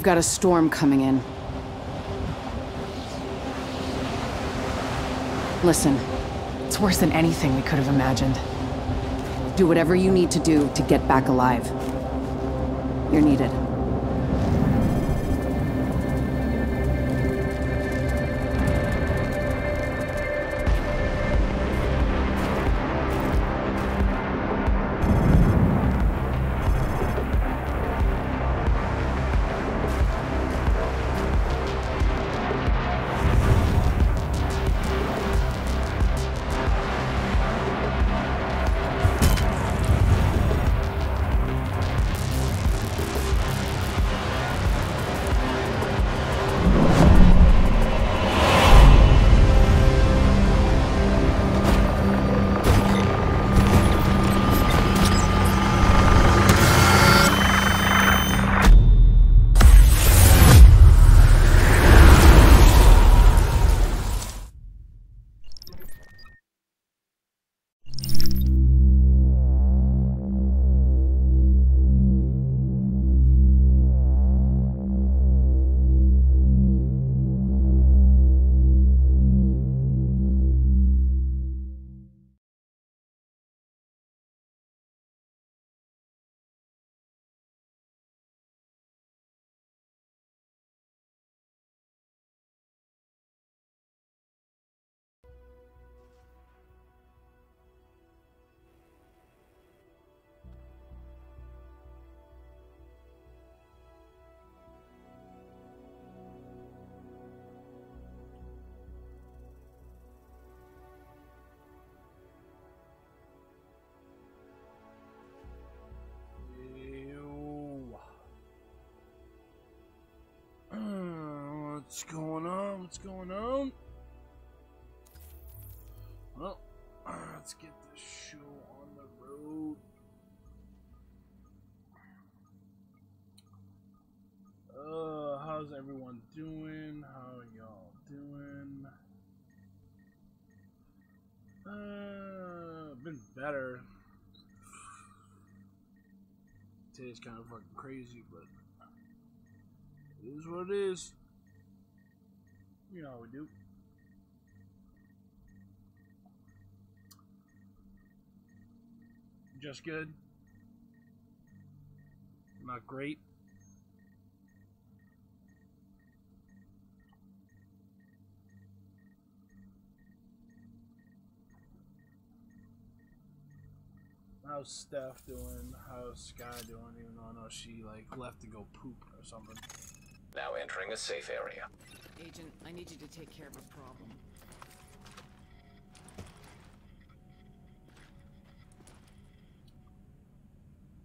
We've got a storm coming in. Listen, It's worse than anything we could have imagined. do whatever you need to do to get back alive. You're needed. What's going on? What's going on? Well, let's get this show on the road. Uh, how's everyone doing? How are y'all doing? Uh, been better. Today's kind of fucking crazy, but it is what it is. You know how we do. Just good. Not great. How's Steph doing? How's Sky doing? Even though I know she like left to go poop or something. Now entering a safe area. Agent, I need you to take care of a problem.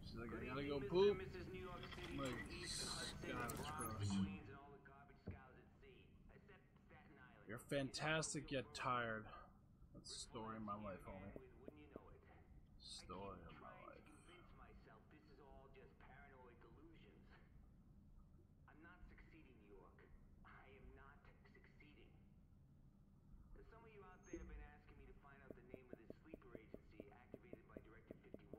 She's like, I gotta go poop. I'm like, God, that's. You're fantastic yet tired. That's the story of my life, homie. Story of my life. I'm not succeeding, New York. I am not succeeding. Some of you out there have been asking me to find out the name of this sleeper agency activated by Directive 51.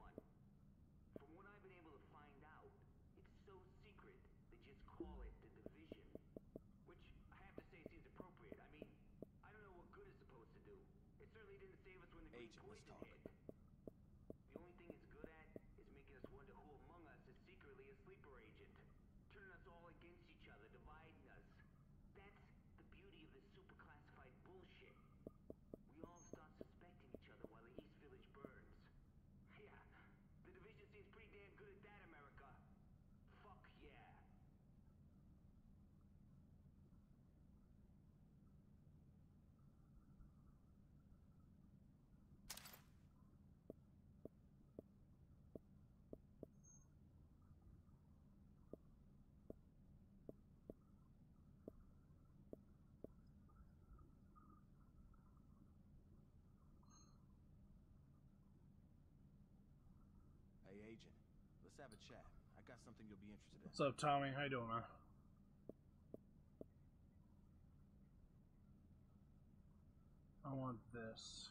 From what I've been able to find out, it's so secret they just call it the Division. Which I have to say seems appropriate. I mean, I don't know what good is supposed to do. It certainly didn't save us when the Green Poison hit. The only thing it's good at is making us wonder who among us is secretly a sleeper agent. Turning us all against each other, dividing us. That's the beauty of this super classified bullshit. We all start suspecting each other while the East Village burns. Yeah, the division seems pretty damn good at that, America. Fuck yeah. Hey, agent. Let's have a chat. I got something you'll be interested in. What's up, Tommy? How you doing, man? I want this.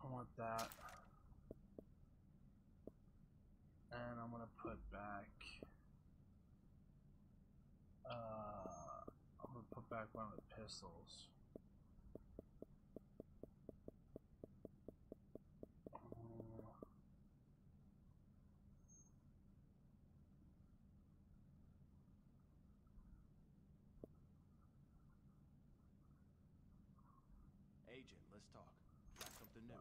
I want that. And I'm gonna put back. Uh, I'm gonna put back one of the pistols. Agent, let's talk. Got something new.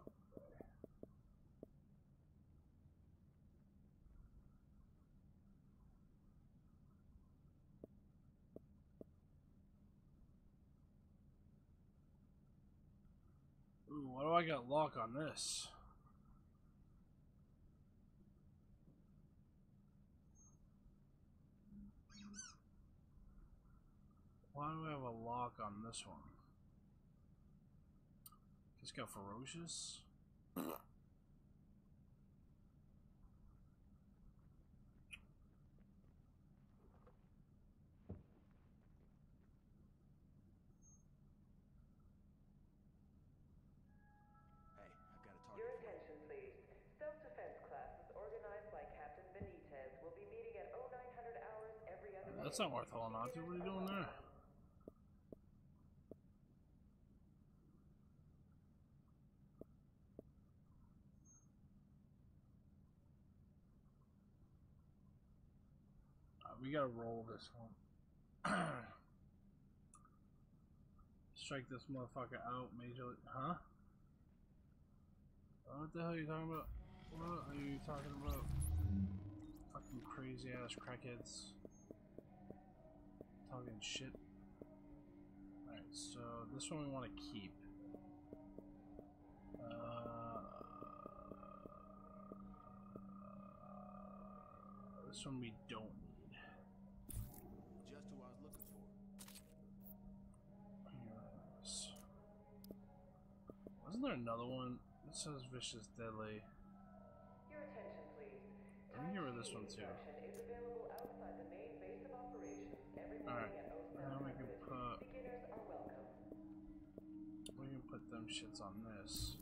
Ooh, why do I got lock on this? Why do I have a lock on this one? It's got ferocious. Hey, I've got a target. Your for you. attention, please. Self-defense classes organized by Captain Benitez will be meeting at 0900 hours every other That's not worth holding on to. What are you doing there? Uh, we gotta roll this one. Strike this motherfucker out, major. Huh? What the hell are you talking about? What are you talking about? Fucking crazy ass crackheads. Talking shit. Alright, so this one we want to keep. Uh, this one we don't need. Just who I was looking for. Here's- Wasn't there another one? It says vicious deadly. Your attention, please. Let me get rid of this one too. Instruction is available outside the main base of operations every Alright, now we can put we can put them shits on this.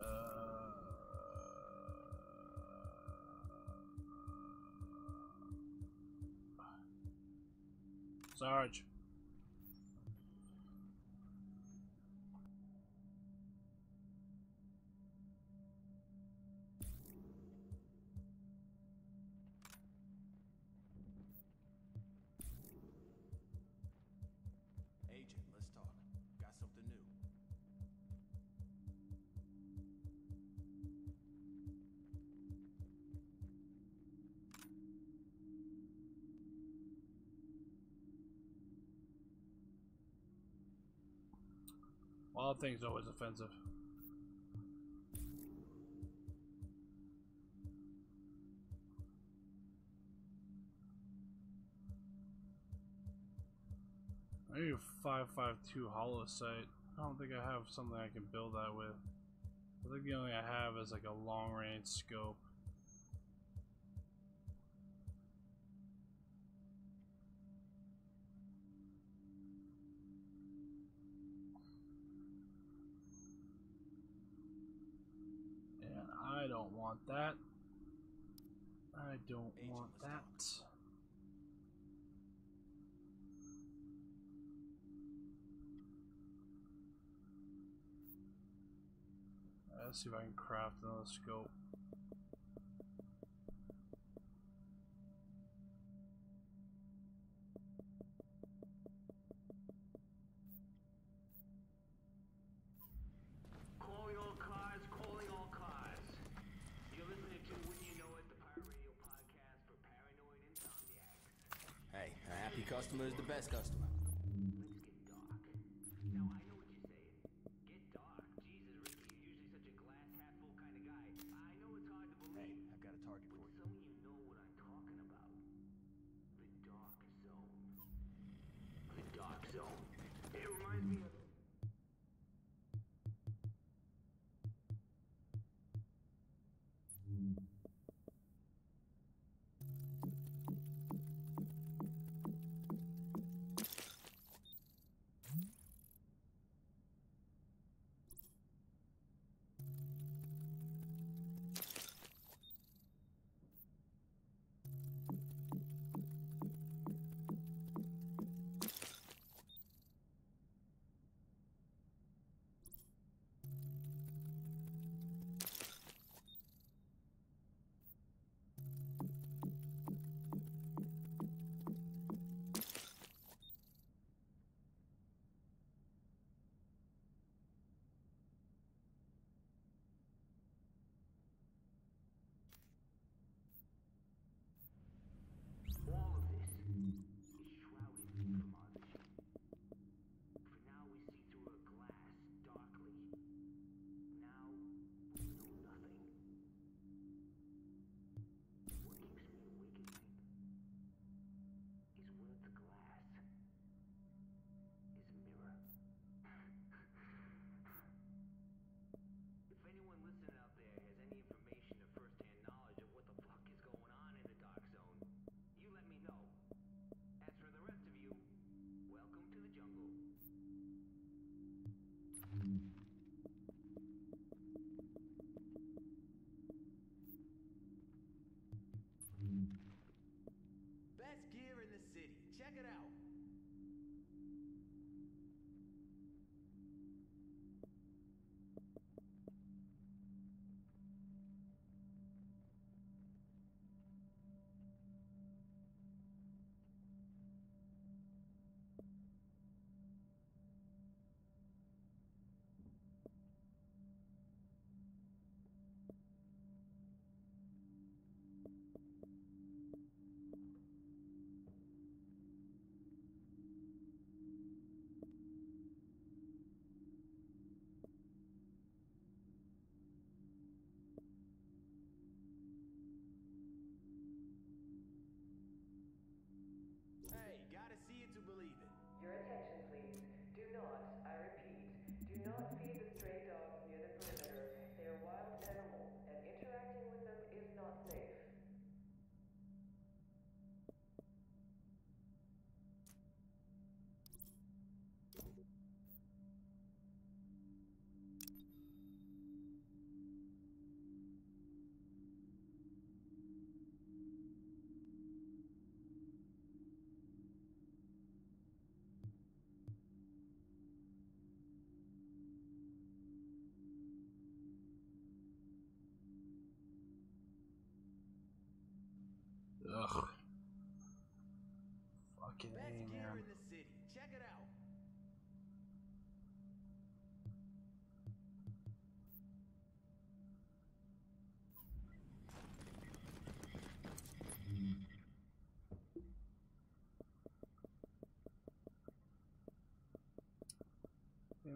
Uh, Sarge. Wild thing's always offensive. I need a 552 holo sight. I don't think I have something I can build that with. I think the only I have is like a long range scope. Want that. I don't Agent, want that. Let's see if I can craft another scope.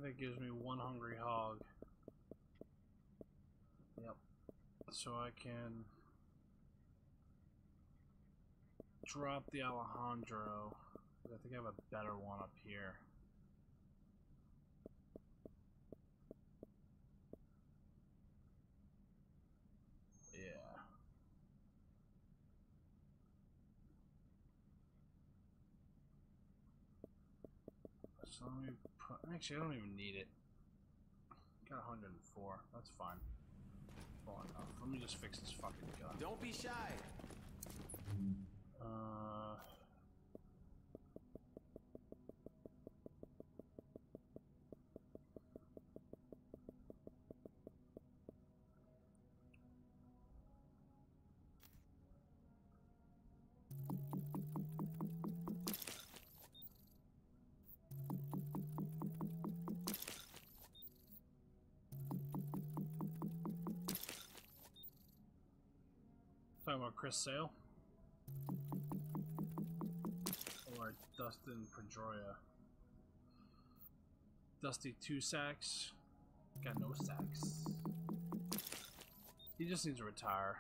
That gives me one hungry hog. Yep. So I can drop the Alejandro. I think I have a better one up here. Yeah. Put, actually I don't even need it. Got 104. That's fine. Full enough. Let me just fix this fucking gun. Don't be shy. Uh, about Chris Sale or Dustin Pedroia. Dusty two sacks. Got no sacks. He just needs to retire.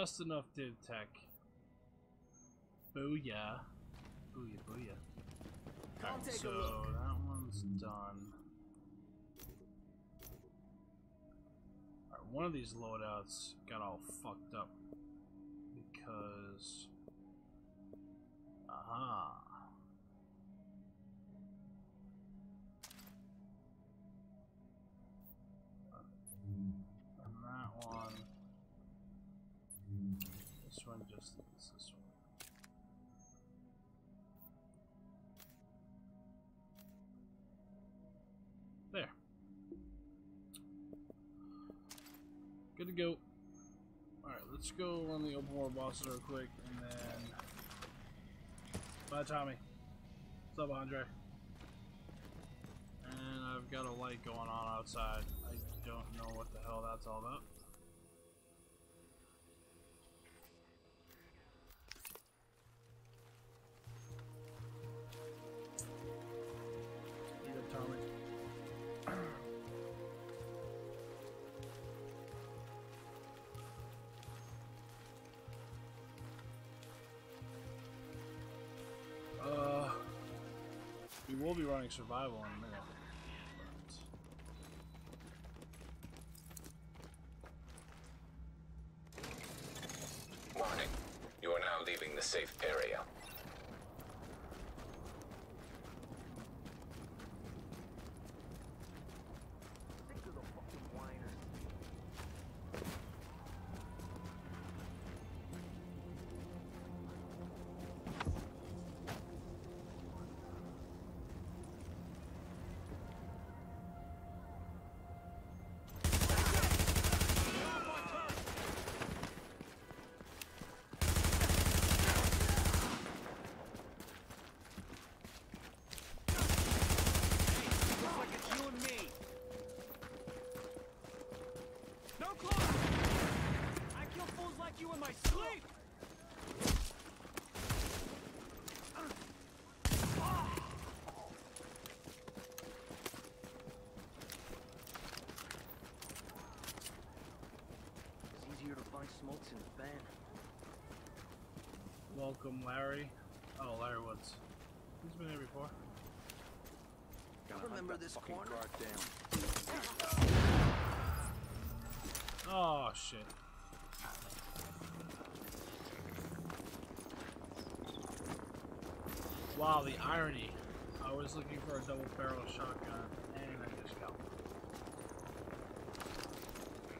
Just enough div tech. Booyah. Booyah, booyah. Take so that one's done. Alright, one of these loadouts got all fucked up because. Aha. Go. Alright, let's go run the open world bosses real quick and then. Bye, Tommy. What's up, Andre? And I've got a light going on outside. I don't know what the hell that's all about. Will be running survival in a minute. Warning. You are now leaving the safe area. Sick of the fucking whiners. Looks like it's you and me. No close. I kill fools like you in my sleep. It's easier to find smokes in the van. Welcome, Larry. Oh, Larry Woods. He's been here before. Remember this corner? Oh, shit. Wow, the irony. I was looking for a double barrel shotgun, and I just got one.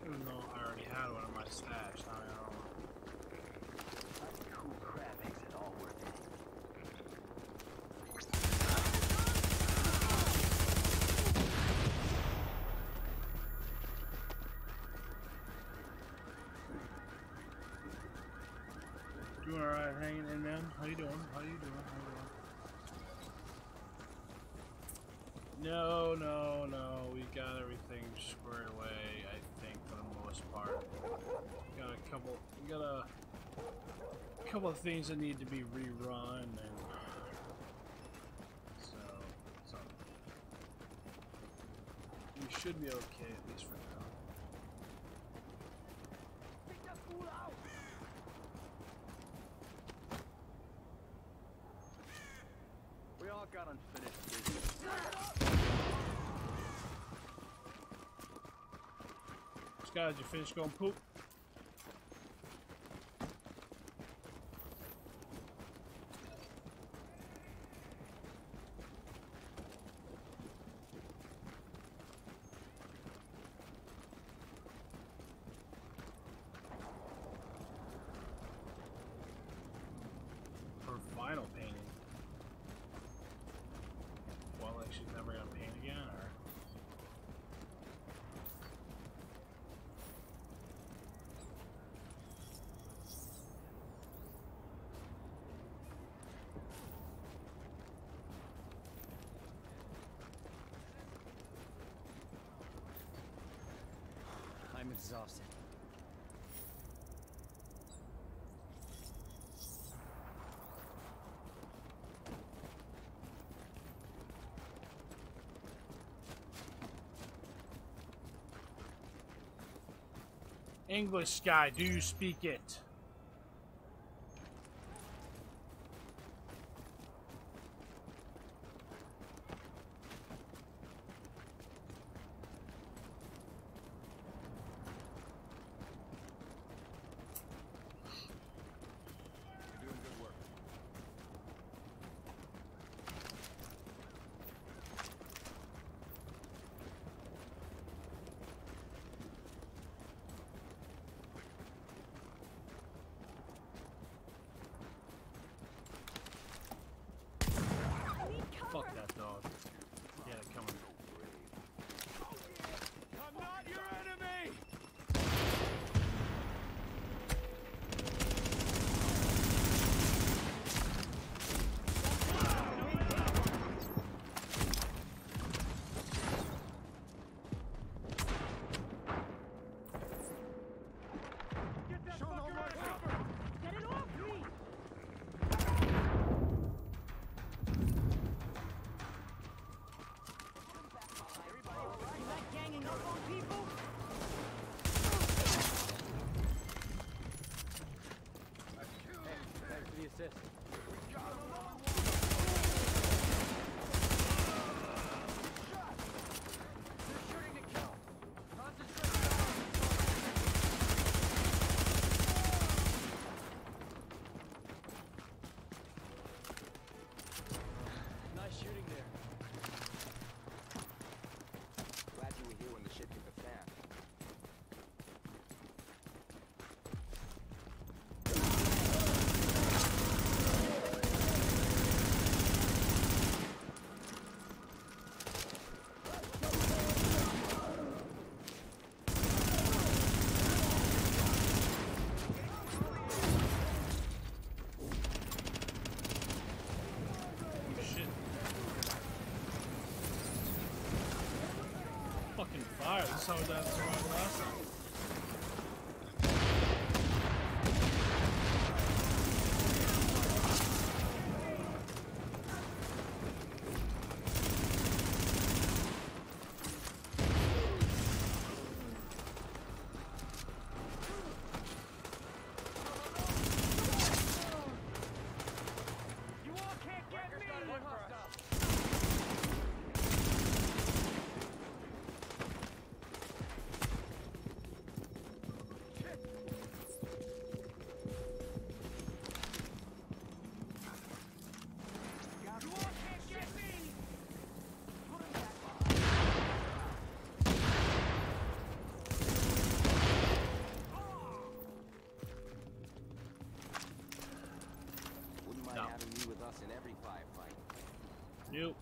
Even though I already had one in my stash, now I don't know. Cool crap makes it all worth it. Doing alright hanging in, man? How you doing? How you doing? How you doing? No, no, no. We got everything squared away, I think, for the most part. Got a couple, we got a couple of things that need to be rerun, and uh, so, so we should be okay at least for now. Take that fool out! We all got unfinished business. Did you finish going poop? Her final painting. Well, like she's never gonna paint again, or? I'm exhausted. English guy, do you speak it? How we died survived last time. You all can't get me! One hostile. You all can't get me! Put him back Wouldn't mind No. having you with us in every firefight. Nope.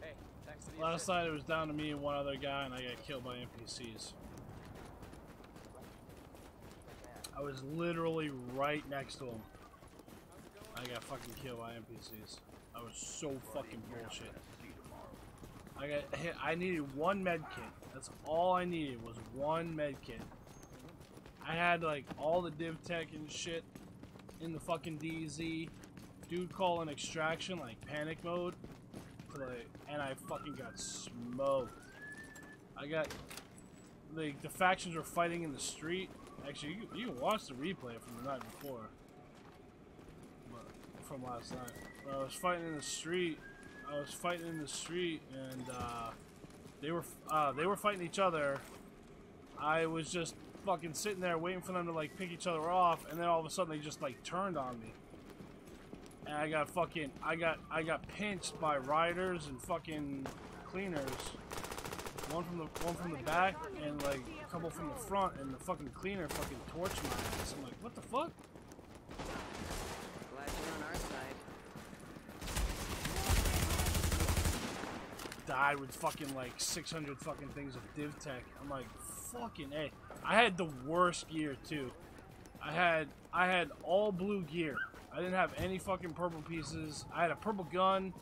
Hey, thanks for the Last night it was down to me and one other guy, and I got killed by NPCs. I was literally right next to him. I got fucking killed by NPCs. I was so fucking bullshit. I got hit. I needed one med kit. That's all I needed was one med kit. I had like all the div tech and shit in the fucking DZ. Dude calling extraction like panic mode. And I fucking got smoked. I got like the factions were fighting in the street. Actually, you, you can watch the replay from the night before. But- From last night. But I was fighting in the street. I was fighting in the street, and uh, they were uh, they were fighting each other. I was just fucking sitting there waiting for them to like pick each other off, and then all of a sudden they just like turned on me. And I got fucking I got I got pinched by riders and fucking cleaners. One from the one from the back and like a couple from the front, and the fucking cleaner fucking torched my ass. I'm like, what the fuck? Glad you're on our side. died with fucking like 600 fucking things of div tech. I'm like, fucking hey. I had the worst gear too. I had I had all blue gear. I didn't have any fucking purple pieces. I had a purple gun.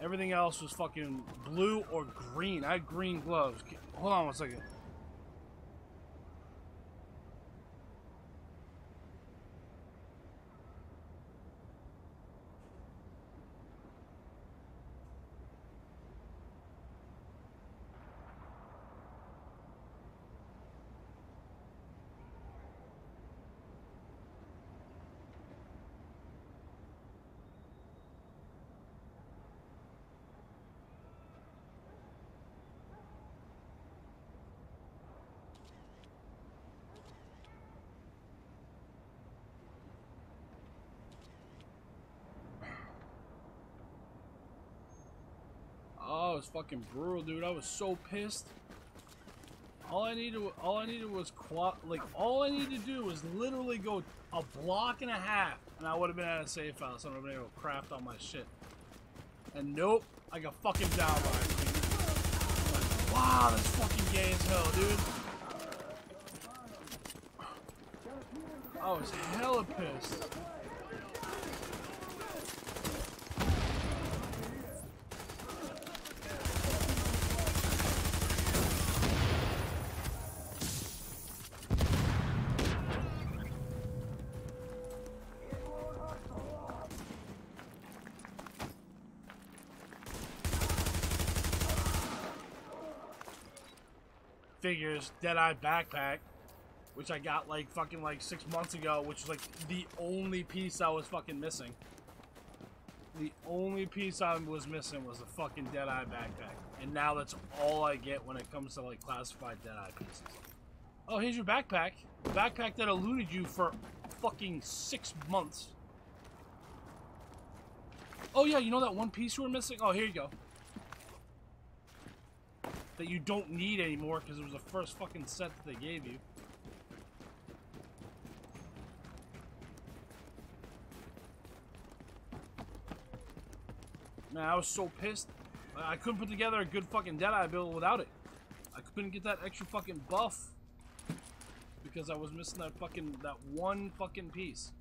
Everything else was fucking blue or green. I had green gloves. Hold on one second. Fucking brutal, dude. I was so pissed. All I needed, all I needed was. Like all I needed to do was literally go a block and a half, and I would have been at a safe house. I would have been able to craft all my shit. And nope, I got fucking down by queen. Like, wow, that's fucking gay as hell, dude. I was hella pissed. Figures Deadeye backpack, which I got like fucking like six months ago, which was like the only piece I was fucking missing. The only piece I was missing was the fucking Deadeye backpack, and now that's all I get when it comes to like classified Deadeye pieces. Oh, here's your backpack. The backpack that eluded you for fucking six months. Oh yeah, you know that one piece you were missing? Oh, here you go that you don't need anymore because it was the first fucking set that they gave you. Man, I was so pissed. I couldn't put together a good fucking Deadeye build without it. I couldn't get that extra fucking buff because I was missing that fucking that one fucking piece.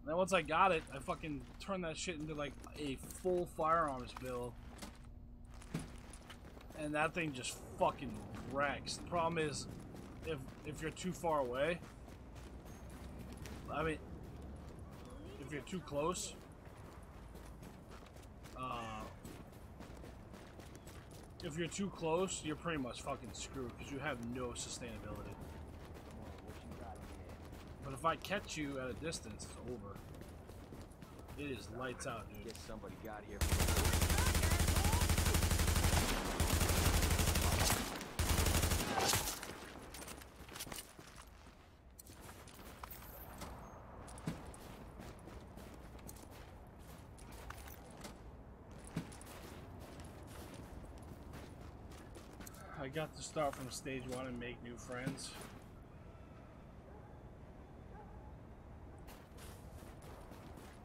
And then once I got it, I fucking turned that shit into like a full firearms build and that thing just fucking wrecks. The problem is, if if you're too far away, I mean, if you're too close, uh, if you're too close, you're pretty much fucking screwed because you have no sustainability. But if I catch you at a distance, it's over. It is lights out, dude. Get somebody got here. I got to start from stage one and make new friends.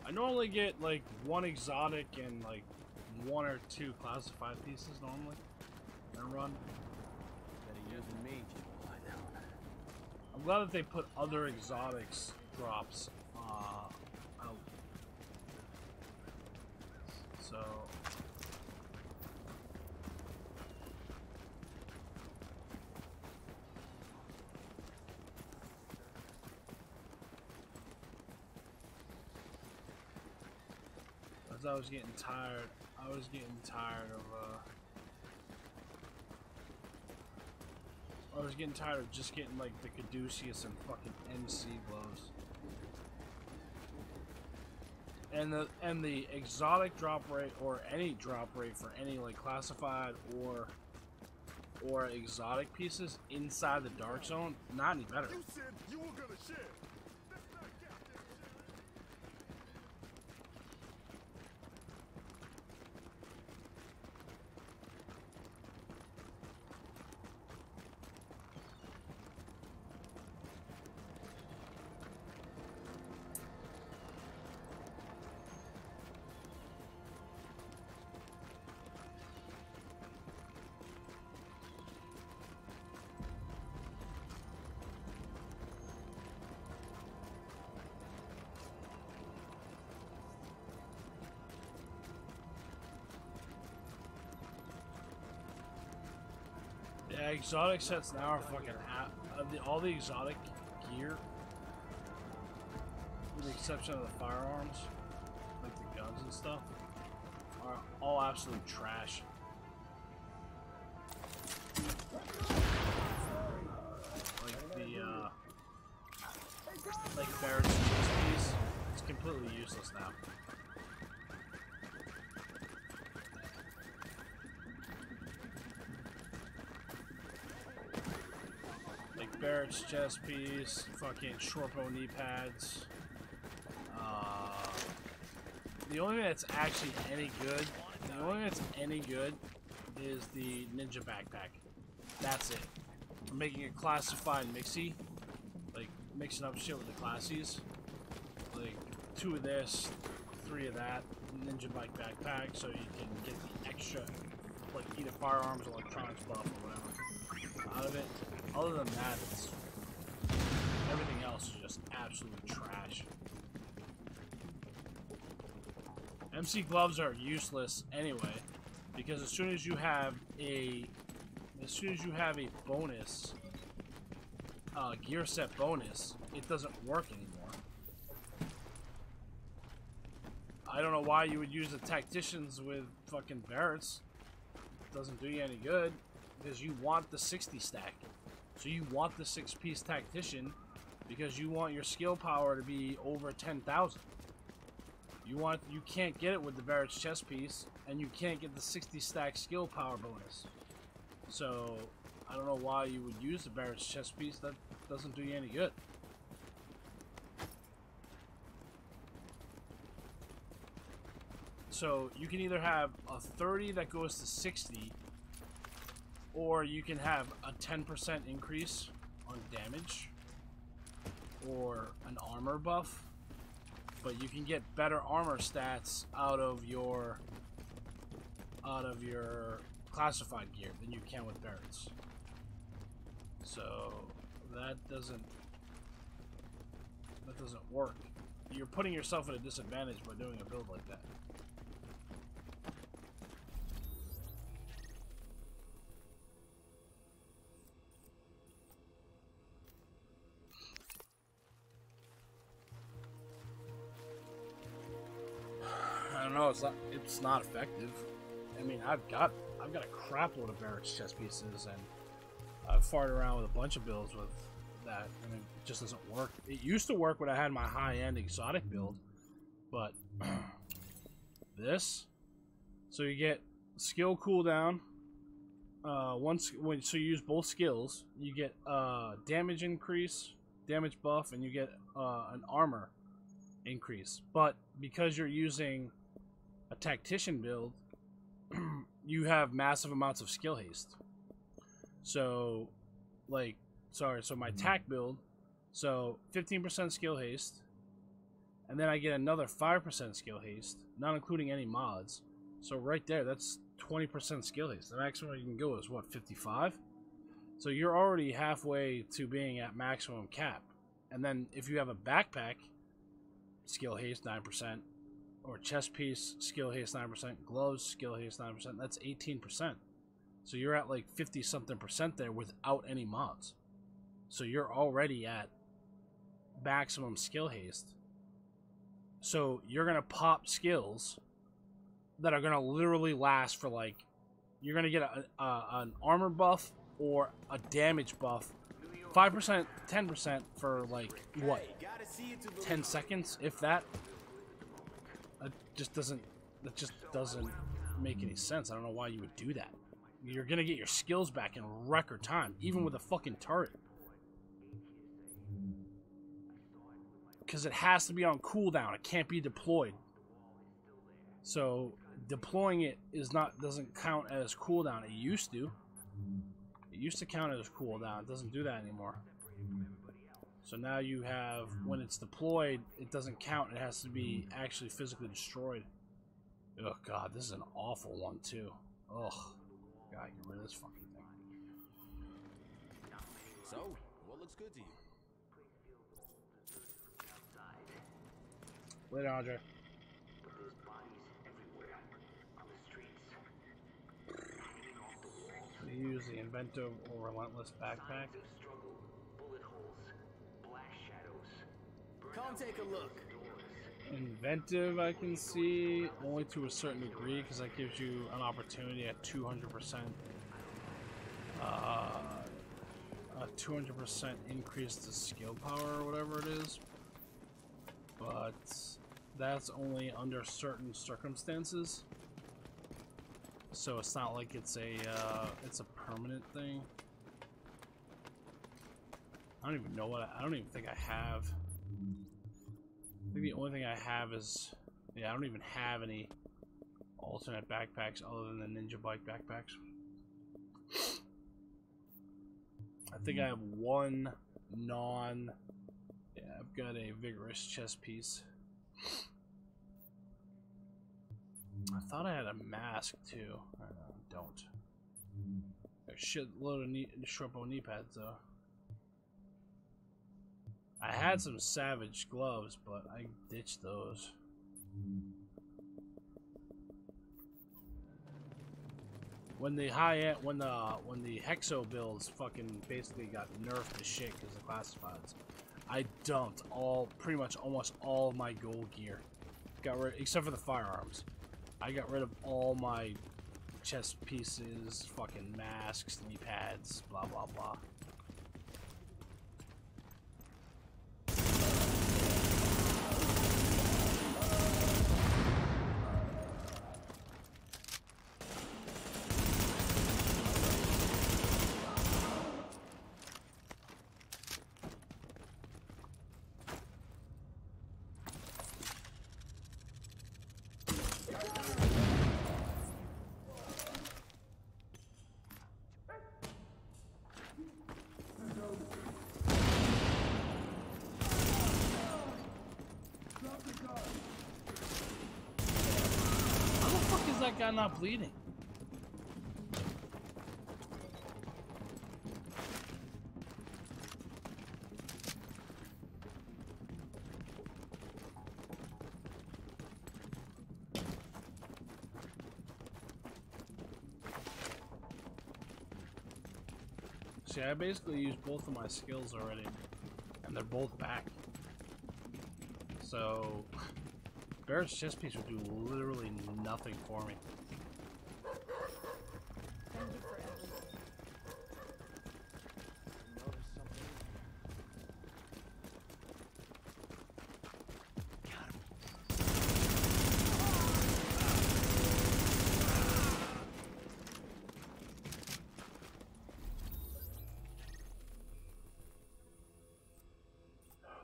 I normally get like one exotic and like one or two classified pieces normally. in a run. Better using me. I'm glad that they put other exotics drops uh, So As I was getting tired, I was getting tired of uh I was getting tired of just getting like the Caduceus and fucking MC gloves. And the and the exotic drop rate or any drop rate for any like classified or or exotic pieces inside the dark zone, not any better. You said you were gonna share. Exotic sets now are fucking at, uh, the, all the exotic gear, with the exception of the firearms, like the guns and stuff, are all absolute trash. Like the uh, like Barrett's it's completely useless now. like Chest piece, fucking Shortbow knee pads. Uh, the only thing that's actually any good, the only thing that's any good is the Ninja backpack. That's it. For making a classified mixie, like mixing up shit with the classies. Like two of this, three of that, Ninja bike backpack, so you can get the extra, like either firearms or electronics buff or whatever out of it. Other than that, it's everything else is just absolute trash. MC gloves are useless anyway, because as soon as you have a, as soon as you have a bonus, uh, gear set bonus, it doesn't work anymore. I don't know why you would use the tacticians with fucking Barretts. Doesn't do you any good because you want the 60 stack. So you want the six piece tactician because you want your skill power to be over 10,000. You want you can't get it with the Barrett's chest piece and you can't get the 60 stack skill power bonus. So I don't know why you would use the Barrett's chest piece. That doesn't do you any good. So you can either have a 30 that goes to 60 or you can have a 10% increase on damage or an armor buff but you can get better armor stats out of your out of your classified gear than you can with Barrett's so that doesn't that doesn't work. You're putting yourself at a disadvantage by doing a build like that It's not. It's not effective. I mean, I've got I've got a crap load of Barrett's chest pieces, and I've farted around with a bunch of builds with that. and it just doesn't work. It used to work when I had my high-end exotic build, but this. So you get skill cooldown. Uh, once when so you use both skills, you get uh damage increase, damage buff, and you get uh an armor increase. But because you're using a tactician build, you have massive amounts of skill haste. So, like, sorry, so my mm-hmm. tac build, so 15% skill haste, and then I get another 5% skill haste, not including any mods. So right there, that's 20% skill haste. The maximum you can go is what, 55? So you're already halfway to being at maximum cap. And then if you have a backpack, skill haste 9%, or chest piece, skill haste 9%, gloves, skill haste 9%. That's 18%. So you're at like 50 something percent there without any mods. So you're already at maximum skill haste. So you're going to pop skills that are going to literally last for like you're going to get a, a, an armor buff or a damage buff 5%, 10% for like what? 10 seconds if that. Just doesn't that just doesn't make any sense. I don't know why you would do that. You're to get your skills back in record time even with a fucking turret. Cuz it has to be on cooldown. It can't be deployed. So deploying it is not doesn't count as cooldown. It used to. It used to count as cooldown. It doesn't do that anymore. So now you have when it's deployed, it doesn't count. It has to be actually physically destroyed. Oh god, this is an awful one too. Ugh. Gotta get rid of this fucking thing. So, what looks good to you? Later, Andre. Use the inventive or relentless backpack. Come take a look. Inventive, I can see only to a certain degree because that gives you an opportunity at 200%. Uh, a 200% increase to skill power or whatever it is. But that's only under certain circumstances. So it's not like it's a uh, it's a permanent thing. I don't even know what I, I don't even think I have. I think the only thing I have is yeah I don't even have any alternate backpacks other than the ninja bike backpacks. I think I have one non. Yeah, I've got a vigorous chest piece. I thought I had a mask too. I uh, don't. A shitload of knee, Shortbow knee pads though. I had some Savage gloves, but I ditched those. When the high when the when the Hexo builds fucking basically got nerfed to shit because of classifieds, I dumped all pretty much almost all my gold gear, got rid except for the firearms. I got rid of all my chest pieces, fucking masks, knee pads, blah blah blah. How the fuck is that guy not bleeding? See, I basically used both of my skills already, and they're both back. So, Barrett's chest piece would do literally nothing for me.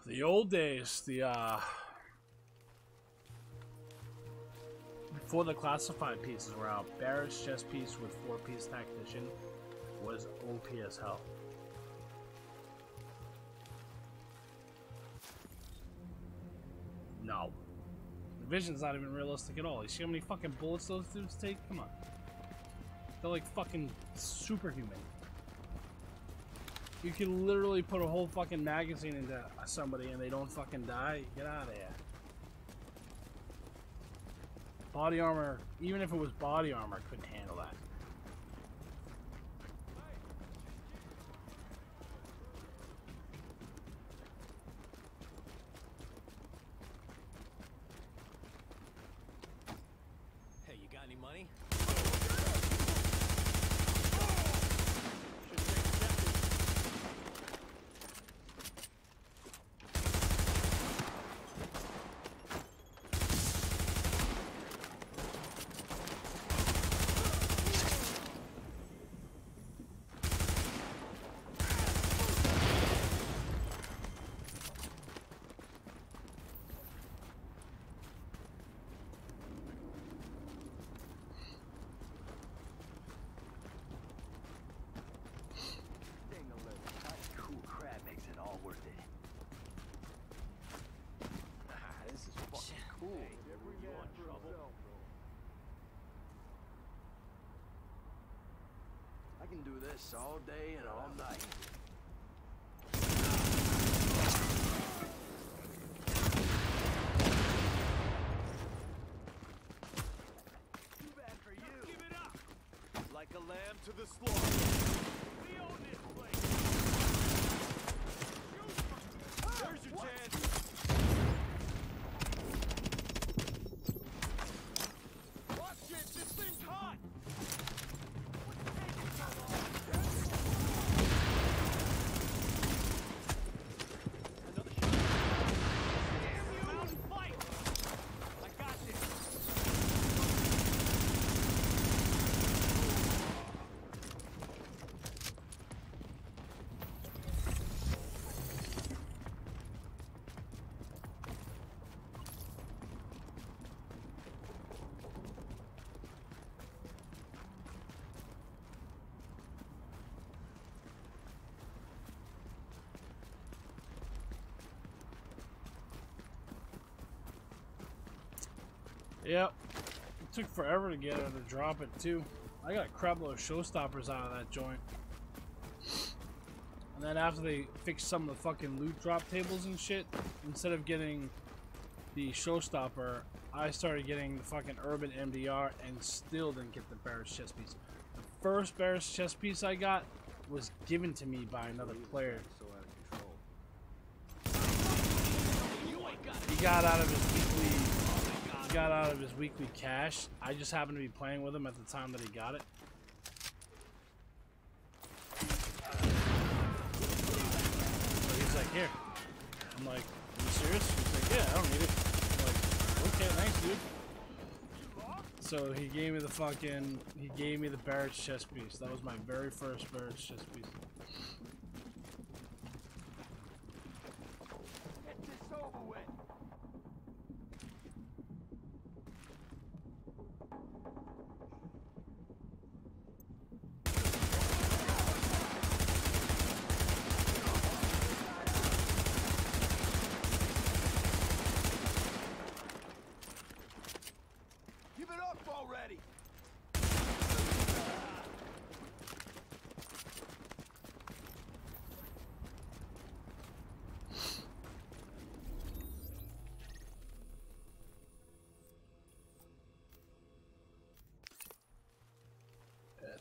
The old days, the uh before the classified pieces were out, Barrett's chest piece with four piece tactician was OP as hell. No. The vision's not even realistic at all. You see how many fucking bullets those dudes take? Come on. They're like fucking superhuman. You can literally put a whole fucking magazine into somebody and they don't fucking die. Get out of here. Body armor, even if it was body armor, couldn't handle that. Hey, you got any money? Dang a little tight, cool crab makes it all worth it. Ah, this is fucking cool. you want trouble? I can do this all day and all night. Too bad for you. Give it up! Like a lamb to the slaughter. We own this place! There's your chance. Watch it! This thing's hot! Another shot. Damn you! Mountain fight! I got this! Yep. It took forever to get her to drop it too. I got a crap load of showstoppers out of that joint. And then after they fixed some of the fucking loot drop tables and shit, instead of getting the showstopper, I started getting the fucking urban MDR and still didn't get the Barrett's chest piece. The first Barrett's chest piece I got was given to me by another player. He got out of his he got out of his weekly cache. I just happened to be playing with him at the time that he got it. So he's like, here. I'm like, are you serious? He's like, yeah, I don't need it. I'm like, okay, thanks, dude. So he gave me the fucking, he gave me the Barrett's chest piece. That was my very first Barrett's chest piece.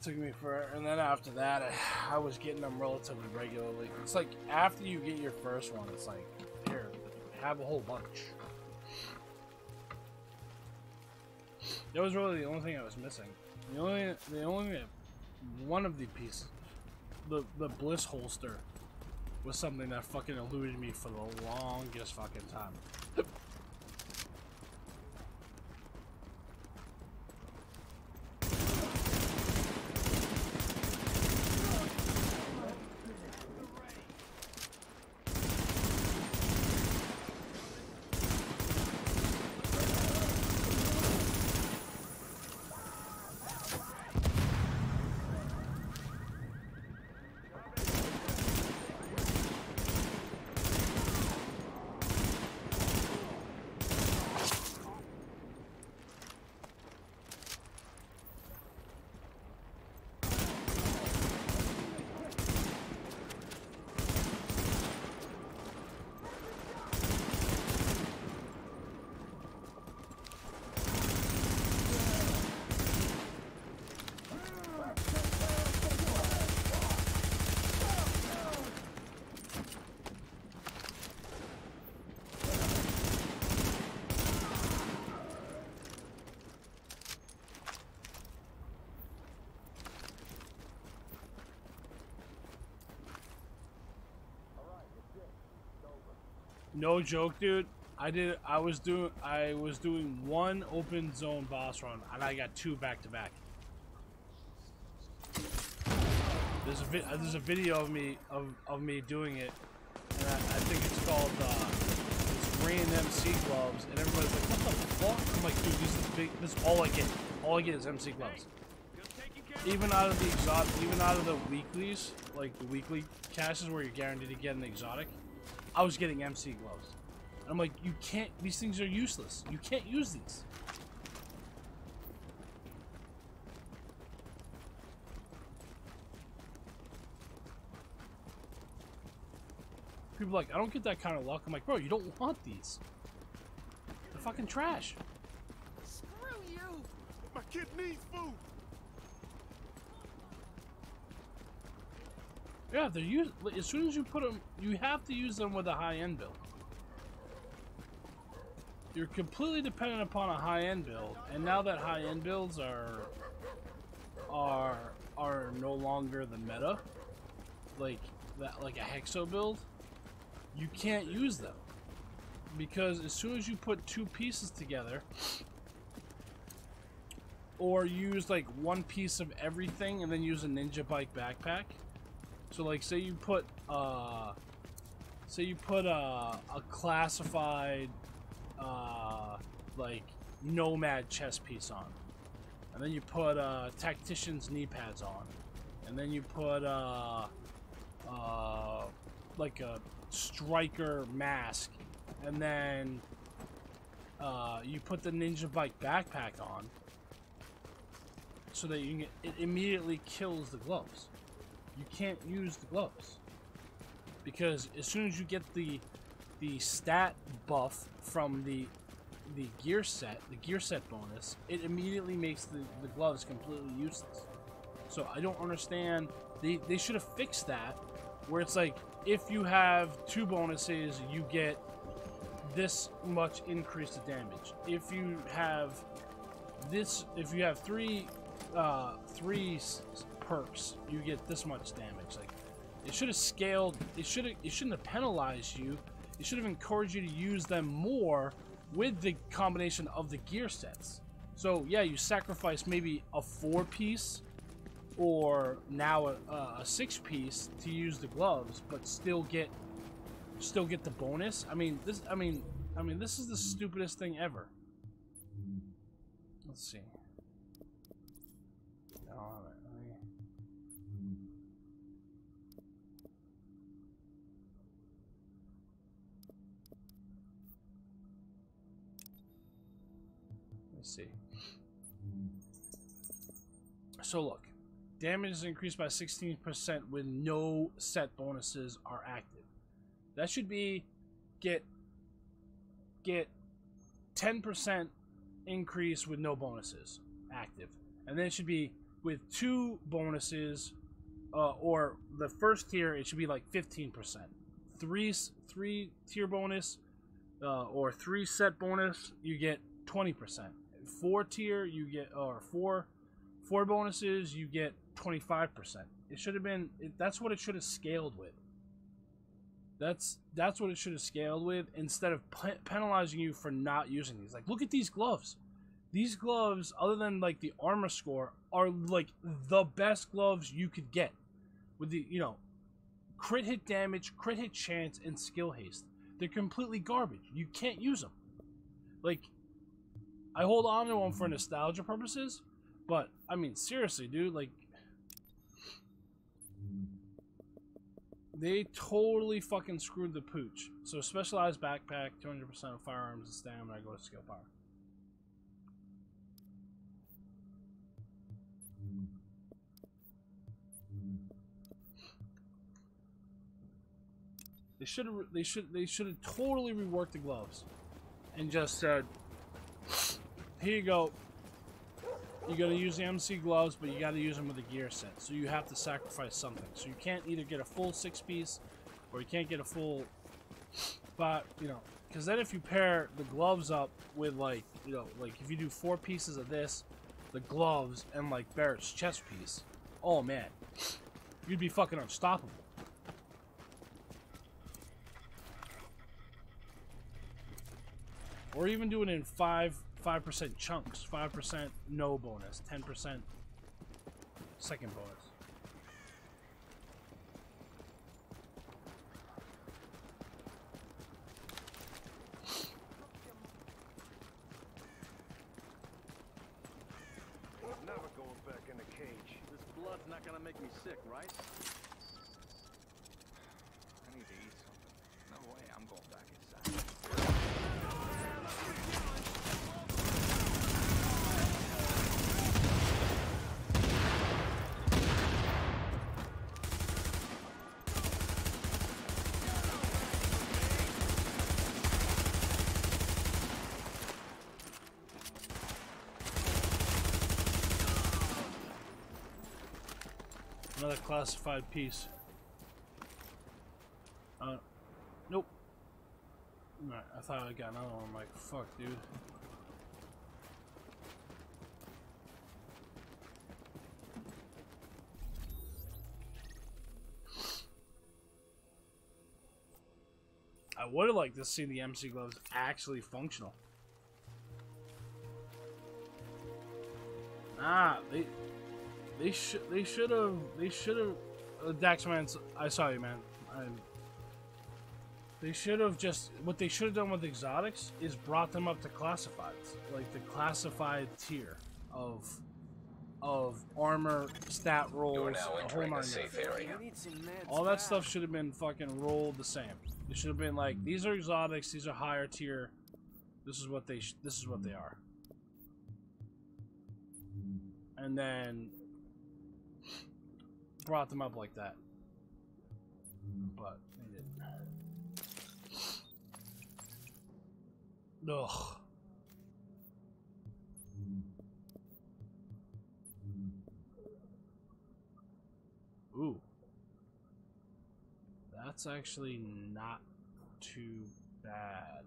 Took me forever, and then after that, I, I was getting them relatively regularly. It's like after you get your first one, it's like here, have a whole bunch. That was really the only thing I was missing. The only, the only one of the pieces, the the bliss holster, was something that fucking eluded me for the longest fucking time. No joke, dude. I did. I was doing. I was doing one open zone boss run, and I got two back to back. There's a there's a video of me of, of me doing it, and I, I think it's called uh, it's Rain MC gloves, and everybody's like, "What the fuck?" I'm like, "Dude, this is big. This is all I get. All I get is MC gloves." Even out of the exotic, even out of the weeklies, like the weekly caches where you're guaranteed to get an exotic, I was getting MC gloves. And I'm like, you can't. These things are useless. You can't use these. People are like, I don't get that kind of luck. I'm like, bro, you don't want these. They're fucking trash. Screw you! My kid needs food. Yeah, they're use as soon as you put them, you have to use them with a high end build. You're completely dependent upon a high end build, and now that high end builds are are are no longer the meta, like that, like a hexo build, you can't use them because as soon as you put two pieces together, or use like one piece of everything and then use a ninja bike backpack. So like say you put uh say you put a, a classified uh like nomad chest piece on. And then you put uh tactician's knee pads on. And then you put uh uh like a striker mask and then uh you put the ninja bike backpack on so that you can it immediately kills the gloves. You can't use the gloves because as soon as you get the the stat buff from the the gear set, the gear set bonus, it immediately makes the, the gloves completely useless. So I don't understand. They they should have fixed that where it's like if you have two bonuses, you get this much increase to damage. If you have this, if you have three uh, three perks, you get this much damage. Like it should have scaled. It should. It shouldn't have penalized you. It should have encouraged you to use them more with the combination of the gear sets. So yeah, you sacrifice maybe a four piece or now a, a six piece to use the gloves, but still get still get the bonus. I mean this. I mean I mean this is the stupidest thing ever. Let's see. So look, damage is increased by 16% when no set bonuses are active. That should be get get 10% increase with no bonuses active. And then it should be with two bonuses uh, or the first tier it should be like 15%. Three three tier bonus uh, or three set bonus you get 20%. Four tier you get or four four bonuses you get 25%. It should have been it, that's what it should have scaled with. That's that's what it should have scaled with instead of pe- penalizing you for not using these. Like look at these gloves. These gloves other than like the armor score are like the best gloves you could get with the, you know, crit hit damage, crit hit chance and skill haste. They're completely garbage. You can't use them. Like I hold on to them for nostalgia purposes, but I mean seriously, dude, like They totally fucking screwed the pooch. So specialized backpack, 200% of firearms and stamina go to skill power. They should have. They should. They should have totally reworked the gloves, and just said, "Here you go. You got to use the MC gloves, but you got to use them with a gear set. So you have to sacrifice something. So you can't either get a full six piece, or you can't get a full. But you know, because then if you pair the gloves up with like you know, like if you do four pieces of this, the gloves and like Barrett's chest piece, oh man, you'd be fucking unstoppable. Or even do it in five five percent chunks. Five percent no bonus. Ten percent second bonus. Never going back in the cage. This blood's not gonna make me sick, right? I need to eat something. No way I'm going back inside. Another classified piece. Uh, nope. Alright, I thought I got another one. I'm like, fuck, dude. I would have liked to see the MC gloves actually functional. Nah, they they should they should have they should have uh, Daxman. I saw you, man. I'm, they should have just what they should have done with exotics is brought them up to classifieds, like the classified tier of of armor, stat rolls, You are now the whole entering nine a safe yards. area. All that stuff should have been fucking rolled the same. It should have been like these are exotics, these are higher tier. This is what they sh- this is what they are. And then brought them up like that. But they didn't. Ugh. Ooh. That's actually not too bad.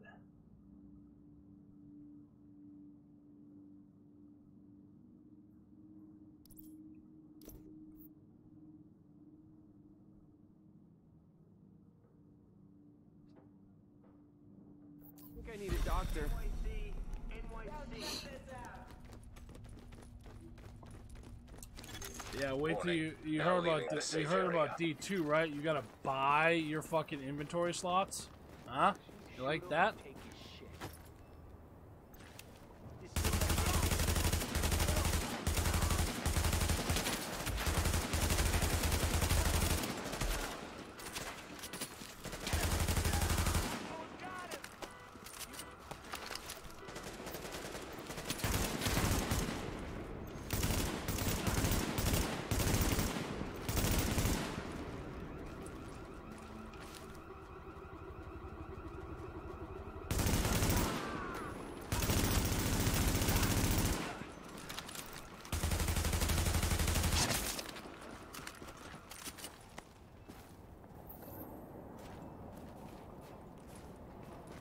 I need a doctor. Yeah, wait till you you Now heard about the the, you heard area. about D two, right? You gotta buy your fucking inventory slots, huh? You like that?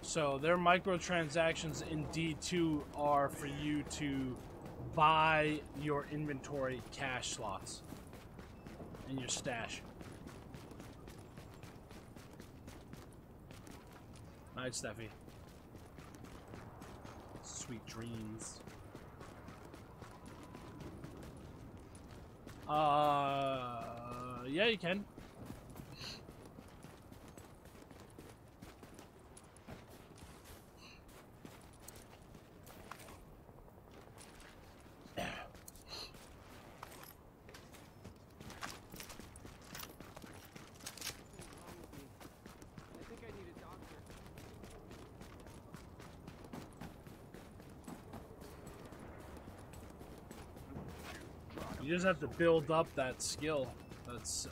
So their microtransactions in D2 are for you to buy your inventory cash slots and your stash. Night, Steffi. Sweet dreams. Uh, yeah, you can. Just have to build up that skill. That's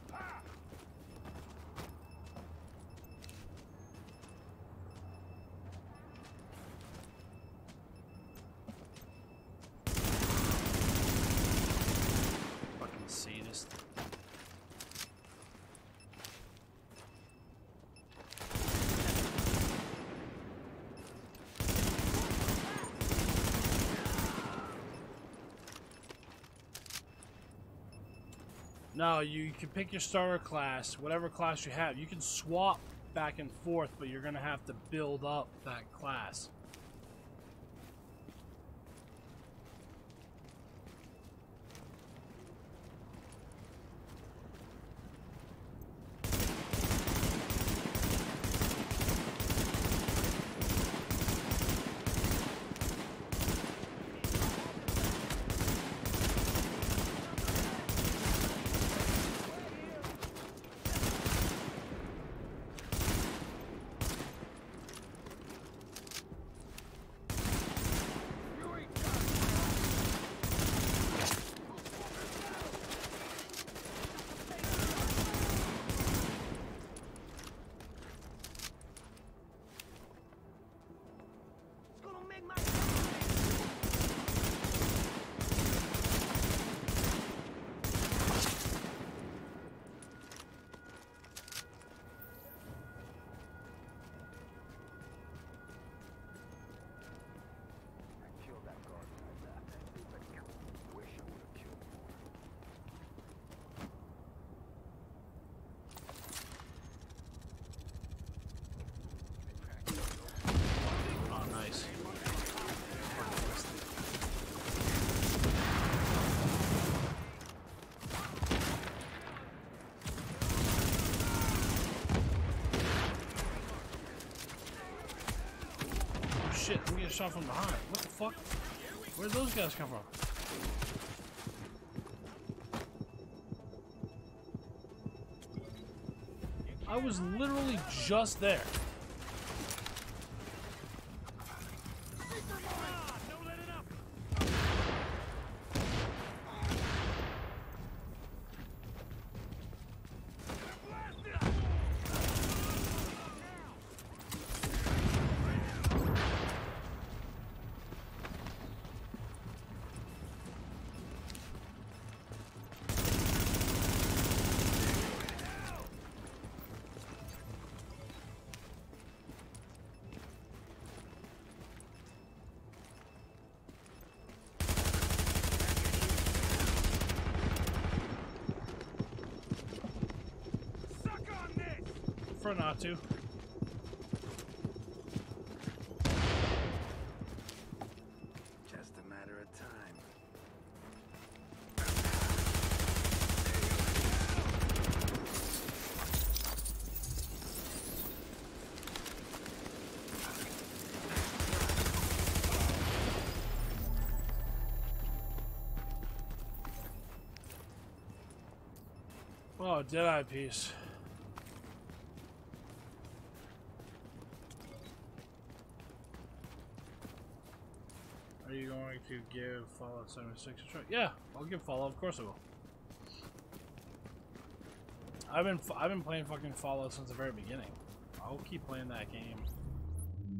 fucking sadist. No, you can pick your starter class, whatever class you have. You can swap back and forth, but you're gonna have to build up that class. Shit, I'm getting shot from behind. What the fuck? Where'd those guys come from? I was literally just there. Prefer to. Just a matter of time. Oh, Deadeye piece. Are you going to give Fallout 76 a try? Yeah, I'll give Fallout. Of course I will. I've been I've been playing fucking Fallout since the very beginning. I'll keep playing that game.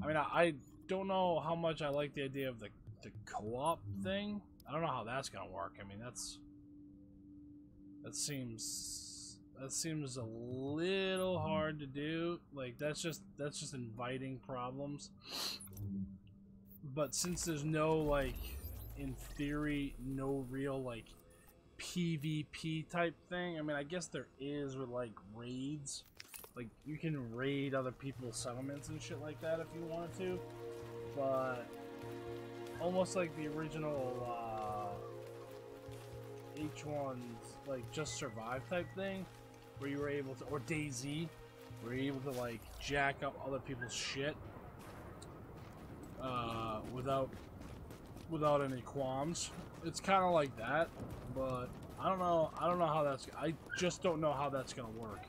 I mean, I, I don't know how much I like the idea of the the co-op thing. I don't know how that's gonna work. I mean, that's that seems that seems a little hard to do. Like that's just that's just inviting problems. But since there's no like in theory no real like PvP type thing, I mean I guess there is with like raids. Like you can raid other people's settlements and shit like that if you wanted to. But almost like the original uh H1's like just survive type thing, where you were able to, or DayZ, where you're able to like jack up other people's shit uh, without without any qualms. It's kind of like that, but I don't know. I don't know how that's. I just don't know how that's gonna work.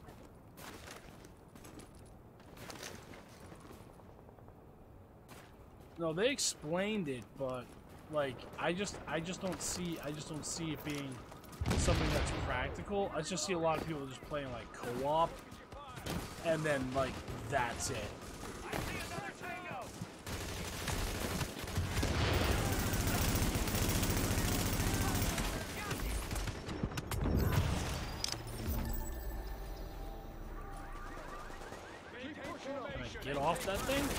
No, they explained it, but like I just I just don't see I just don't see it being something that's practical. I just see a lot of people just playing like co-op and then like that's it. Can I get off that thing?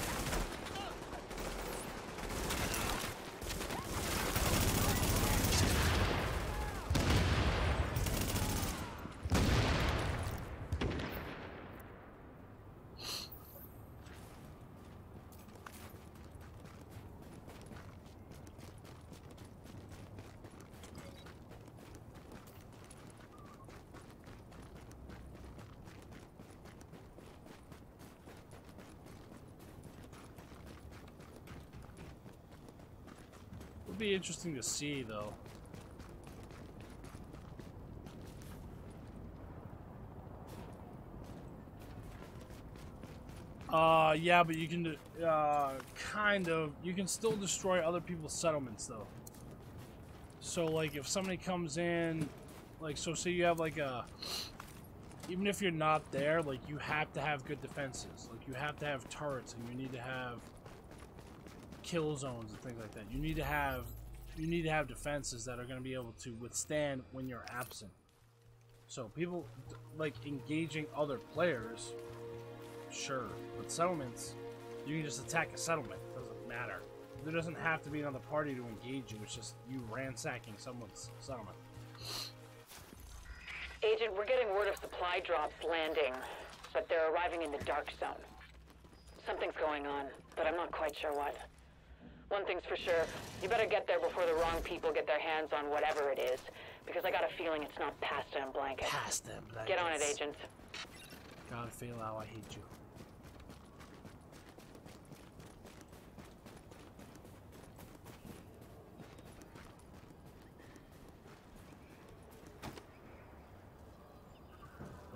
Be interesting to see though. Uh, yeah, but you can, uh, kind of, you can still destroy other people's settlements, though. So, like, if somebody comes in, like, so say you have, like, a, even if you're not there, like, you have to have good defenses. Like, you have to have turrets, and you need to have kill zones and things like that. You need to have, you need to have defenses that are going to be able to withstand when you're absent. So, people, like, engaging other players Sure, but settlements, you can just attack a settlement. It doesn't matter. There doesn't have to be another party to engage you. It's just you ransacking someone's settlement. Agent, we're getting word of supply drops landing, but they're arriving in the dark zone. Something's going on, but I'm not quite sure what. One thing's for sure, you better get there before the wrong people get their hands on whatever it is, because I got a feeling it's not pasta and blanket. Pasta blanket. Get on it, agent. Gotta feel how I hate you.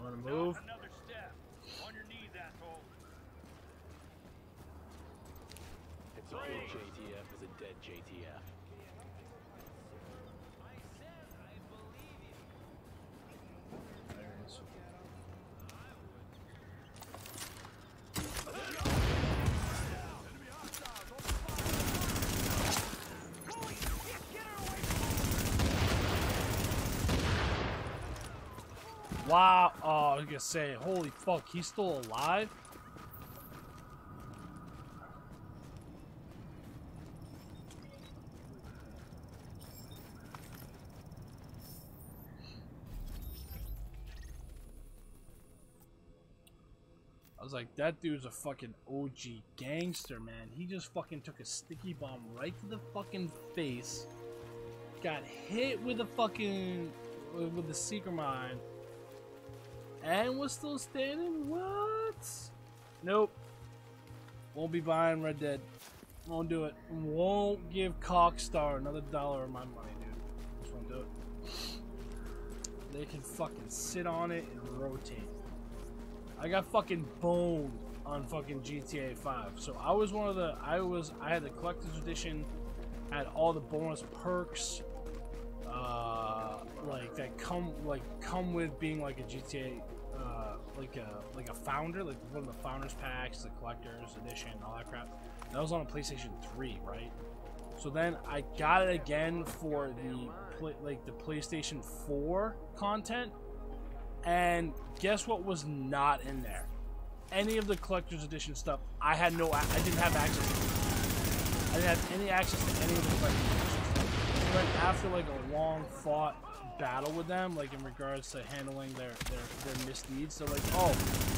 Want to move? Wow. Oh, I was gonna say, holy fuck, he's still alive? I was like, that dude's a fucking OG gangster, man. He just fucking took a sticky bomb right to the fucking face. Got hit with a fucking with the seeker mine. And was still standing? What? Nope. Won't be buying Red Dead. Won't do it. Won't give Cockstar another dollar of my money, dude. Just won't do it. They can fucking sit on it and rotate. I got fucking boned on fucking GTA 5. So I was one of the I was I had the collector's edition, had all the bonus perks, uh, like that come like come with being like a GTA, uh, like a like a founder, like one of the founders packs, the collector's edition, all that crap. That was on a PlayStation 3, right? So then I got it again for the like the PlayStation 4 content, and guess what was not in there? Any of the collector's edition stuff. I had no. I didn't have access. to I didn't have any access to any of the collector's edition after like a long fought battle with them, like in regards to handling their their, their misdeeds, they're like, oh,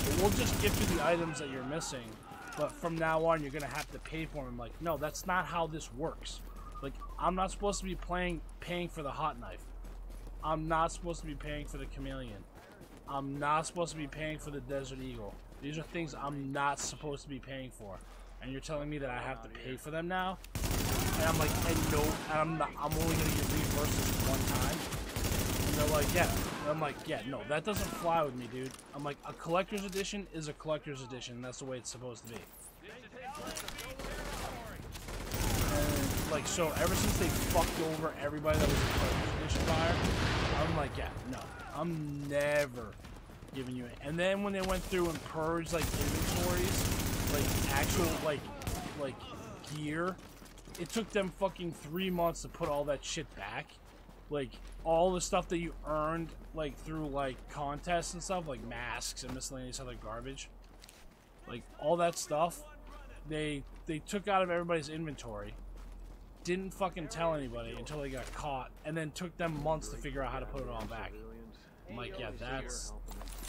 well, we'll just give you the items that you're missing, but from now on you're gonna have to pay for them. I'm like, no, that's not how this works. Like, I'm not supposed to be playing paying for the hot knife. I'm not supposed to be paying for the Khamelion. I'm not supposed to be paying for the Desert Eagle. These are things I'm not supposed to be paying for. And you're telling me that I have to oh, pay for them now? And I'm like, and no, and I'm not, I'm only gonna get reimbursed this one time. And they're like, yeah. And I'm like, yeah, no, that doesn't fly with me, dude. I'm like, a collector's edition is a collector's edition. That's the way it's supposed to be. And, like, so ever since they fucked over everybody that was a collector's edition buyer, I'm like, yeah, no, I'm never giving you it. And then when they went through and purged like inventories, like actual like like gear, it took them fucking three months to put all that shit back. Like all the stuff that you earned like through like contests and stuff, like masks and miscellaneous other garbage. Like all that stuff, they they took out of everybody's inventory. Didn't fucking tell anybody until they got caught, and then took them months to figure out how to put it all back. I'm like, yeah, that's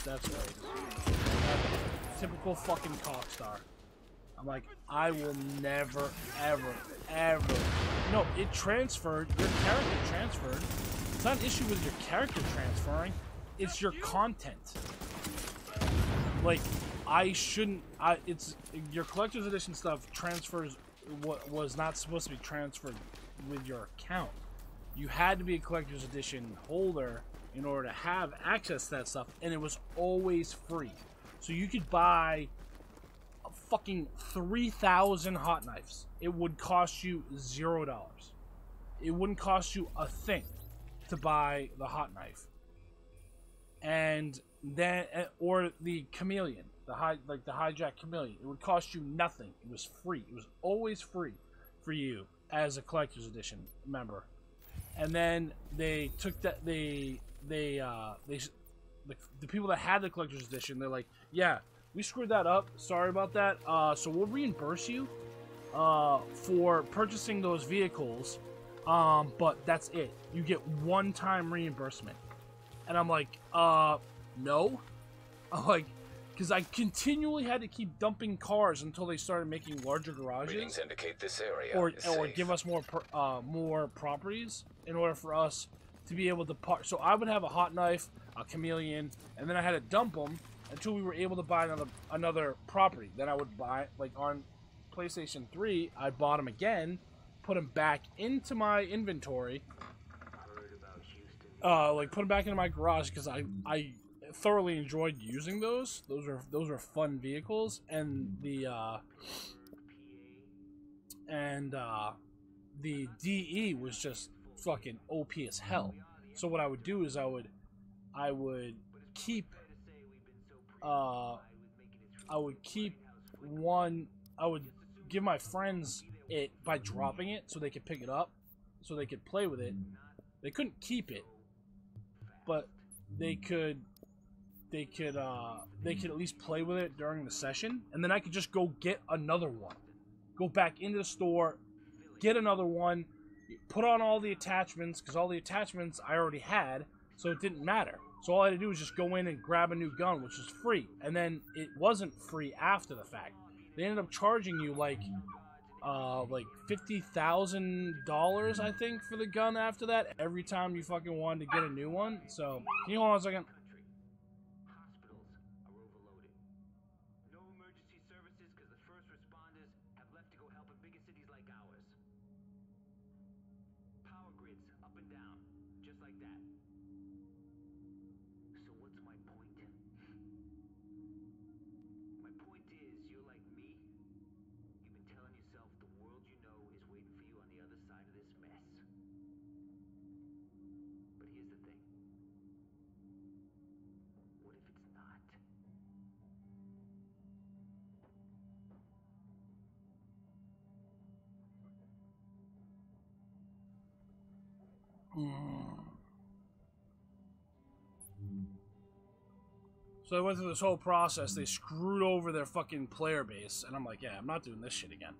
that's right. Typical fucking cock star. I'm like, I will never, ever, ever. No, it transferred. Your character transferred. It's not an issue with your character transferring. It's your content. Like, I shouldn't. I it's your collector's edition stuff transfers what was not supposed to be transferred with your account. You had to be a collector's edition holder in order to have access to that stuff, and it was always free. So you could buy fucking 3,000 hot knives. It would cost you zero dollars. It wouldn't cost you a thing to buy the hot knife. And then, eh, or the Khamelion, the high, like the Hijak Khamelion, it would cost you nothing. It was free. It was always free for you as a collector's edition member. And then they took that they they uh they the, the people that had the collector's edition they're like yeah we screwed that up. Sorry about that. Uh so we'll reimburse you uh for purchasing those vehicles. Um but that's it. You get one time reimbursement. And i'm like uh no. I'm like because i continually had to keep dumping cars until they started making larger garages. Readings indicate this area or or give us more per, uh, more properties in order for us to be able to park. So I would have a hot knife, a Khamelion, and then I had to dump them until we were able to buy another another property. Then I would buy like on PlayStation 3, I bought them again, put them back into my inventory. Uh, like put them back into my garage because I I thoroughly enjoyed using those. Those are those are fun vehicles, and the uh, and uh, the DE was just fucking OP as hell. So what I would do is I would I would keep uh I would keep one I would give my friends it by dropping it so they could pick it up so they could play with it. They couldn't keep it, but they could they could uh they could at least play with it during the session and then I could just go get another one. Go back into the store, get another one, put on all the attachments because all the attachments I already had, so it didn't matter. So all I had to do was just go in and grab a new gun, which was free. And then it wasn't free after the fact. They ended up charging you like uh like fifty thousand dollars, I think, for the gun after that, every time you fucking wanted to get a new one. So can you hold on a second? So I went through this whole process. They screwed over their fucking player base, and I'm like, yeah, I'm not doing this shit again.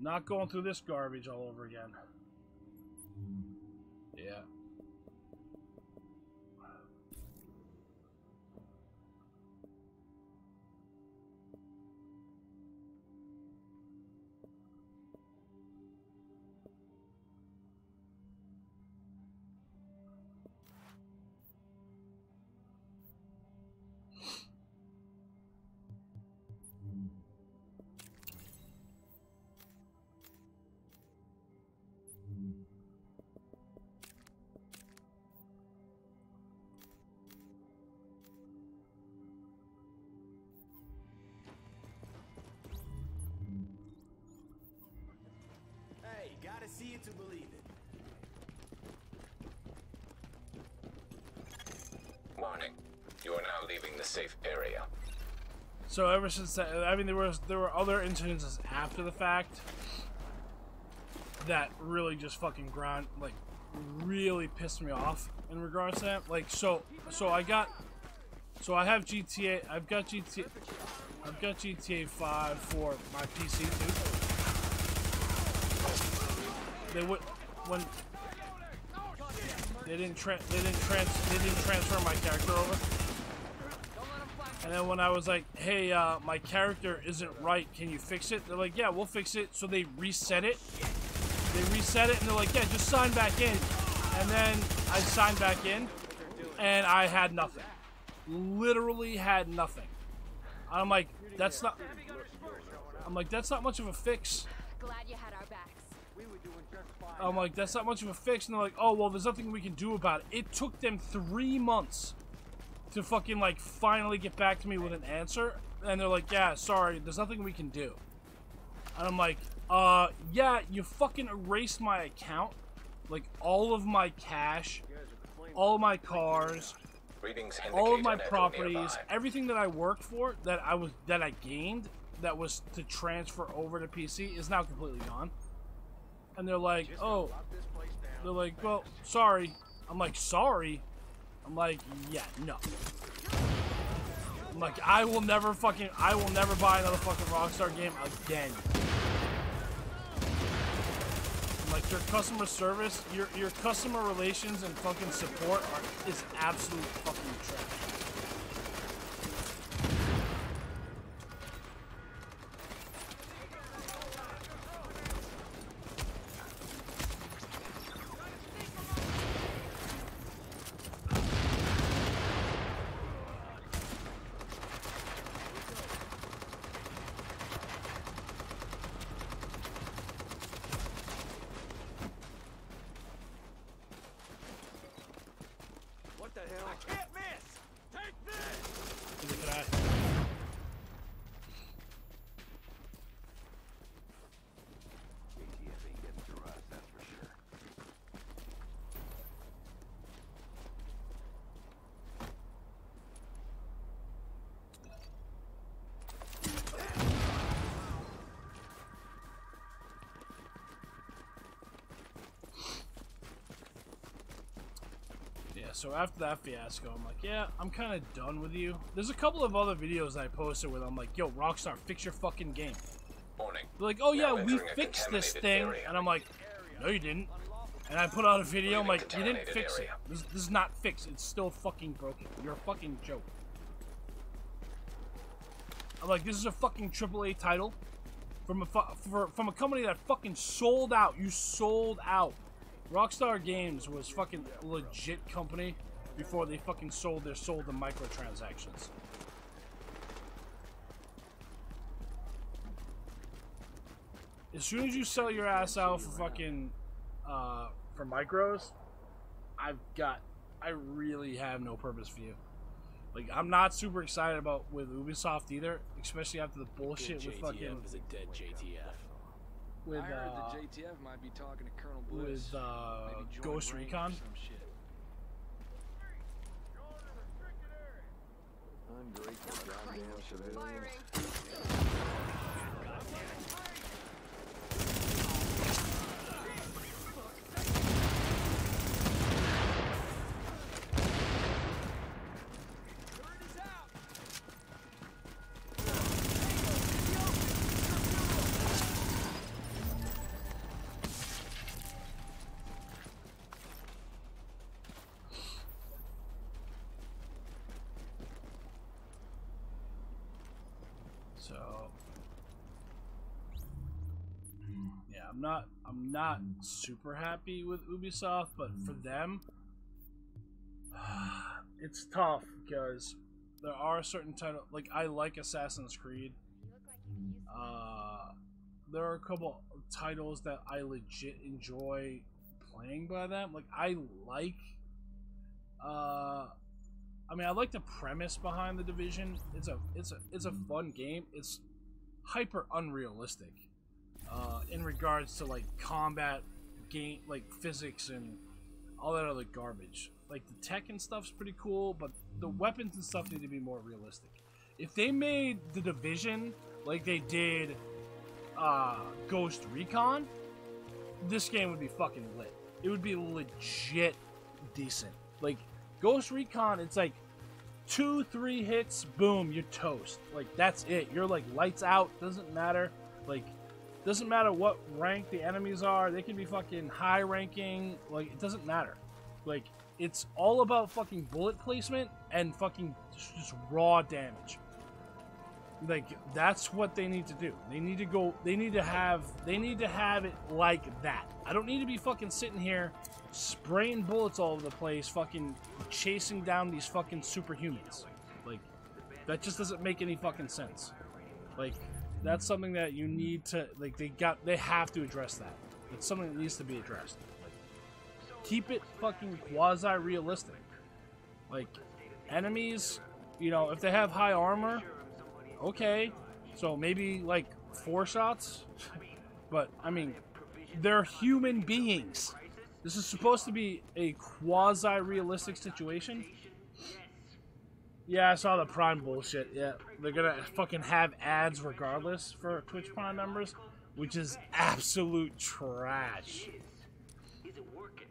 Not going through this garbage all over again. Yeah. To believe it. Warning. You are now leaving the safe area. So ever since that, I mean, there was there were other incidences after the fact that really just fucking grind, like, really pissed me off in regards to that. Like, so, so I got, so I have GTA, I've got GTA, I've got GTA 5 for my PC too. They would when they didn't tra- they didn't trans they didn't transfer my character over. And then when I was like, "Hey, uh, my character isn't right. Can you fix it?" They're like, "Yeah, we'll fix it." So they reset it. They reset it, and they're like, "Yeah, just sign back in." And then I signed back in, and I had nothing. Literally had nothing. I'm like, "That's not." I'm like, "That's not much of a fix." Glad you had our. I'm like, that's not much of a fix. And they're like, oh, well, there's nothing we can do about it. It took them three months to fucking, like, finally get back to me with an answer. And they're like, yeah, sorry, there's nothing we can do. And I'm like, uh, yeah, you fucking erased my account. Like, all of my cash, all my cars, all of my properties, everything that I worked for, that I was, that I gained, that was to transfer over to PC, is now completely gone. And they're like, oh, they're like, well, sorry. I'm like, sorry. I'm like, yeah, no. I'm like, I will never fucking, I will never buy another fucking Rockstar game again. I'm like, your customer service, your your customer relations and fucking support are is absolute fucking trash. What the hell? I can't so after that fiasco, I'm like, yeah, I'm kind of done with you. There's a couple of other videos I posted where I'm like, yo, Rockstar, fix your fucking game. Warning. They're like, oh yeah, Now we fixed this thing, area. and I'm like, no, you didn't. And I put out a video, I'm like, you didn't fix area. it. This, this is not fixed. It's still fucking broken. You're a fucking joke. I'm like, this is a fucking AAA title from a fu- for, from a company that fucking sold out. You sold out. Rockstar Games was fucking legit company before they fucking sold their soul to microtransactions. As soon as you sell your ass out for fucking uh, for micros, I've got I really have no purpose for you. Like I'm not super excited about with Ubisoft either, especially after the bullshit with JTF fucking is a dead JTF. With I heard uh, the JTF might be talking to Colonel Bliss. with uh, Maybe Ghost Range or Recon. some shit. Ungrateful goddamn civilians. So yeah, I'm not I'm not super happy with Ubisoft, but for them it's tough because there are certain titles like I like Assassin's Creed. Uh there are a couple titles that I legit enjoy playing by them. Like I like uh I mean, I like the premise behind the division. It's a it's a it's a fun game. It's hyper unrealistic uh, in regards to like combat game, like physics and all that other garbage. Like the tech and stuff's pretty cool, but the weapons and stuff need to be more realistic. If they made the division like they did uh, Ghost Recon, this game would be fucking lit. It would be legit decent. Like Ghost Recon, it's like two, three hits, boom, you're toast. Like that's it. You're like lights out. Doesn't matter. Like doesn't matter what rank the enemies are. They can be fucking high ranking. Like it doesn't matter. Like it's all about fucking bullet placement and fucking just, raw damage. Like that's what they need to do. They need to go. They need to have. They need to have it like that. I don't need to be fucking sitting here spraying bullets all over the place, fucking chasing down these fucking superhumans. Like that just doesn't make any fucking sense. Like that's something that you need to like. They got. They have to address that. It's something that needs to be addressed. Keep it fucking quasi realistic. Like enemies, you know, if they have high armor, okay. So maybe like four shots. but I mean, they're human beings. This is supposed to be a quasi realistic situation. Yeah, I saw the Prime bullshit. Yeah, they're gonna fucking have ads regardless for Twitch Prime members, which is absolute trash. Is it working?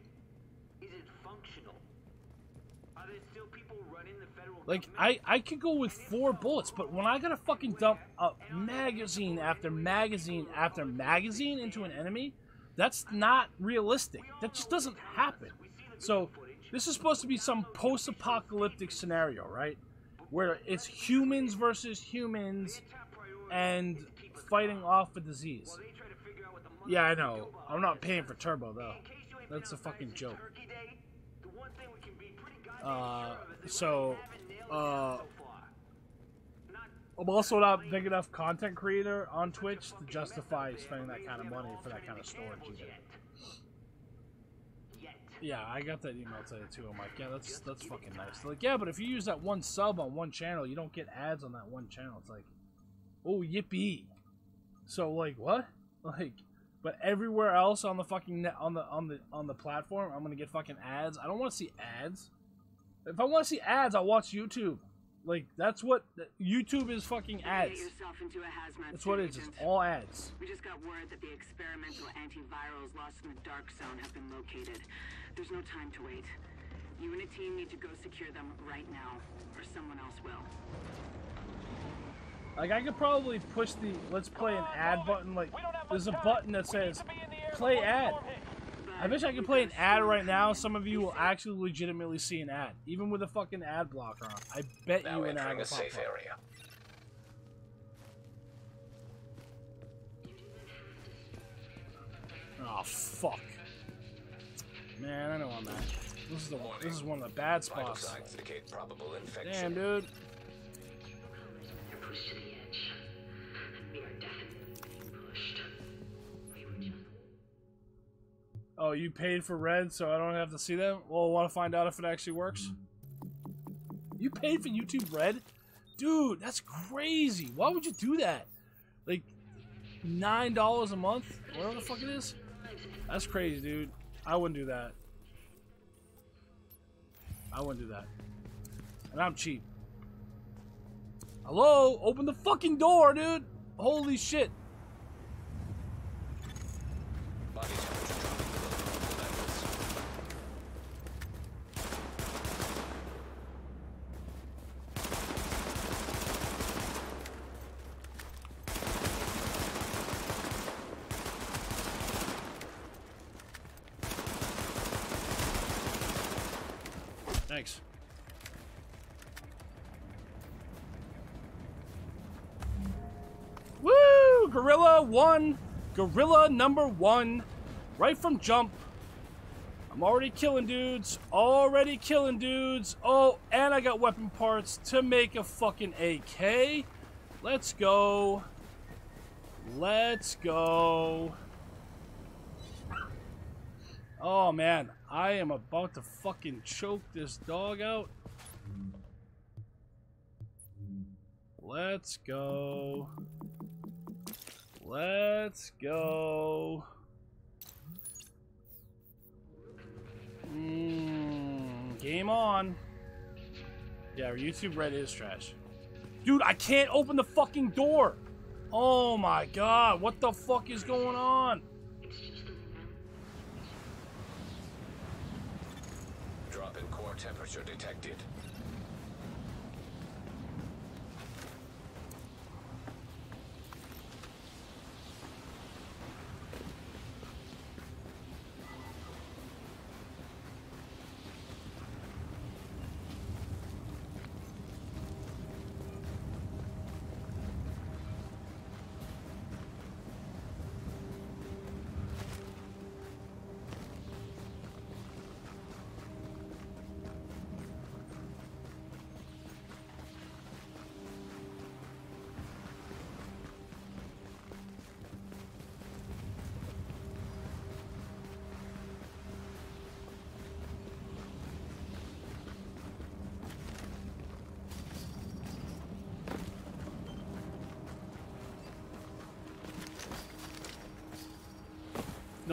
Is it functional? Are there still people running the federal Like I, I could go with four bullets, but when I gotta fucking dump a magazine after magazine after magazine into an enemy, that's not realistic. That just doesn't happen. So this is supposed to be some post-apocalyptic scenario, right? Where it's humans versus humans and fighting off a disease. Yeah, I know. I'm not paying for turbo though. That's a fucking joke. Uh, so, uh, I'm also not big enough content creator on Twitch to justify spending that kind of money for that kind of storage. Yeah, I got that email today too. I'm like, yeah, that's that's fucking nice. They're like, yeah, but if you use that one sub on one channel, you don't get ads on that one channel. It's like, oh yippee. So like what? Like, but everywhere else on the fucking net on the on the on the platform, I'm gonna get fucking ads. I don't want to see ads. If I want to see ads, I'll watch YouTube. Like that's what YouTube is fucking ads. yourself into a hazmat That's what it is. It's all ads. We just got word that the experimental antivirals lost in the dark zone have been located. There's no time to wait. You and a team need to go secure them right now, or someone else will. Like I could probably push the let's play an ad button. Like there's a button that says play ad. I wish I could play an ad right now. Some of you will actually legitimately see an ad, even with a fucking ad blocker on. I bet Now you an ad entering will a pop safe up. area. Oh fuck, man! I know I'm at. This is the this is one of the bad spots. signs indicate probable infection. Damn, dude. Oh, you paid for Red, so I don't have to see them? Well, I want to find out if it actually works? You paid for YouTube Red? Dude, that's crazy. Why would you do that? Like, $9 a month? Whatever the fuck it is? That's crazy, dude. I wouldn't do that. I wouldn't do that. And I'm cheap. Hello? Open the fucking door, dude! Holy shit. Body temperature dropping below normal levels. Thanks. Woo! Gorilla one. Gorilla number one. Right from jump. I'm already killing dudes. Already killing dudes. Oh, and I got weapon parts to make a fucking AK. Let's go. Let's go. Oh man, I am about to fucking choke this dog out. Let's go. Let's go. Mm, game on. Yeah, YouTube Red is trash. Dude, I can't open the fucking door. Oh my god, what the fuck is going on? Drop in core temperature detected.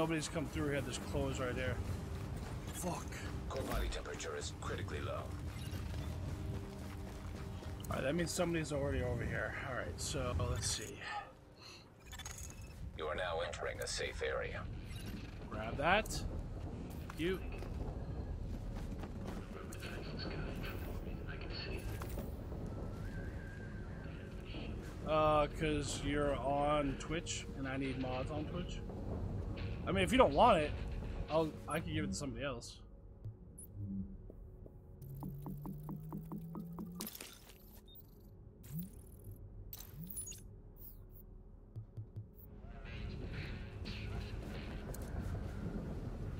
Nobody's come through here. There's clothes right there. Fuck. Core body temperature is critically low. Alright, that means somebody's already over here. Alright, so let's see. You are now entering a safe area. Grab that. You. Uh, cause you're on Twitch and I need mods on Twitch. I mean, if you don't want it, I'll I can give it to somebody else.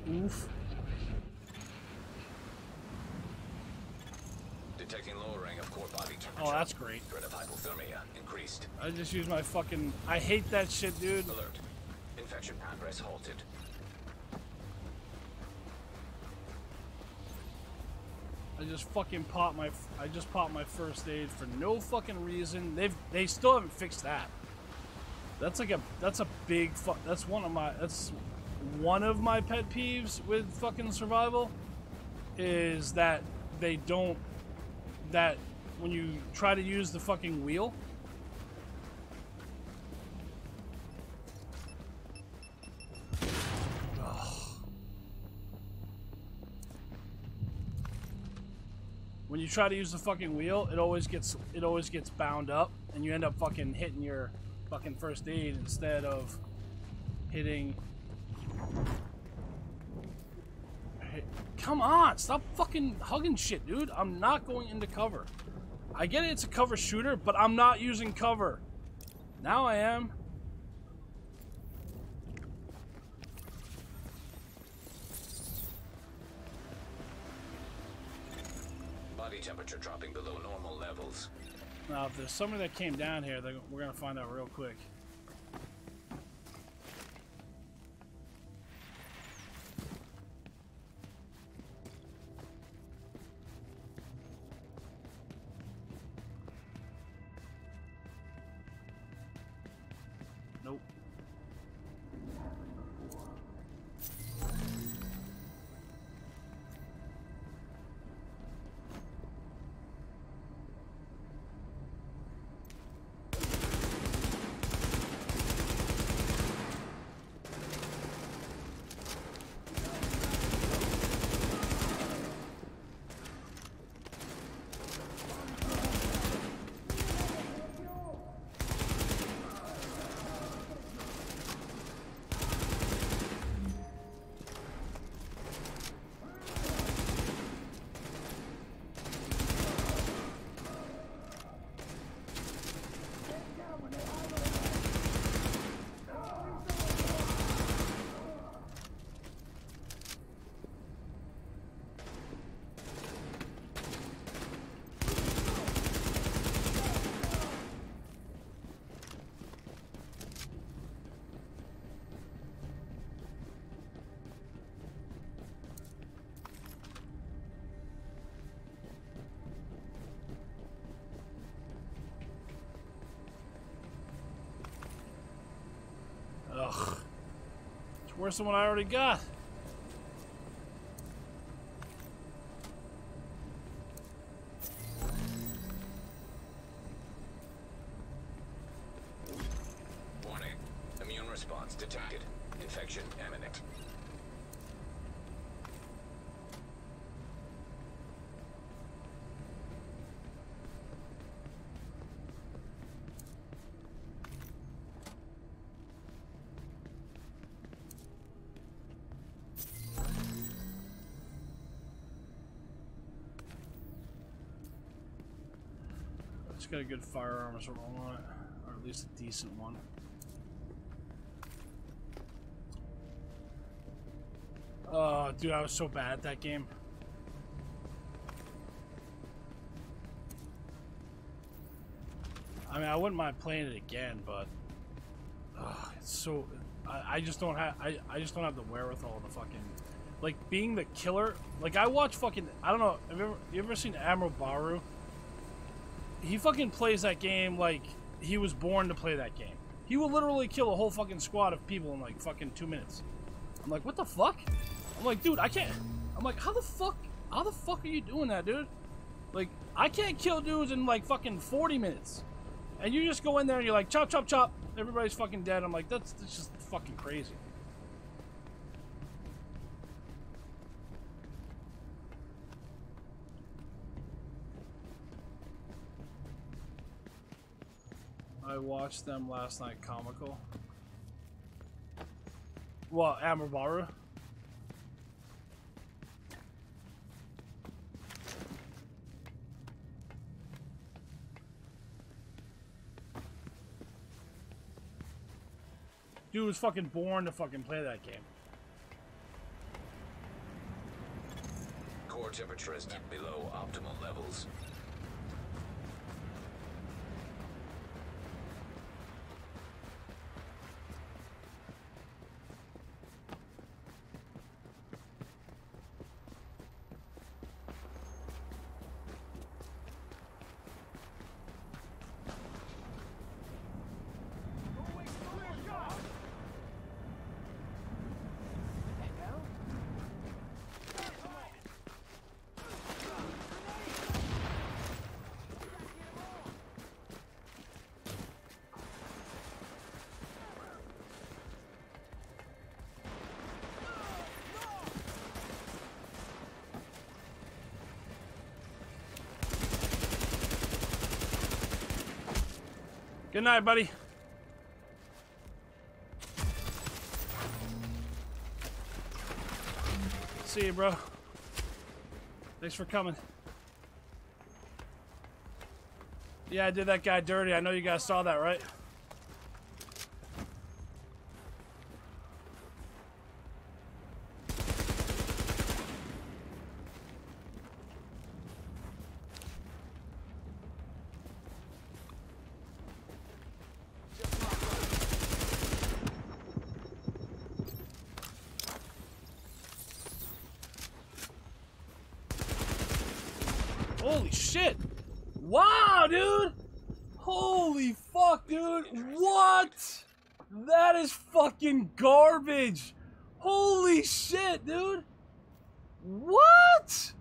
Oof. Detecting lowering of core body temperature. Oh, that's great. Threat of hypothermia increased. I just use my fucking. I hate that shit, dude. Alert. Progress halted. I just fucking popped my. I just popped my first aid for no fucking reason. They've they still haven't fixed that. That's like a that's a big fuck. That's one of my that's one of my pet peeves with fucking survival is that they don't that when you try to use the fucking wheel. Try to use the fucking wheel, it always gets it always gets bound up, and you end up fucking hitting your fucking first aid instead of hitting. Come on, stop fucking hugging shit, dude. I'm not going into cover. I get it, it's a cover shooter, but I'm not using cover. Now I am. Body temperature dropping below normal levels. Now, if there's somebody that came down here, we're gonna find out real quick. Ugh. It's worse than what I already got. It's got a good firearm is what I want, or at least a decent one. Oh, dude, I was so bad at that game. I mean, I wouldn't mind playing it again, but it's so. I, I just don't have. I, I just don't have the wherewithal to fucking like being the killer. Like I watch fucking. I don't know. Have you ever you ever seen Admiral Bahroo? He fucking plays that game like he was born to play that game. He will literally kill a whole fucking squad of people in like fucking two minutes. I'm like, what the fuck? I'm like, dude, I can't. I'm like, how the fuck? How the fuck are you doing that, dude? Like, I can't kill dudes in like fucking 40 minutes. And you just go in there and you're like, chop, chop, chop. Everybody's fucking dead. I'm like, that's, that's just fucking crazy. I watched them last night, comical. Well, Amabaru. Dude was fucking born to fucking play that game. Core temperature is dipped below optimal levels. Good night, buddy. See you, bro. Thanks for coming. Yeah, I did that guy dirty. I know you guys saw that, right? Holy shit! Wow, dude! Holy fuck, dude! What? That is fucking garbage! Holy shit, dude! What?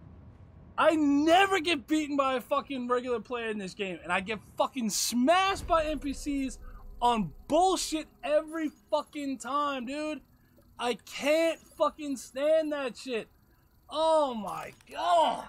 I never get beaten by a fucking regular player in this game, and I get fucking smashed by NPCs on bullshit every fucking time, dude. I can't fucking stand that shit. Oh my god.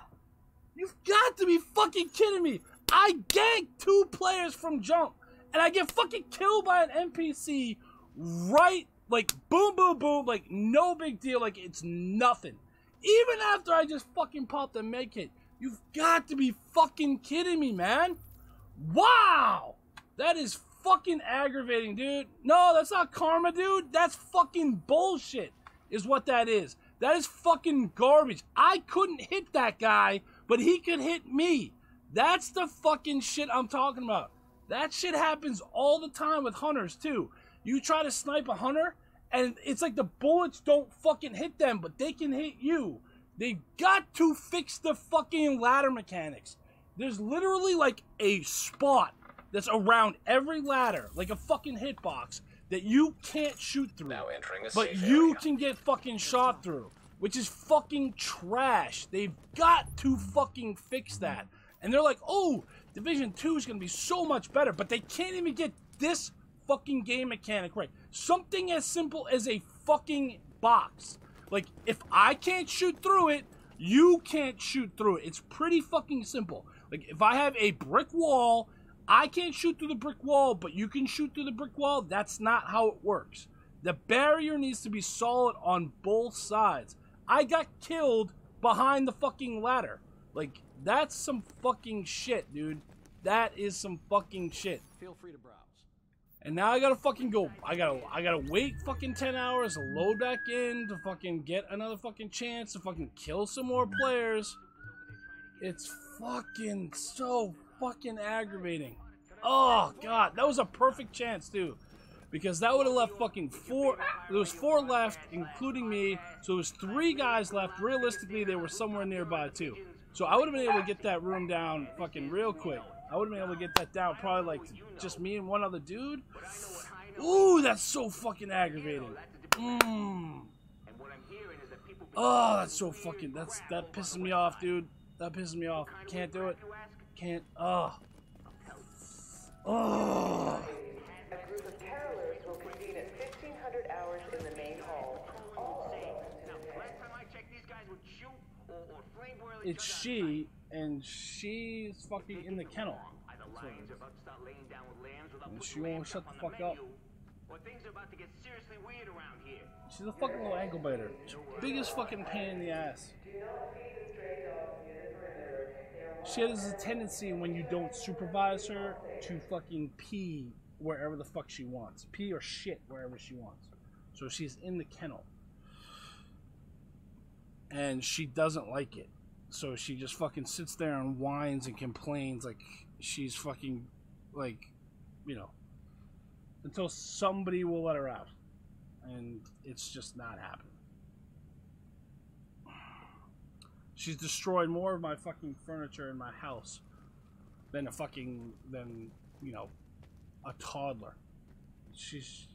You've got to be fucking kidding me. I ganked two players from jump, and I get fucking killed by an NPC right, like, boom, boom, boom, like, no big deal, like, it's nothing. Even after I just fucking popped a med kit. You've got to be fucking kidding me, man. Wow! That is fucking aggravating, dude. No, that's not karma, dude. That's fucking bullshit, is what that is. That is fucking garbage. I couldn't hit that guy, but he could hit me. That's the fucking shit I'm talking about. That shit happens all the time with hunters, too. You try to snipe a hunter, and it's like the bullets don't fucking hit them, but they can hit you. They got to fix the fucking ladder mechanics. There's literally like a spot that's around every ladder, like a fucking hitbox, that you can't shoot through. Now entering a but you area. can get fucking shot through, which is fucking trash. They've got to fucking fix that. And they're like, oh, Division 2 is going to be so much better, but they can't even get this fucking game mechanic right. Something as simple as a fucking box. Like, if I can't shoot through it, you can't shoot through it. It's pretty fucking simple. Like, if I have a brick wall, I can't shoot through the brick wall, but you can shoot through the brick wall. That's not how it works. The barrier needs to be solid on both sides. I got killed behind the fucking ladder. Like, that's some fucking shit, dude. That is some fucking shit. Feel free to browse. And now I gotta fucking go. I gotta I gotta wait fucking 10 hours load back in to fucking get another fucking chance to fucking kill some more players. It's fucking so fucking aggravating. Oh god, that was a perfect chance too. Because that would have left fucking four there was four left, including me. So there was three guys left. Realistically, they were somewhere nearby too. So I would have been able to get that room down fucking real quick. I would have been able to get that down probably like just me and one other dude. Ooh, that's so fucking aggravating. Mmm. Oh, that's so fucking. That's that pisses me off, dude. That pisses me off. Can't do it. Can't. Oh. Oh. A group of carolers will convene at 1500 hours in the main hall. All It's she, and she's fucking in the kennel. And she won't shut the fuck up. She's a fucking little ankle biter. Biggest fucking pain in the ass. She has a tendency when you don't supervise her to fucking pee wherever the fuck she wants. Pee or shit wherever she wants. So she's in the kennel. And she doesn't like it. So she just fucking sits there and whines and complains like she's fucking like you know until somebody will let her out. And it's just not happening. She's destroyed more of my fucking furniture in my house than a fucking than you know a toddler. She's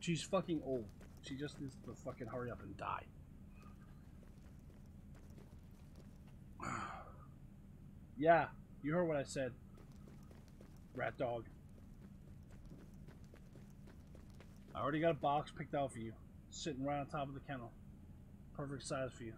she's fucking old. She just needs to fucking hurry up and die. Yeah, you heard what I said. Rat dog. I already got a box picked out for you, sitting right on top of the kennel. Perfect size for you.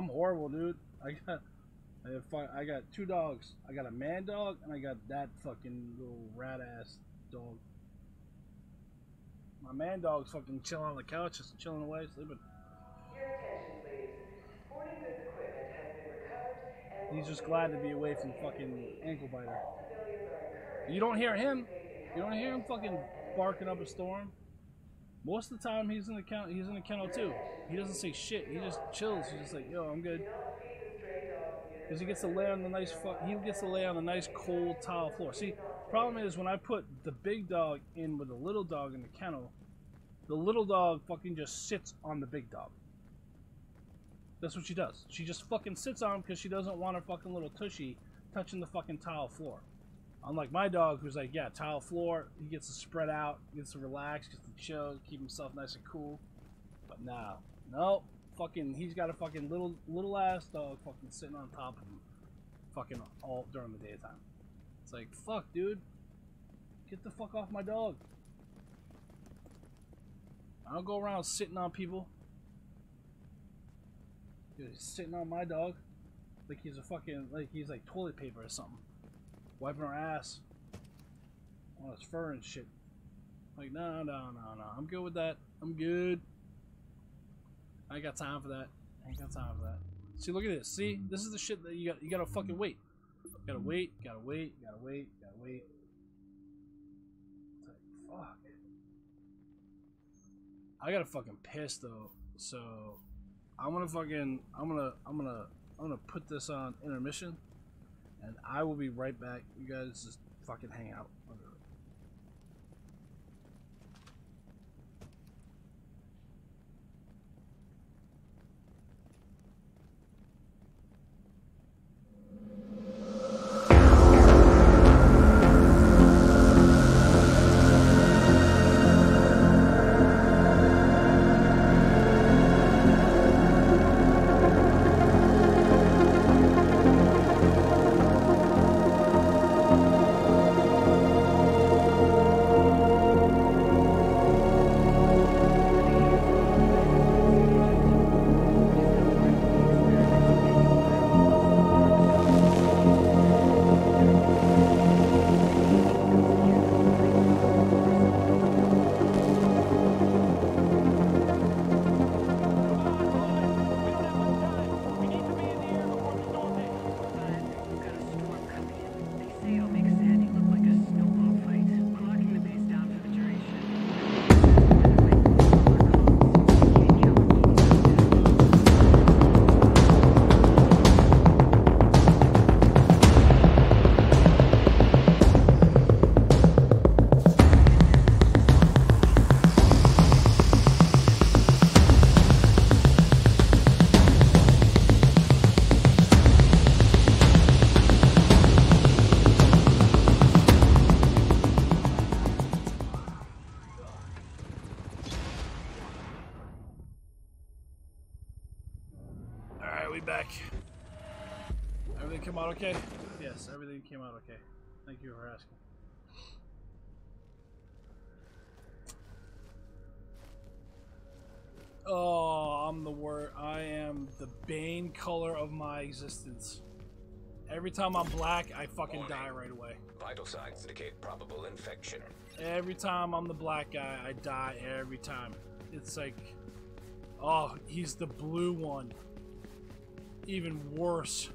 I'm horrible, dude. I got, I, have, I got two dogs. I got a man dog and I got that fucking little rat ass dog. My man dog's fucking chilling on the couch, just chilling away, sleeping. Your attention, please. Sporting goods equipment has been recovered and He's just glad to be away from fucking ankle biter. You don't hear him. You don't hear him fucking barking up a storm. Most of the time he's in the kennel. He's in the kennel too. He doesn't say shit. He just chills. He's just like, yo, I'm good. Because he gets to lay on the nice. Fu- he gets to lay on the nice cold tile floor. See, problem is when I put the big dog in with the little dog in the kennel, the little dog fucking just sits on the big dog. That's what she does. She just fucking sits on him because she doesn't want her fucking little tushy touching the fucking tile floor. Unlike my dog, who's like, yeah, tile floor, he gets to spread out, gets to relax, gets to chill, keep himself nice and cool. But now, no, fucking, he's got a fucking little little ass dog fucking sitting on top of him, fucking all during the daytime. It's like, fuck, dude, get the fuck off my dog. I don't go around sitting on people. Dude, he's sitting on my dog like he's a fucking like he's like toilet paper or something, wiping our ass on his fur and shit. Like no no no no, I'm good with that. I'm good. I ain't got time for that. I ain't got time for that. See, look at this. See, mm-hmm. this is the shit that you got. You gotta fucking wait. gotta wait. Gotta wait. Gotta wait. Gotta wait. It's like fuck. I gotta fucking piss though. So I'm gonna fucking I'm gonna I'm gonna I'm gonna put this on intermission and I will be right back. You guys just fucking hang out. You for asking. Oh, I'm the word. I am the bane color of my existence. Every time I'm black, I fucking die right away. Vital signs indicate probable infection. Every time I'm the black guy, I die every time. It's like, oh, he's the blue one. Even worse.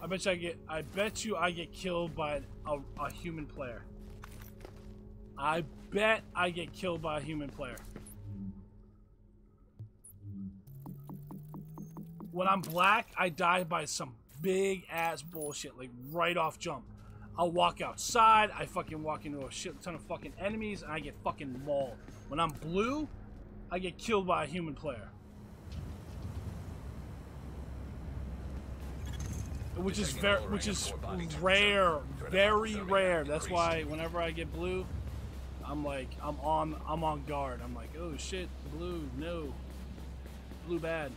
I bet you I get. I bet you I get killed by a, a human player. I bet I get killed by a human player. When I'm black, I die by some big ass bullshit, like right off jump. I'll walk outside, I fucking walk into a shit ton of fucking enemies, and I get fucking mauled. When I'm blue, I get killed by a human player. Which is very, which is rare, very rare. That's why whenever I get blue, I'm like, I'm on, I'm on guard. I'm like, oh shit, blue, no, blue bad.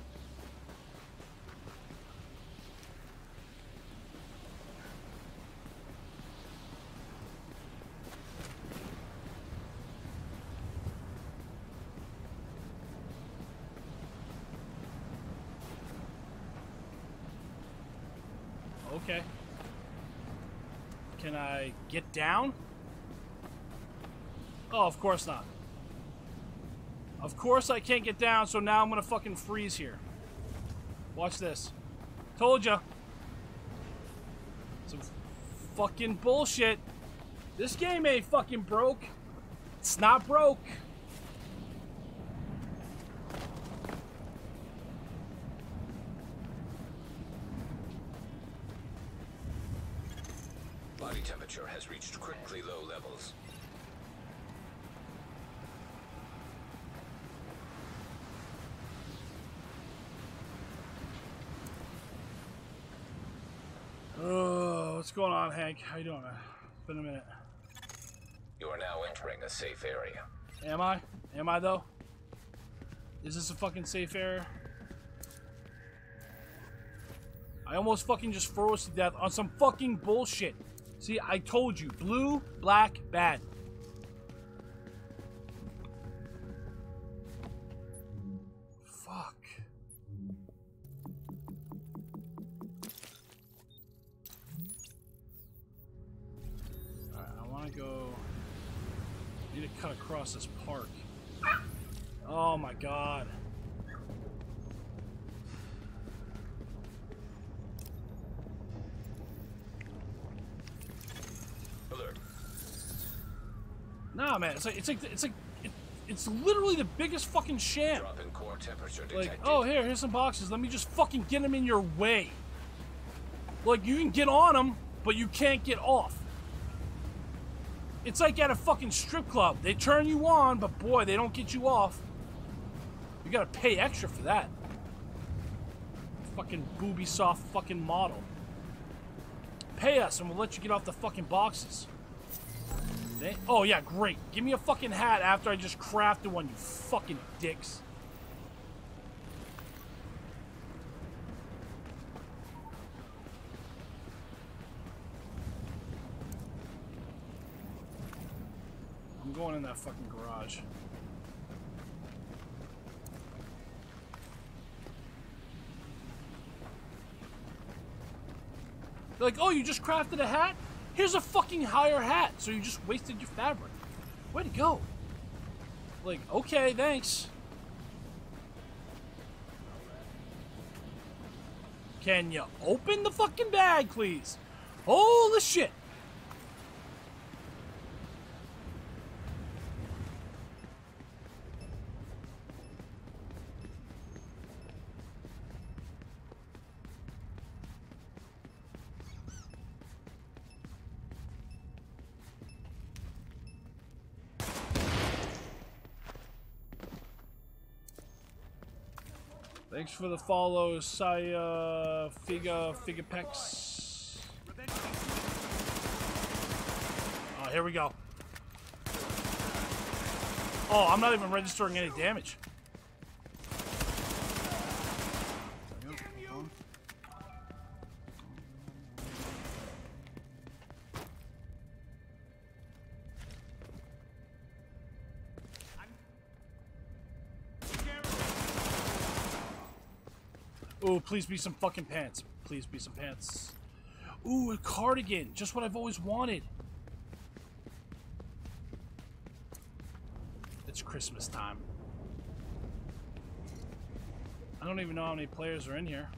Okay. Can I get down? Oh, of course not. Of course I can't get down, so now I'm gonna fucking freeze here. Watch this. Told ya. Some fucking bullshit. This game ain't fucking broke. It's not broke. Temperature has reached critically low levels. Oh, what's going on, Hank? How you doing? It's been a minute. You are now entering a safe area. Am I? Am I though? Is this a fucking safe area? I almost fucking just froze to death on some fucking bullshit. See, I told you. Blue, black, bad. Fuck. Alright, I want to go... I need to cut across this park. Oh my god. Alert. Nah, man, it's like it's like it's like it's literally the biggest fucking sham. Drop in core temperature Like, oh, here, here's some boxes. Let me just fucking get them in your way. Like, you can get on them, but you can't get off. It's like at a fucking strip club. They turn you on, but boy, they don't get you off. You gotta pay extra for that. Fucking booby soft fucking model. Pay us and we'll let you get off the fucking boxes. Oh yeah, great. Give me a fucking hat after I just crafted one, you fucking dicks. I'm going in that fucking garage. They're like, oh, you just crafted a hat? Here's a fucking higher hat. So you just wasted your fabric. Way to go. Like, okay, thanks. Can you open the fucking bag, please? Holy shit. Thanks for the follow, Saya Figa Figapex. Oh, here we go. Oh, I'm not even registering any damage. Please be some fucking pants. Please be some pants. Ooh, a cardigan. Just what I've always wanted. It's Christmas time. I don't even know how many players are in here.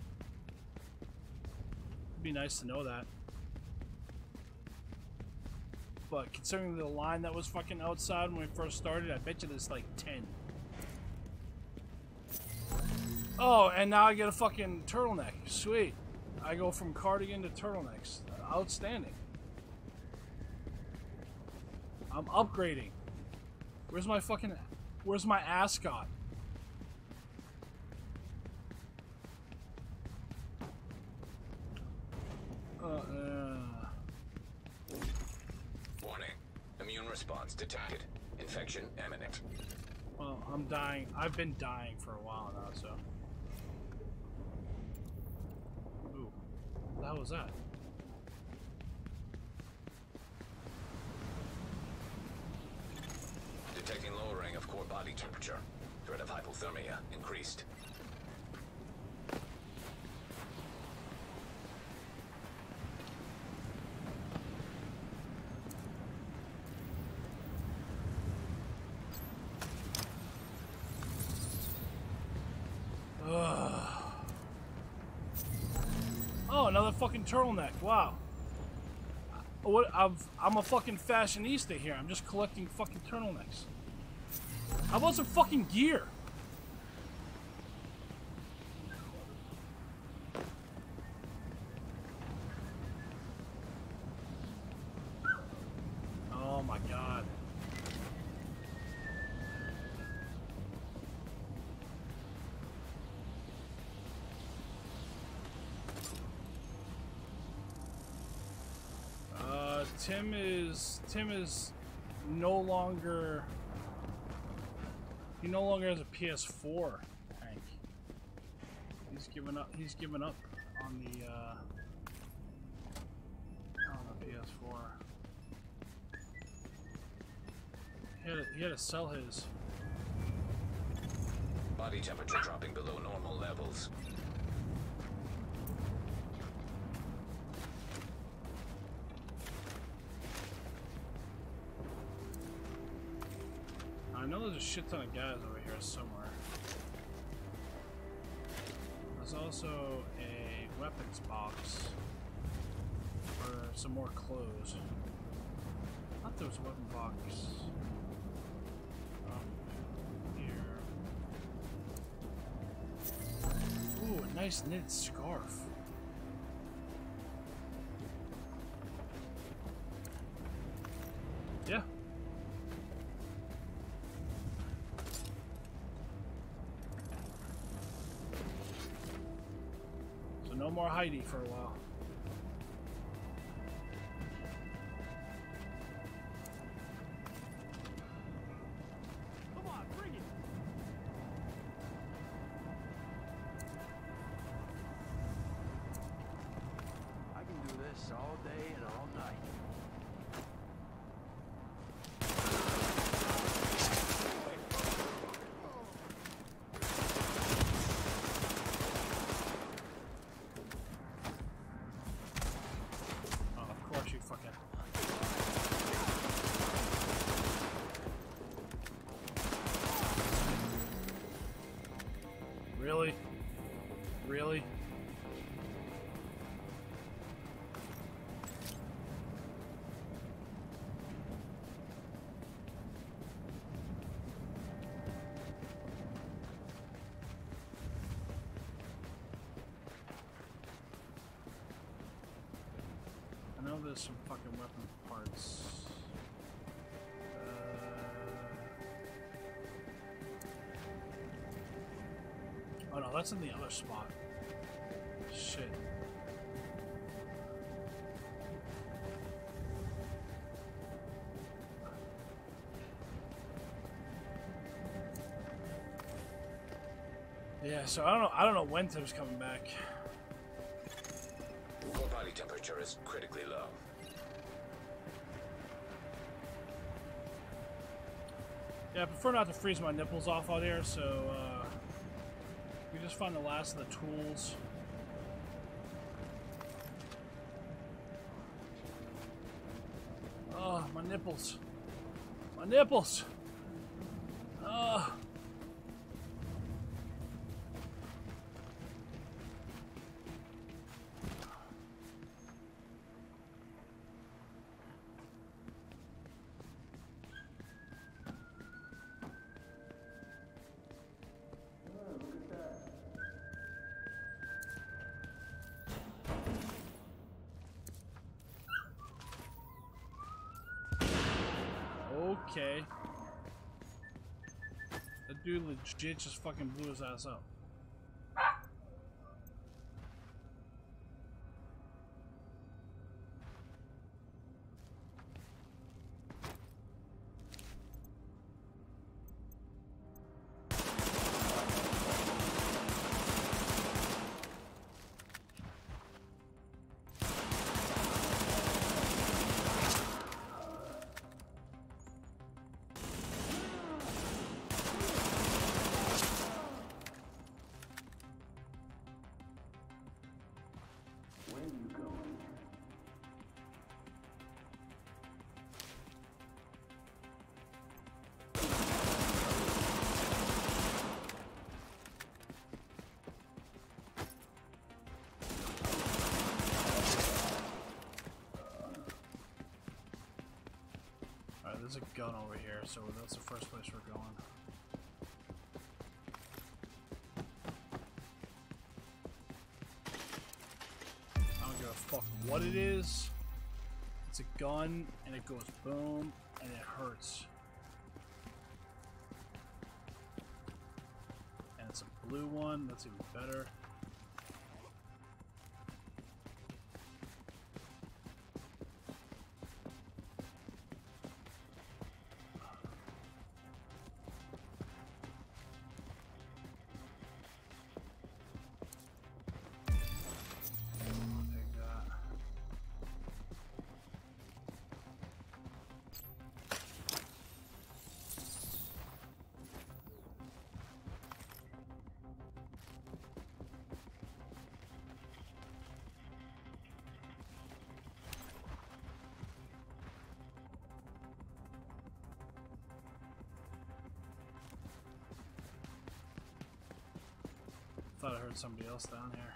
It'd be nice to know that. But considering the line that was fucking outside when we first started, I bet you there's like 10. Oh, and now I get a fucking turtleneck. Sweet. I go from cardigan to turtlenecks. Outstanding. I'm upgrading. Where's my fucking... Where's my ascot? Uh, uh, Warning. Immune response detected. Infection imminent. well, I'm dying. I've been dying for a while now, so... Ooh. The hell was that? Detecting lowering of core body temperature. Threat of hypothermia increased. fucking turtleneck. Wow. What? I'm, I'm a fucking fashionista here. I'm just collecting fucking turtlenecks. How about some fucking gear? Tim is Tim is no longer he no longer has a PS4. Hank, he's given up. He's given up on the uh, on the PS4. He had, to, he had to sell his. Body temperature dropping below normal levels. Shit ton of guys over here somewhere. There's also a weapons box for some more clothes. I thought there was a weapon box up um, here. Ooh, a nice knit. Heidi for a while. There's some fucking weapon parts. Uh... Oh no, that's in the other spot. Shit. Yeah, so I don't know. I don't know when Tim's coming back. Is critically low. Yeah, I prefer not to freeze my nipples off out here, so uh, we just find the last of the tools. Oh, my nipples. My nipples. Okay. That dude legit just fucking blew his ass up. Gun over here, so that's the first place we're going. I don't give a fuck what it is. It's a gun, and it goes boom, and it hurts. And it's a blue one, that's even better. Thought I heard somebody else down here.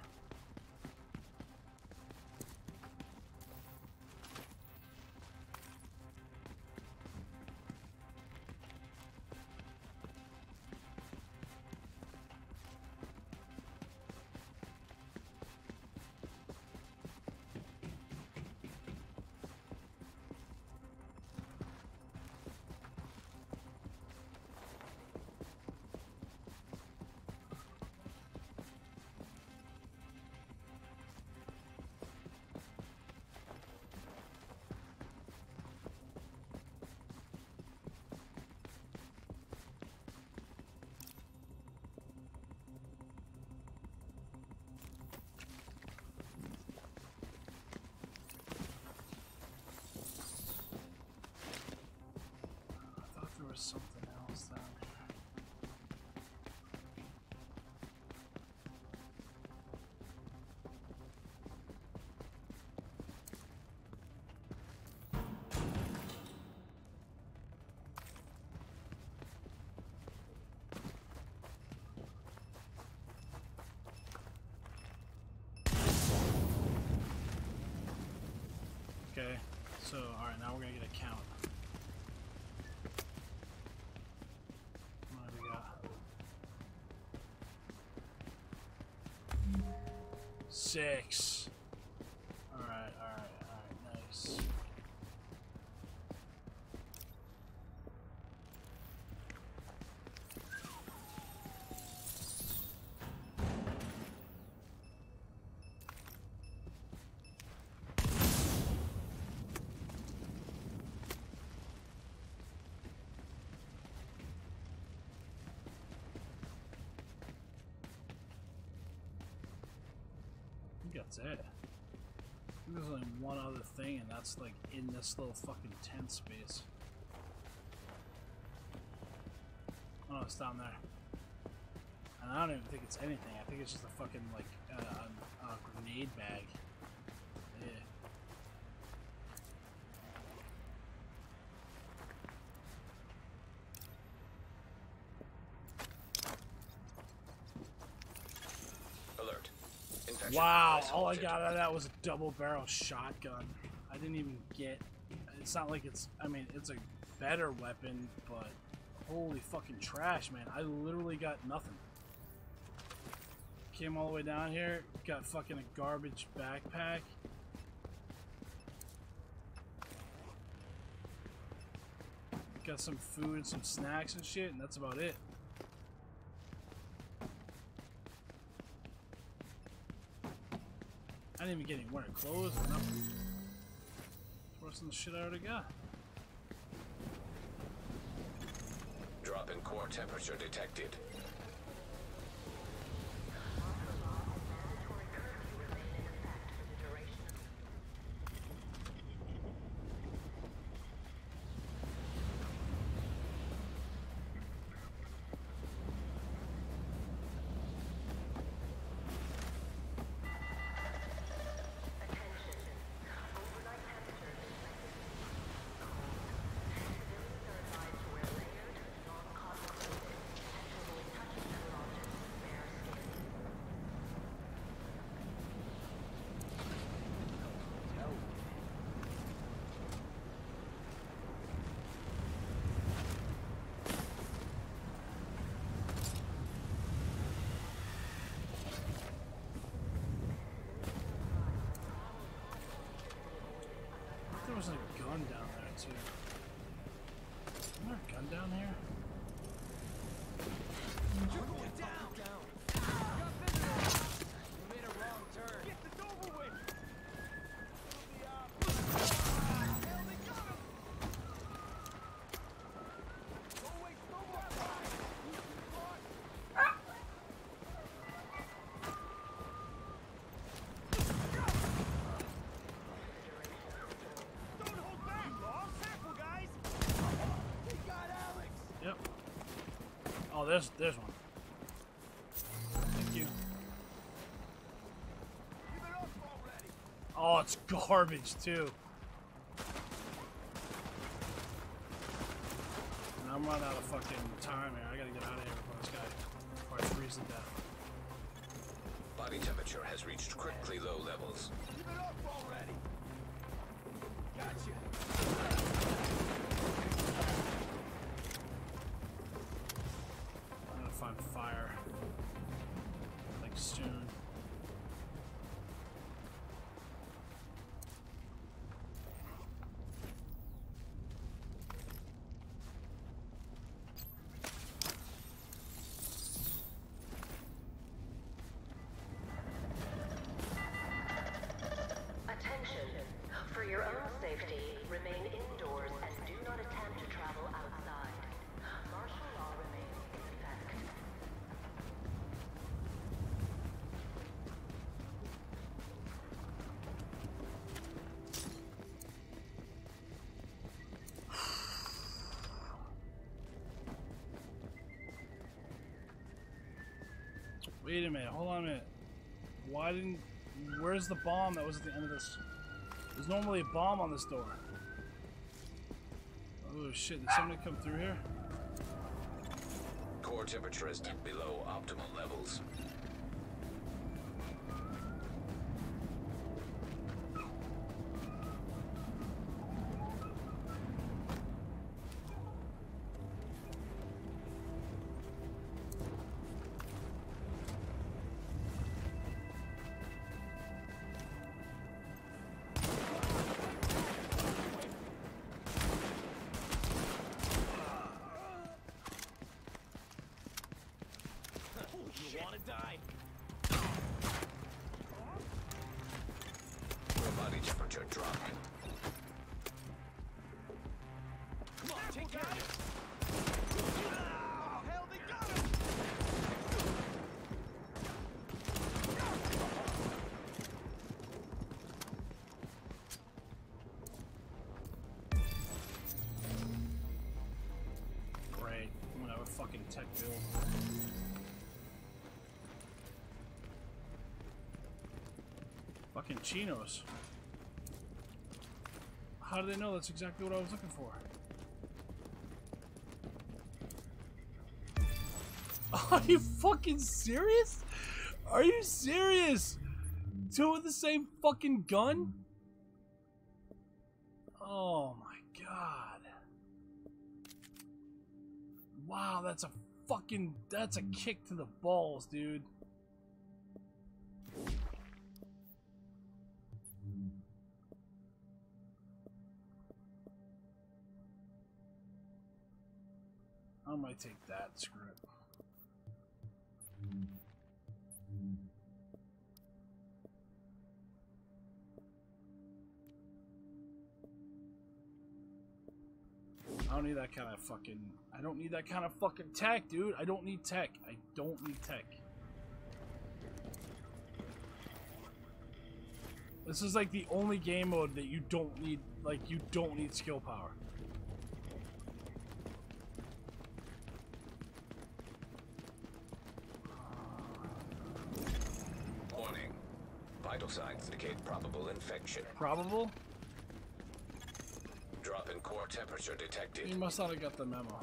So alright, now we're gonna get a count. Six. That's it. There's only one other thing, and that's like in this little fucking tent space. Oh, it's down there. And I don't even think it's anything. I think it's just a fucking like uh, a, a grenade bag. Yeah. Alert. Infection Wow, all I got out of that was a double barrel shotgun. I didn't even get. It's not like it's. I mean, it's a better weapon, but holy fucking trash, man. I literally got nothing. Came all the way down here, got fucking a garbage backpack. Got some food and some snacks and shit, and that's about it. I didn't even get any winter clothes or nothing. Worse the shit I already got. Drop in core temperature detected. Oh, there's there's one. Thank you. Give it up already. Oh, it's garbage too. And I'm running out of fucking time here. I gotta get out of here before this guy before I freeze to death. Body temperature has reached critically low levels. Give it up already. Gotcha. I'm gonna find fire. Wait a minute, hold on a minute. Why didn't where's the bomb that was at the end of this? There's normally a bomb on this door. Oh shit, did somebody come through here? Core temperature is below optimal levels. Chinos. How do they know that's exactly what I was looking for? Are you fucking serious? Are you serious? Two with the same fucking gun? Oh my god. Wow, that's a fucking that's a kick to the balls, dude. Screw it. I don't need that kind of fucking. I don't need that kind of fucking tech, dude. I don't need tech. I don't need tech. This is like the only game mode that you don't need, like, you don't need skill power. Warning. Vital signs indicate probable? Drop in core temperature detected. You must not have got the memo.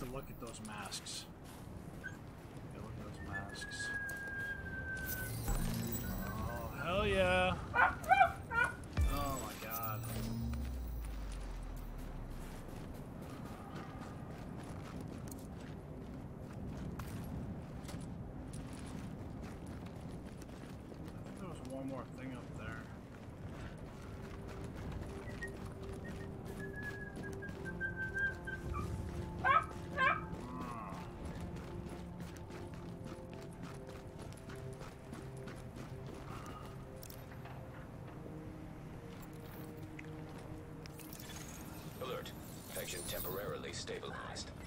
To look at those masks. Infection temporarily stabilized.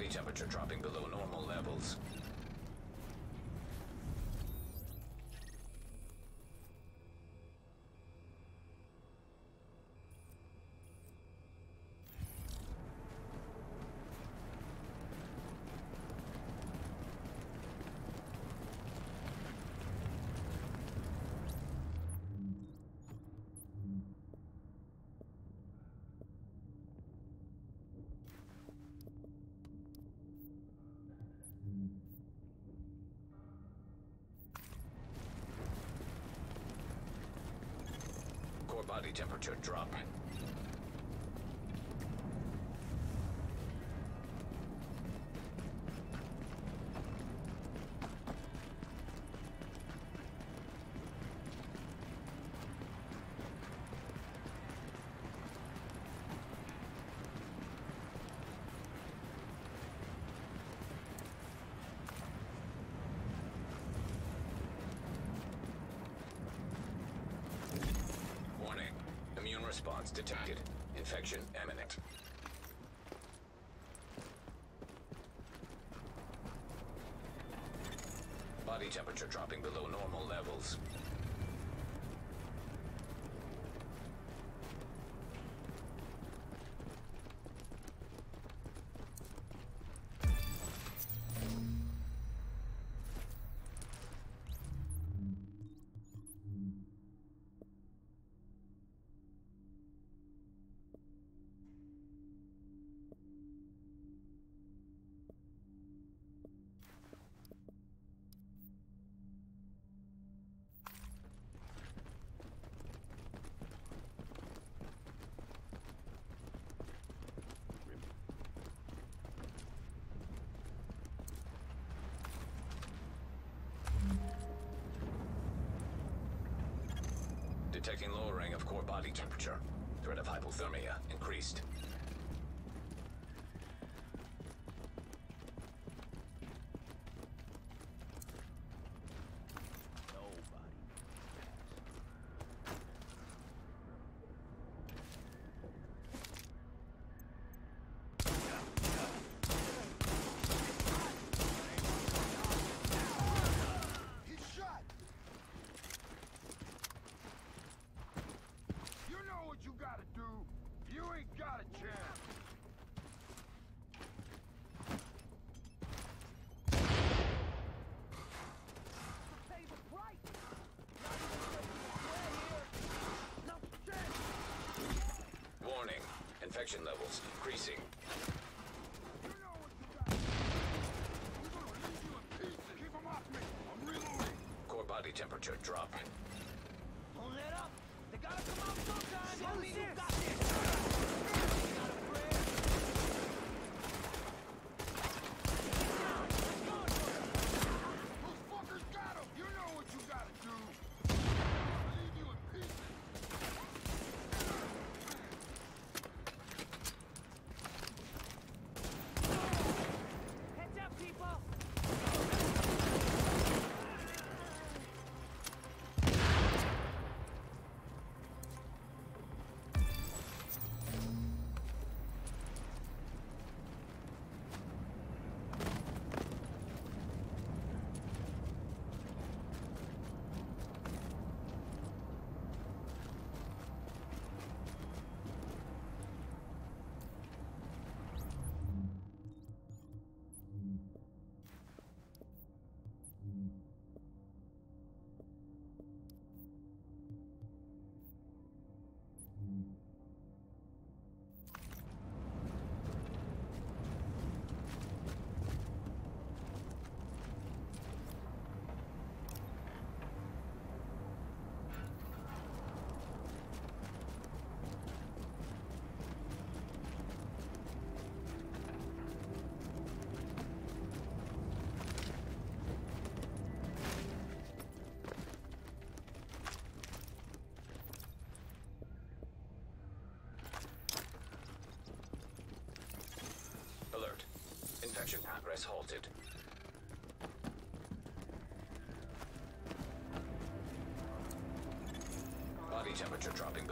Body temperature dropping below normal levels. Core body temperature dropping. Warning. Immune response detected. Infection imminent. Body temperature dropping below normal levels. Detecting lowering of core body temperature. Threat of hypothermia increased. Infection levels increasing. Core body temperature dropping. Infection progress halted. Body temperature dropping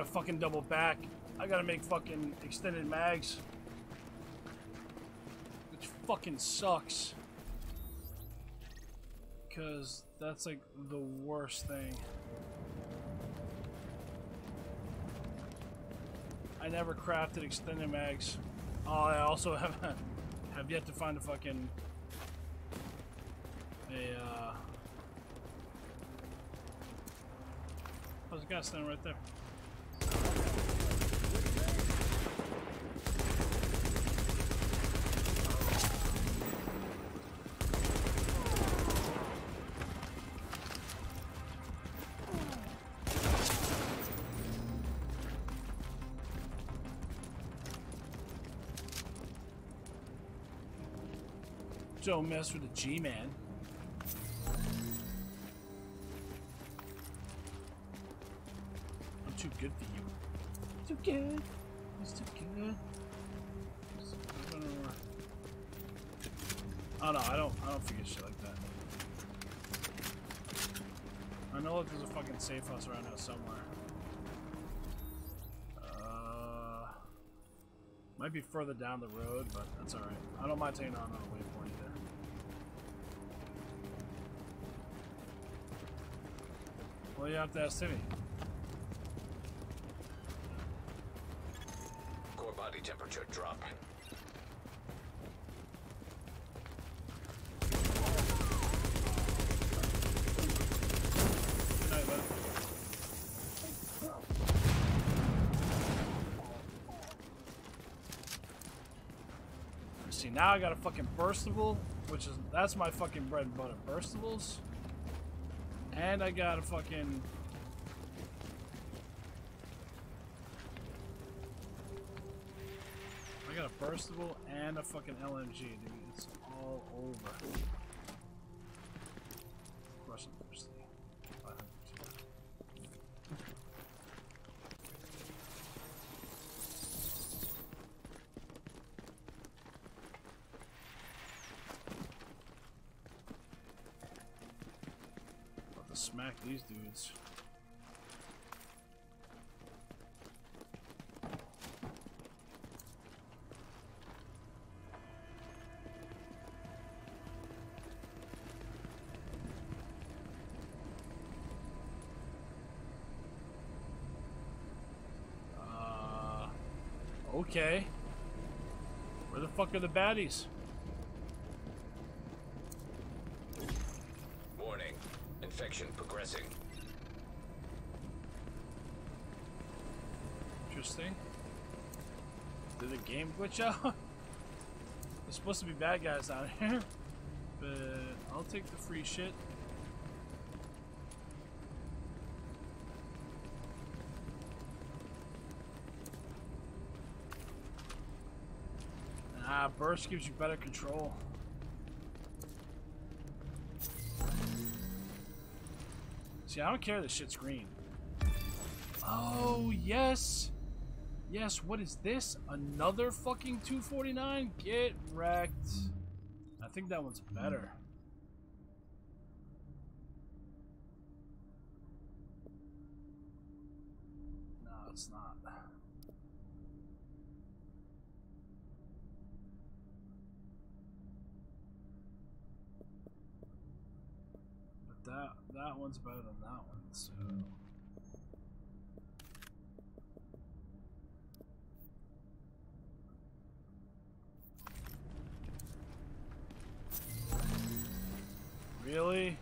gotta fucking double back. I gotta make fucking extended mags. Which fucking sucks. Because that's like the worst thing. I never crafted extended mags. Oh, I also have have yet to find a fucking a uh There's a guy standing right there. Don't mess with the G-Man. I'm too good for you. Too good. It's too good. Oh no, I don't. I don't forget shit like that. I know there's a fucking safe house around here somewhere. Uh, might be further down the road, but that's alright. I don't mind taking on another waypoint either. Well, you have to ask Timmy. Core body temperature dropping. Good night, bud. See, now I got a fucking burstable, which is, that's my fucking bread and butter. Burstables. And I got a fucking... I got a burstable and a fucking LMG, dude. It's all over. These dudes. Uh, okay. Where the fuck are the baddies? Warning. Infection progressing. Interesting. Glitch out? There's supposed to be bad guys down here. But I'll take the free shit. Ah, burst gives you better control. See, I don't care that shit's green. Oh, yes! Yes, what is this? Another fucking 249? Get wrecked. I think that one's better. No, it's not. But that that one's better than that one, so Really?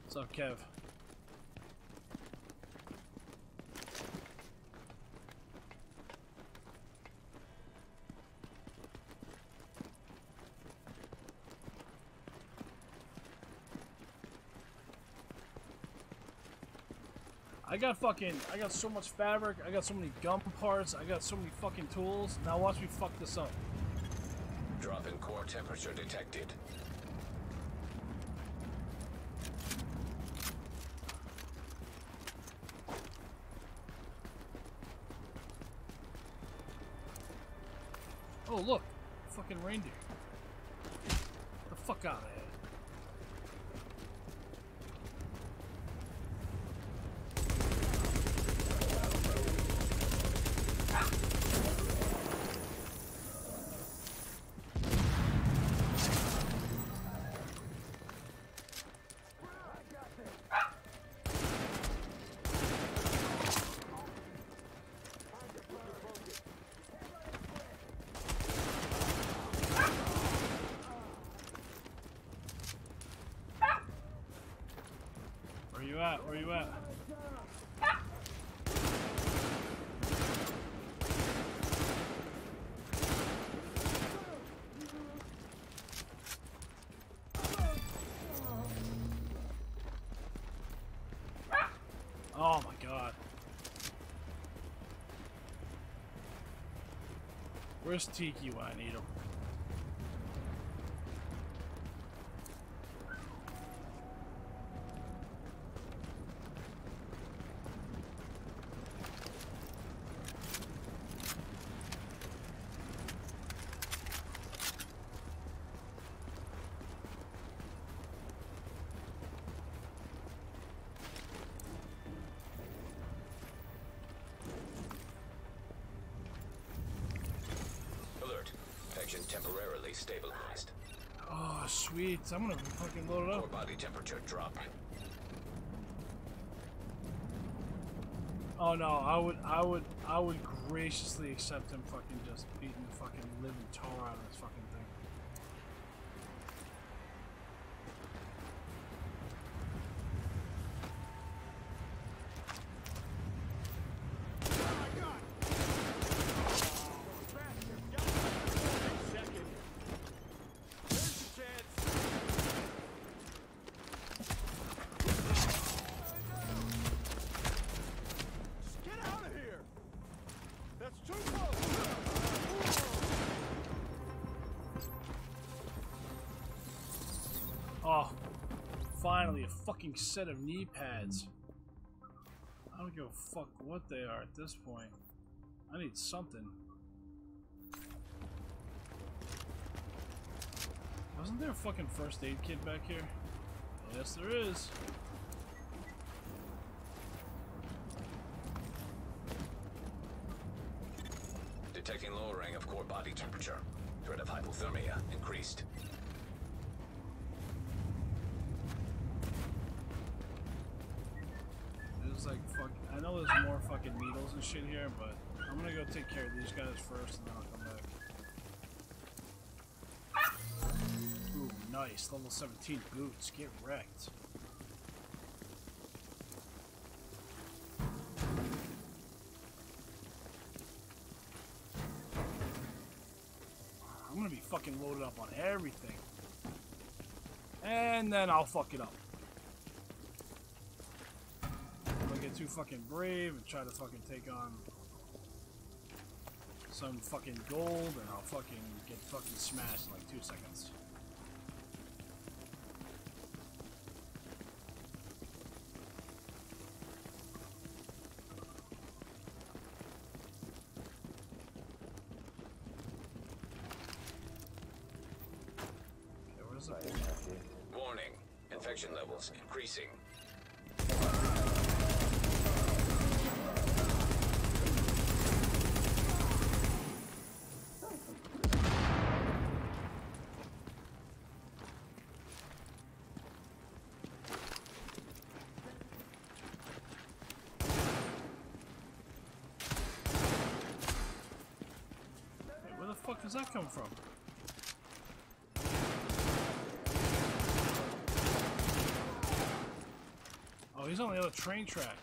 What's up, Kev? I got fucking, I got so much fabric, I got so many gum parts, I got so many fucking tools. Now watch me fuck this up. Drop in core temperature detected. Oh look, fucking reindeer. the fuck out of here. Where you at? Where you at? Where's Tiki when I need him? Alert. Infection temporarily stabilized. Oh, sweet. I'm gonna fucking load it Core up. body temperature drop. Oh no, I would, I would, I would graciously accept him fucking just beating the fucking living tar out of this fucking finally a fucking set of knee pads. I don't give a fuck what they are at this point. I need something. Wasn't there a fucking first aid kit back here? Oh, yes, there is. Detecting lowering of core body temperature. Threat of hypothermia increased. There's like fuck. I know there's more and shit here, but I'm gonna go take care of these guys first, and then I'll come back. Ooh, nice. Level 17 boots. Get wrecked. I'm gonna be fucking loaded up on everything. And then I'll fuck it up. I'm gonna get too fucking brave and try to fucking take on some fucking gold and I'll fucking get fucking smashed in like two seconds. Okay, where's the Warning. Infection levels increasing. Wait, where the fuck does that come from? Oh, he's on the other train track.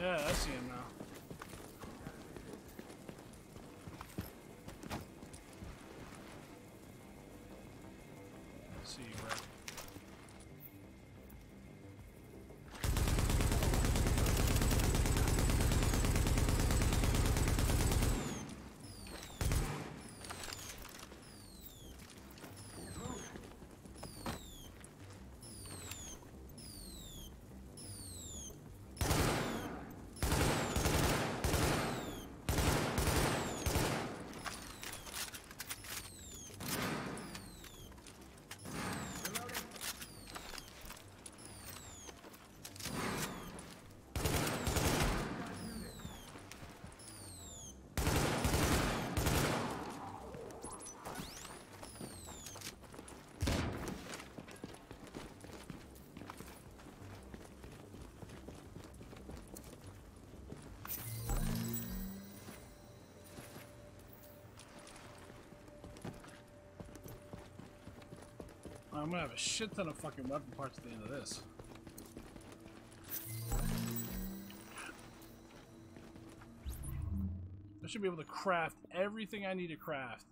Yeah, I see him now. I see you, bro. I'm gonna have a shit ton of fucking weapon parts at the end of this. I should be able to craft everything I need to craft.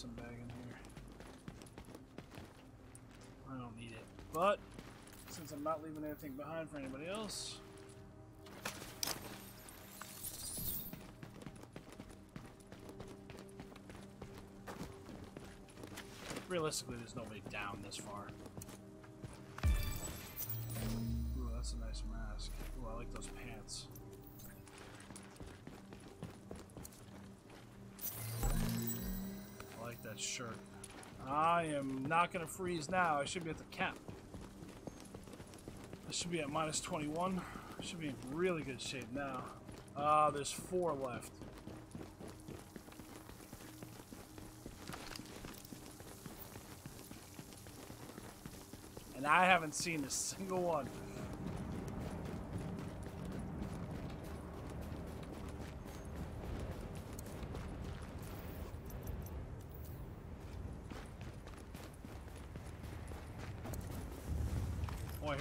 Medicine bag in here. I don't need it. But, since I'm not leaving anything behind for anybody else, realistically, there's no way down this far. Going to freeze now. I should be at the cap. I should be at minus 21. I should be in really good shape now. Ah, uh, there's four left. And I haven't seen a single one.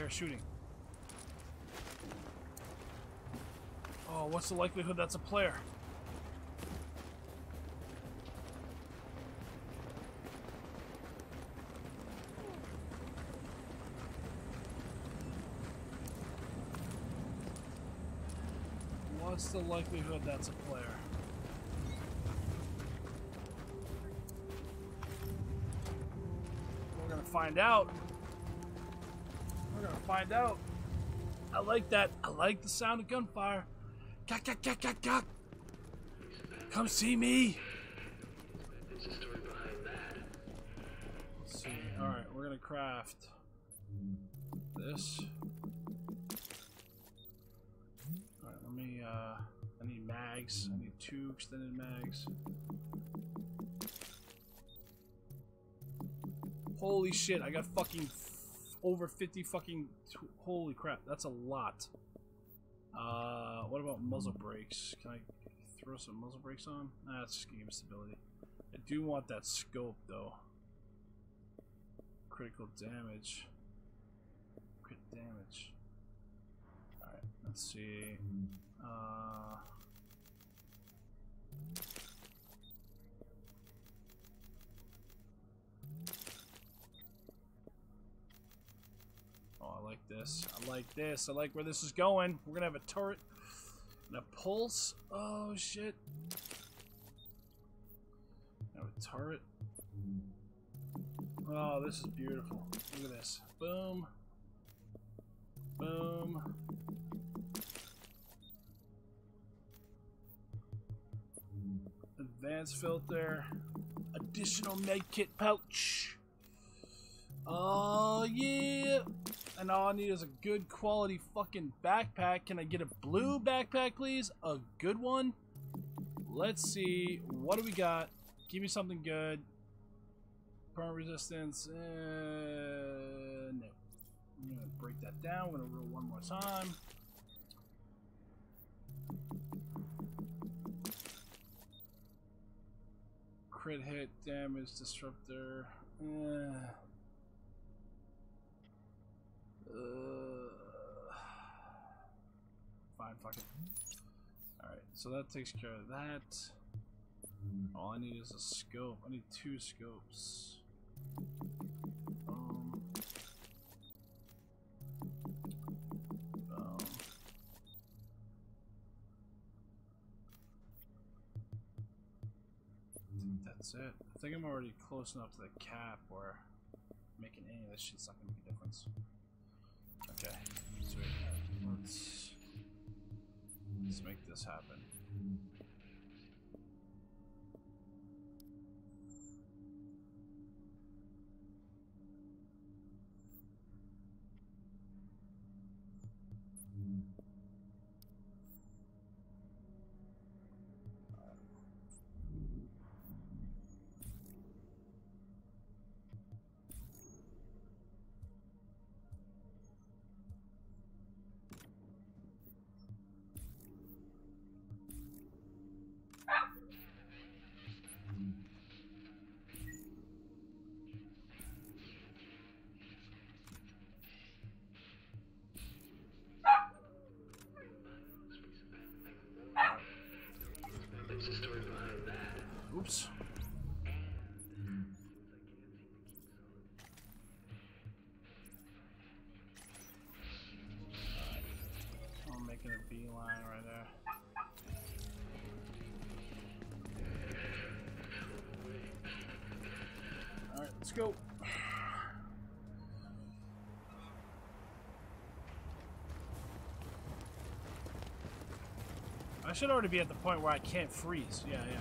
Hear shooting. Oh, what's the likelihood that's a player? What's the likelihood that's a player? We're gonna find out. Find out. I like that. I like the sound of gunfire. Come see me. Over 50 fucking, holy crap, that's a lot. Uh, what about muzzle brakes? Can I throw some muzzle brakes on? That's just game stability. I do want that scope though. Critical damage. Crit damage. Alright, let's see. Uh... Oh, I like this. I like this. I like where this is going. We're gonna have a turret and a pulse. Oh shit. Have a turret. Oh, this is beautiful. Look at this. Boom. Boom. Advanced filter. Additional med kit pouch. Oh yeah. And all I need is a good quality fucking backpack. Can I get a blue backpack, please? A good one? Let's see. What do we got? Give me something good. Burn resistance. Uh, no. I'm going to break that down. Going to one more time. Crit hit, damage, disruptor. Uh, uh, fine, fuck it. Alright, so that takes care of that. All I need is a scope. I need two scopes. Um, um, I think that's it. I think I'm already close enough to the cap where making any of this shit's not gonna make a difference. Okay, sweet. Let's let's make this happen. Go. I should already be at the point where I can't freeze. Yeah, yeah.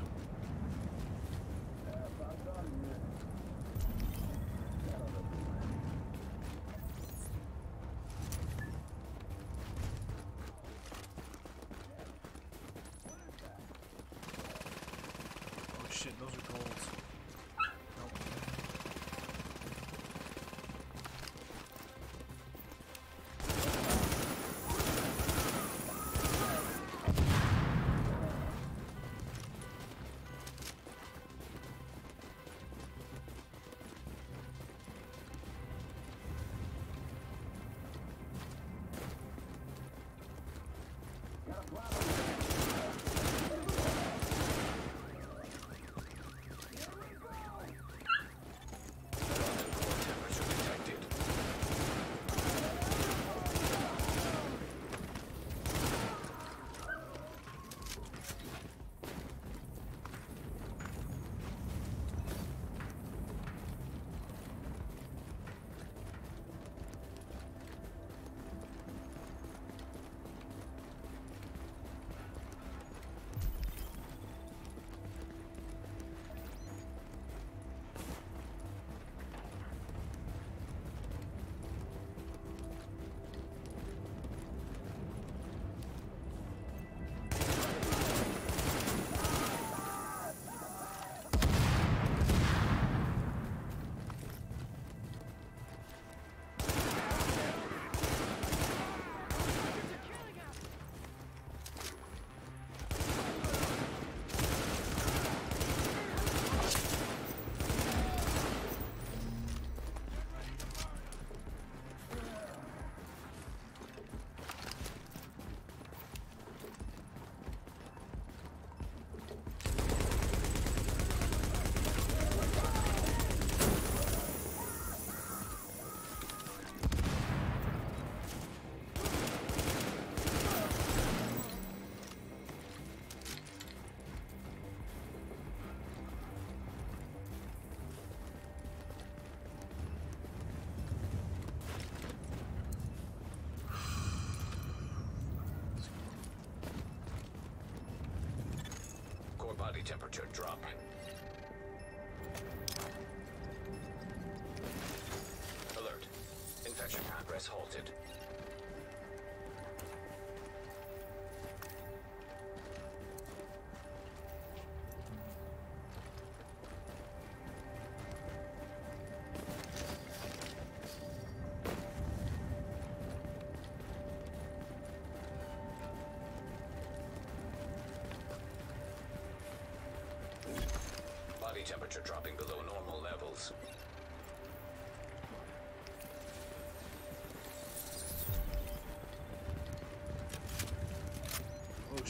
Temperature drop.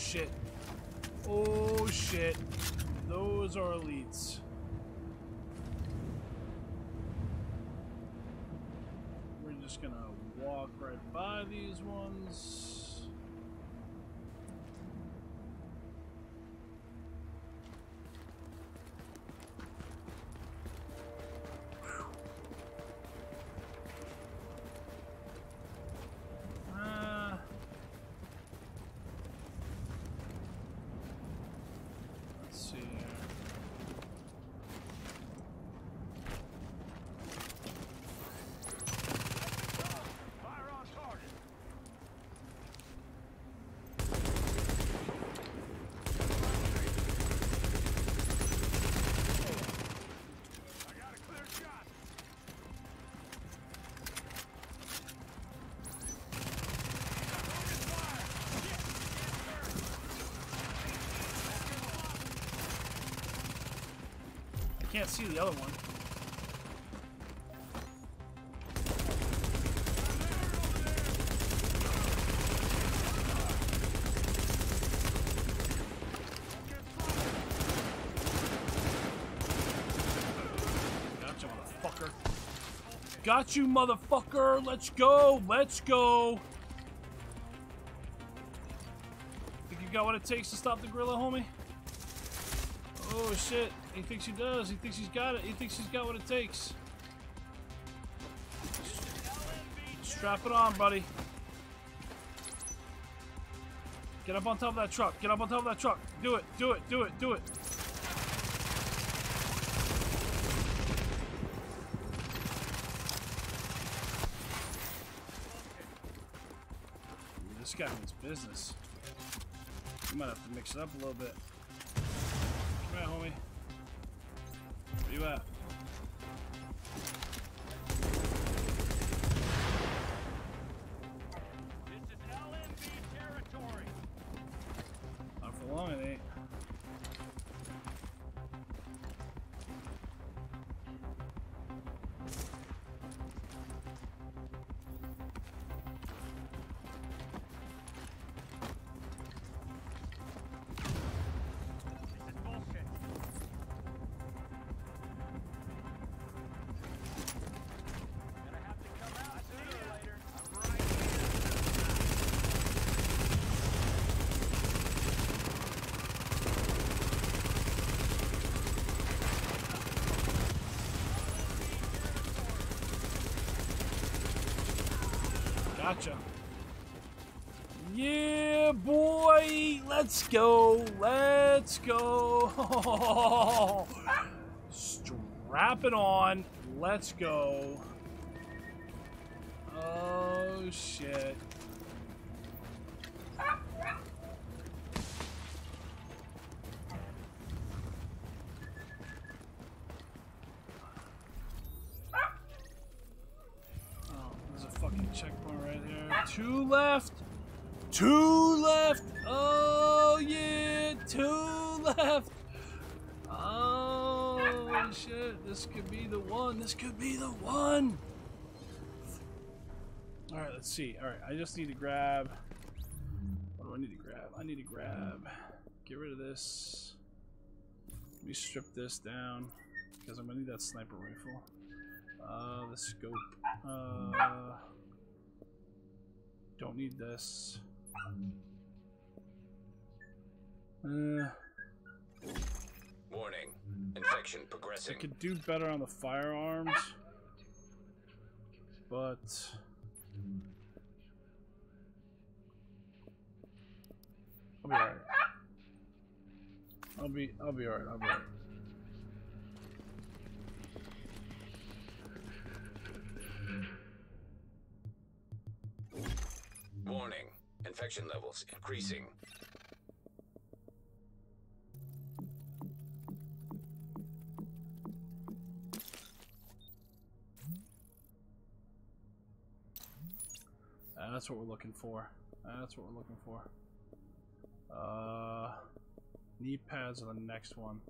Shit. Oh shit. Those are elites. Can't see the other one. Got you, motherfucker. Let's go. Let's go. Think you got what it takes to stop the gorilla, homie? Oh shit. He thinks he does. He thinks he's got it. He thinks he's got what it takes. Strap it on, buddy. Get up on top of that truck. Get up on top of that truck. Do it. Do it. Do it. Do it. This guy means business. You might have to mix it up a little bit. Let's go. Let's go. Strap it on. Let's go. Oh, shit. Let's see. All right, I just need to grab. What do I need to grab? I need to grab. Get rid of this. Let me strip this down because I'm gonna need that sniper rifle. Uh, the scope. Uh, don't need this. Uh, Warning. Infection I could do better on the firearms, but I'll be alright. I'll be I'll be alright. I'll be alright. Warning. Infection levels increasing. That's what we're looking for. That's what we're looking for. Uh, knee pads are the next one.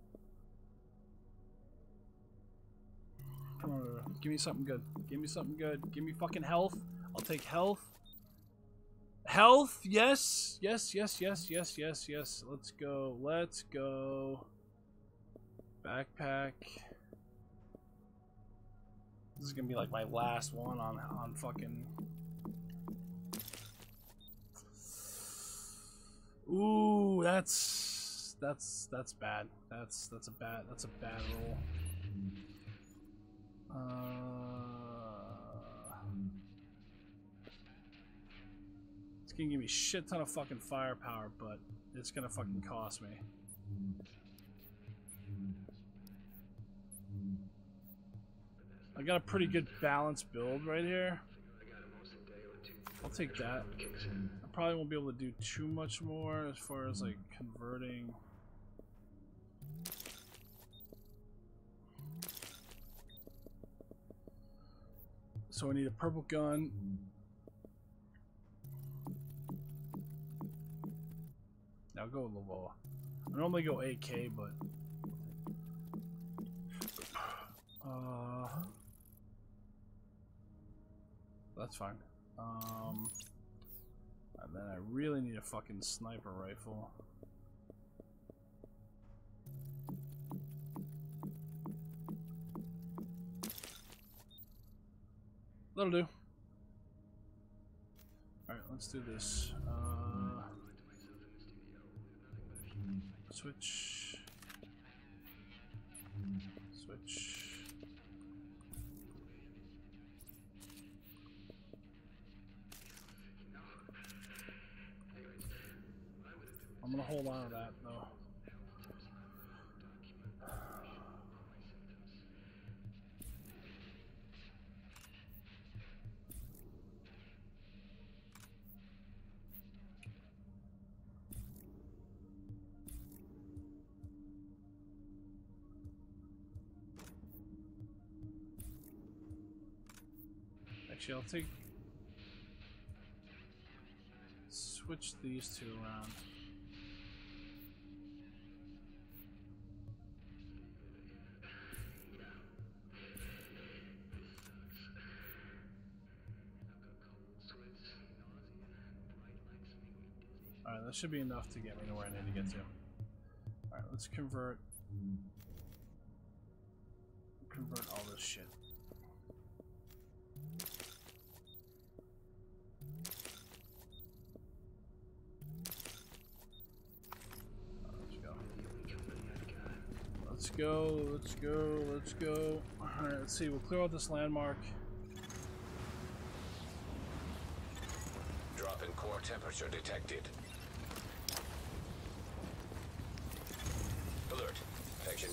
Give me something good. Give me something good. Give me fucking health. I'll take health. Health, yes, yes, yes, yes, yes, yes, yes. Let's go. Let's go. Backpack. This is gonna be like my last one on on fucking. Ooh, that's that's that's bad. That's that's a bad that's a bad roll. Uh, it's gonna give me shit ton of fucking firepower, but it's gonna fucking cost me. I got a pretty good balanced build right here. I'll take that. Probably won't be able to do too much more as far as like converting. So I need a purple gun. Now go Lavoa. I normally go AK, but uh, that's fine. Um, then I really need a fucking sniper rifle. That'll do. Alright, let's do this. Uh, switch. Switch. Gonna hold on to that though. Actually, I'll take switch these two around. Should be enough to get me to where I need to get to. Alright, let's convert convert all this shit. Let's go, let's go, let's go. Alright, let's see, we'll clear out this landmark. Drop in core temperature detected. Alert. Infection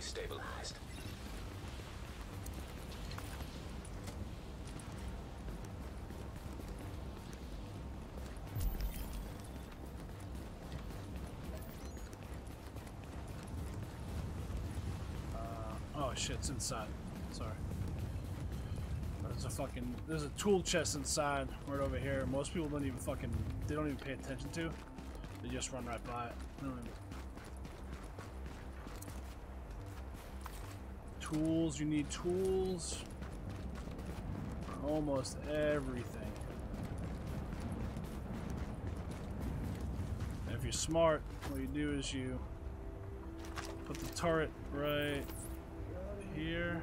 stabilized. Uh, oh shit, it's inside. Sorry. There's a fucking there's a tool chest inside right over here. Most people don't even fucking they don't even pay attention to. They just run right by it. They don't even- Tools, you need tools. for Almost everything. And if you're smart, what you do is you put the turret right here.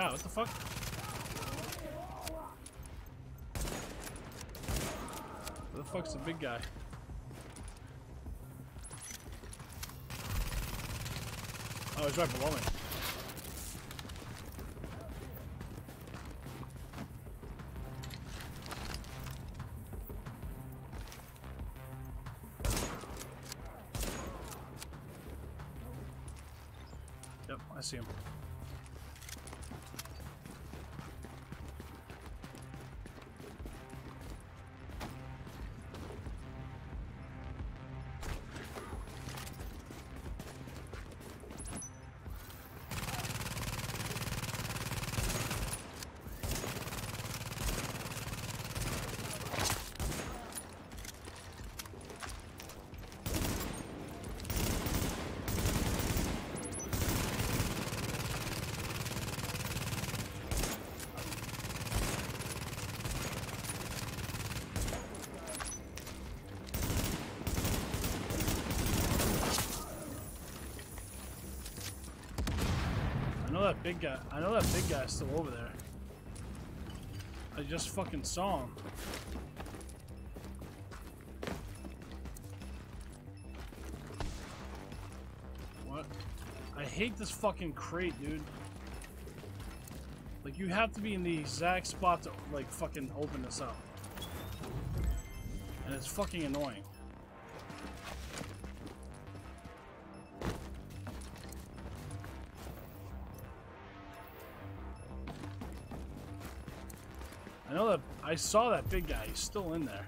God, what the fuck? Where the fuck's the big guy? Oh, he's right below me. Big guy. I know that big guy's still over there. I just fucking saw him. What? I hate this fucking crate, dude. Like, you have to be in the exact spot to, like, fucking open this up. And it's fucking annoying. I saw that big guy. He's still in there.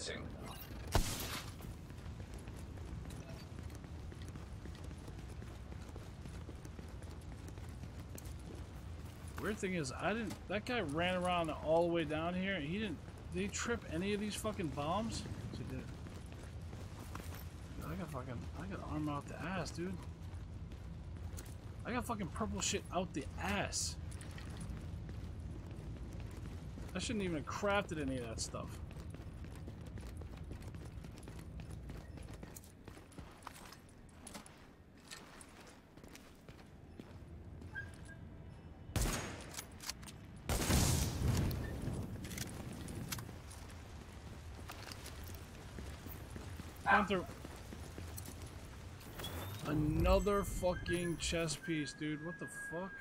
Progressing. Weird thing is, I didn't. That guy ran around all the way down here, and he didn't. Did he trip any of these fucking bombs? Yes, he did. I got fucking. I got armor out the ass, dude. I got fucking purple shit out the ass. I shouldn't even have crafted any of that stuff. Fucking chest piece, dude. What the fuck?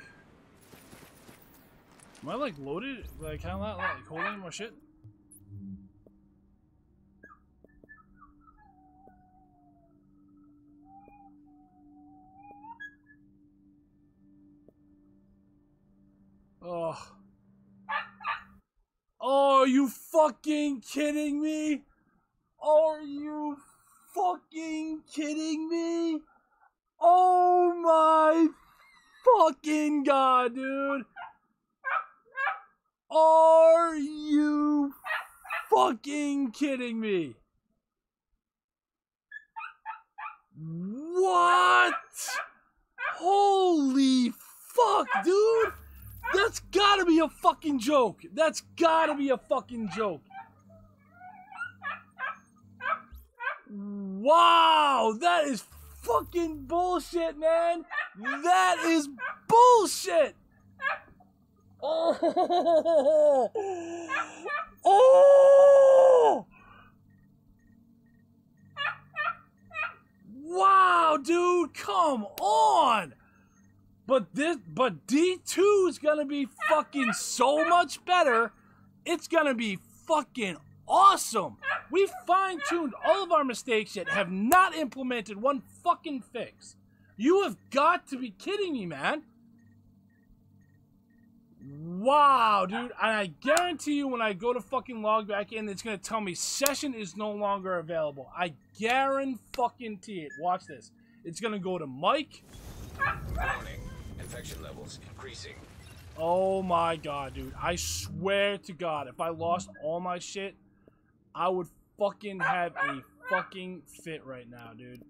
Am I like loaded? Like, kind of like holding my shit? Oh. Oh, you fucking kidding me? Are you fucking kidding me? Oh my fucking god, dude. Are you fucking kidding me? What? Holy fuck, dude. That's gotta be a fucking joke. That's gotta be a fucking joke. Wow, that is fucking bullshit, man. That is bullshit. Oh, oh. Wow, dude, come on. But this, but D2 is gonna be fucking so much better. It's gonna be fucking awesome. We fine tuned all of our mistakes yet have not implemented one fucking fix. You have got to be kidding me, man. Wow, dude. And I guarantee you when I go to fucking log back in, it's going to tell me session is no longer available. I guarantee it. Watch this. It's going to go to Mike. Warning. Infection levels increasing. Oh my god, dude. I swear to god, if I lost all my shit, I would fucking have a fucking fit right now, dude.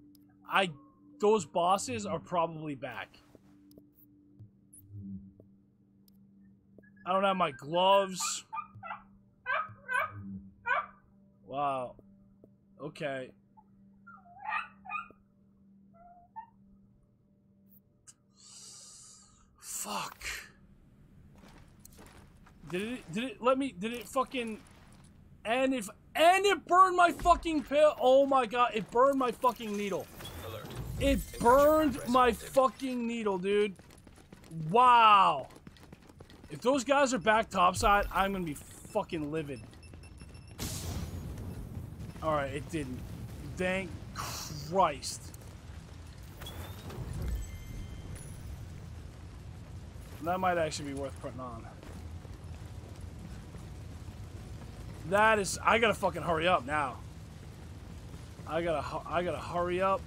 I those bosses are probably back. I don't have my gloves. Wow. Okay. Fuck. Did it did it let me did it fucking and if and it burned my fucking pill. Oh my god, it burned my fucking needle. Alert. It burned my fucking needle, dude. Wow. If those guys are back topside, I'm gonna be fucking livid. Alright, it didn't. Thank Christ. That might actually be worth putting on. That is, I gotta fucking hurry up now. I gotta, I gotta hurry up.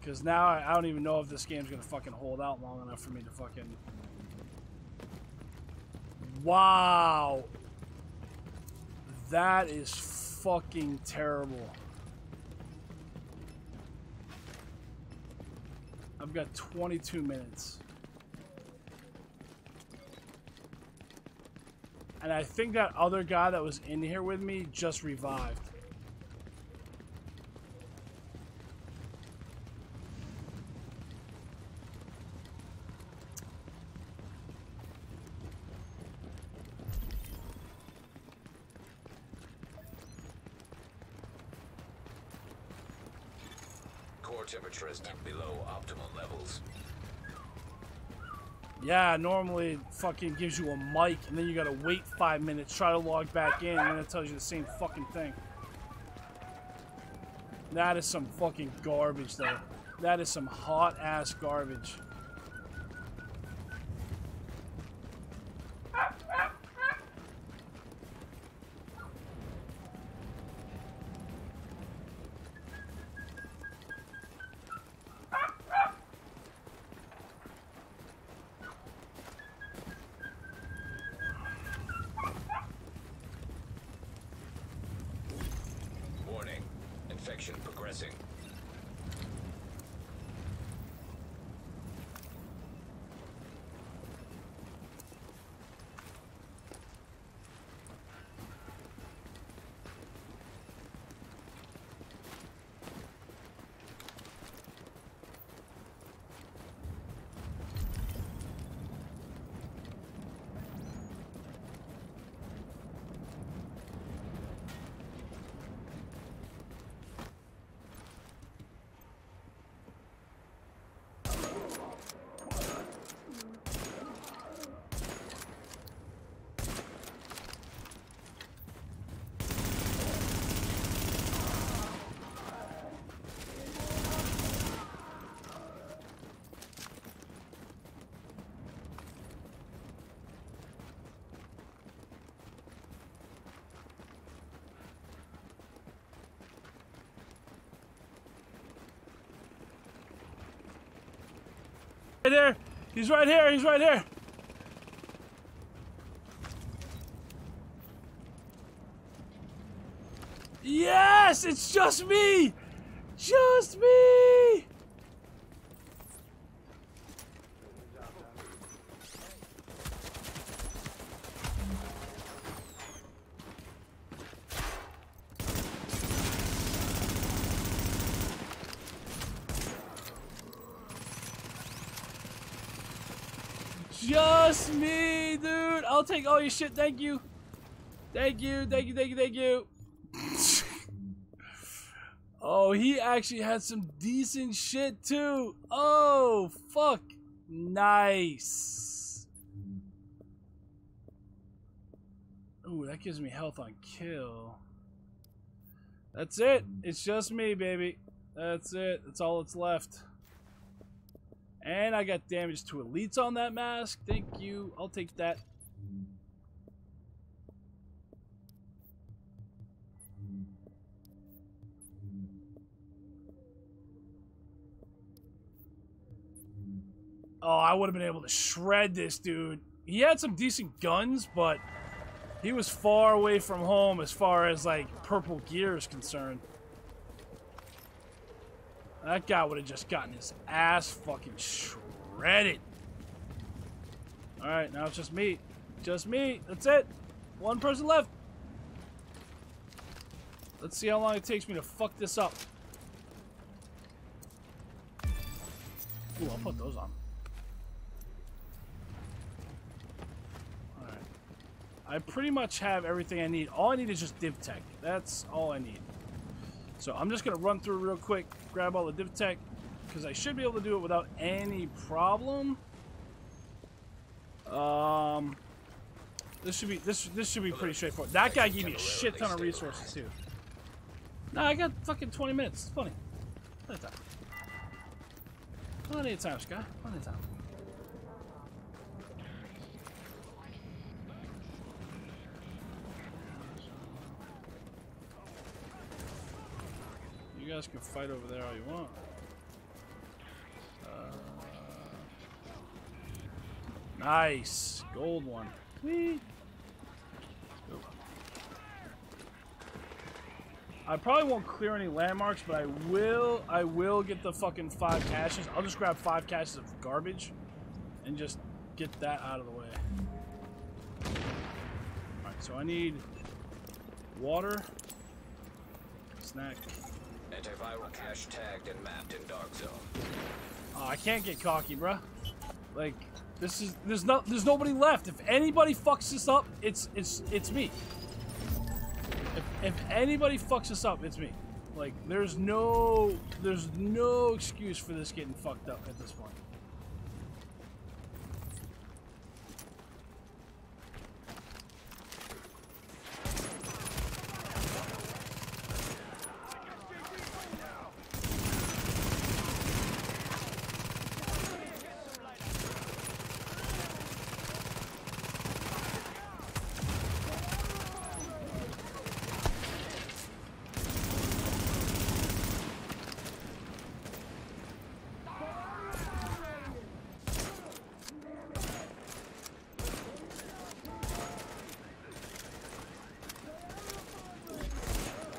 Because now I, I don't even know if this game's gonna fucking hold out long enough for me to fucking. Wow. That is fucking terrible. I've got 22 minutes. And I think that other guy that was in here with me just revived. Core temperature is below optimal levels. Yeah, normally fucking gives you a mic and then you gotta wait five minutes, try to log back in, and then it tells you the same fucking thing. That is some fucking garbage though. That is some hot ass garbage. Warning. Infection progressing. Right there! He's right here! He's right here! Yes! It's just me! Just me! Just me, dude. I'll take all your shit. Thank you. Thank you. Thank you. Thank you. Thank you. oh, he actually had some decent shit too. Oh, fuck. Nice. Ooh, that gives me health on kill. That's it. It's just me, baby. That's it. That's all that's left. And I got damage to elites on that mask. Thank you. I'll take that. Oh, I would have been able to shred this dude. He had some decent guns, but he was far away from home as far as, like, purple gear is concerned. That guy would have just gotten his ass fucking shredded. Alright, now it's just me. Just me. That's it. One person left. Let's see how long it takes me to fuck this up. Ooh, I'll put those on. I pretty much have everything I need. All I need is just div tech. That's all I need. So I'm just going to run through real quick, grab all the div tech, because I should be able to do it without any problem. Um, this should be this this should be pretty straightforward. That guy gave me a shit ton of resources too. Nah, I got fucking 20 minutes. It's funny. Plenty of time. Plenty of time, Scott. Plenty of time. Guys can fight over there all you want. Uh, nice. Gold one. I probably won't clear any landmarks, but I will I will get the fucking five caches. I'll just grab five caches of garbage and just get that out of the way. Alright, so I need water, snack. Tagged and mapped in dark zone. Oh, I can't get cocky, bruh. Like, this is there's no there's nobody left. If anybody fucks this up, it's it's it's me. If if anybody fucks this up, it's me. Like, there's no, there's no excuse for this getting fucked up at this point.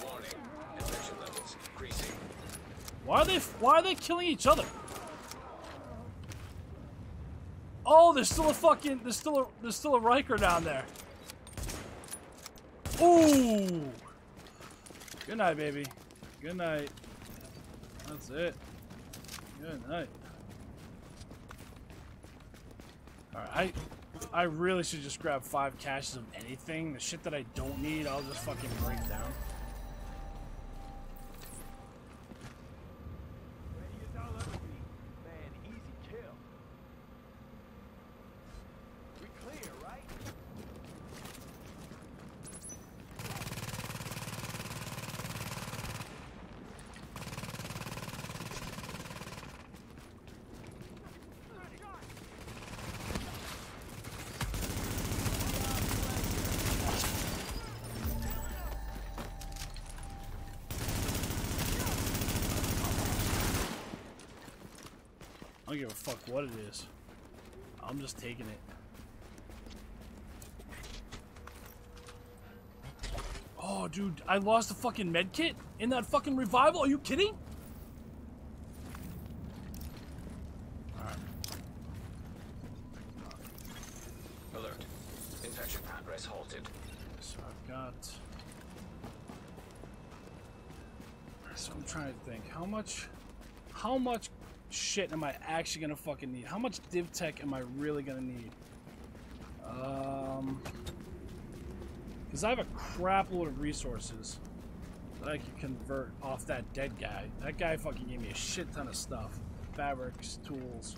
Warning. Infection levels increasing. Why are they, why are they killing each other? Oh, there's still a fucking, there's still a, there's still a Riker down there. Ooh. Good night, baby. Good night. That's it. Good night. Alright, I I really should just grab five caches of anything. The shit that I don't need, I'll just fucking break down. Ready as I'll ever be. Man, easy kill. We clear, right? I don't give a fuck what it is. I'm just taking it. Oh, dude, I lost a fucking med kit in that fucking revival. Are you kidding? Alright. Alert. Infection progress halted. So I've got. So I'm trying to think. How much. How much shit am I actually gonna fucking need? How much div tech am I really gonna need? Um. Because I have a crap load of resources that I can convert off that dead guy. That guy fucking gave me a shit ton of stuff fabrics, tools.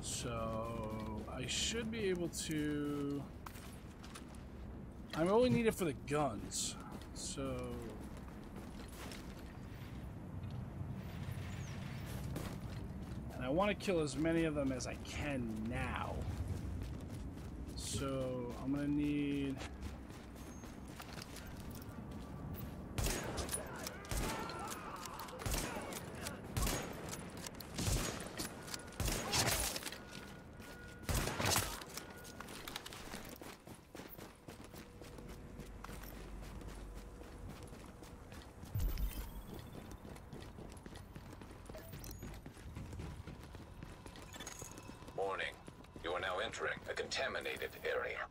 So I should be able to. I only need it for the guns. So. I want to kill as many of them as I can now. So I'm gonna need. Warning. You are now entering a contaminated area.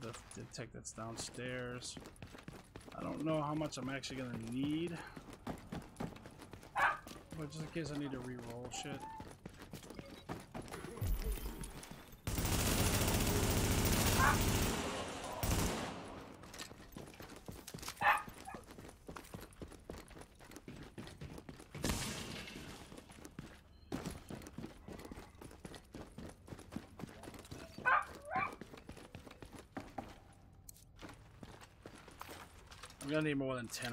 The, the tech that's downstairs. I don't know how much I'm actually gonna need. But just in case I need to re-roll shit. I'm gonna need more than 10.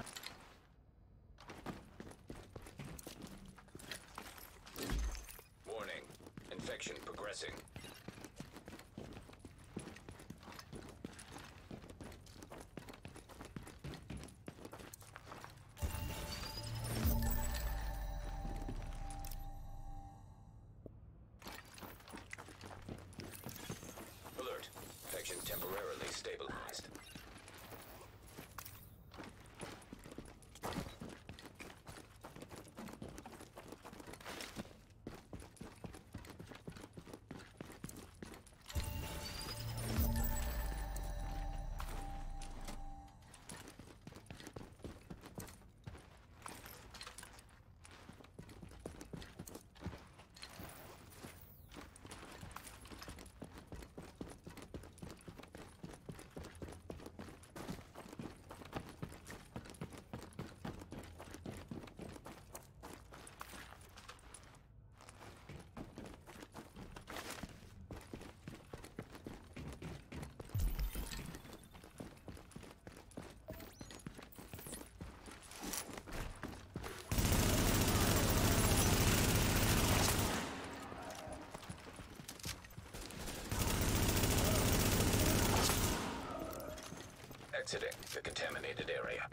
Exiting the contaminated area.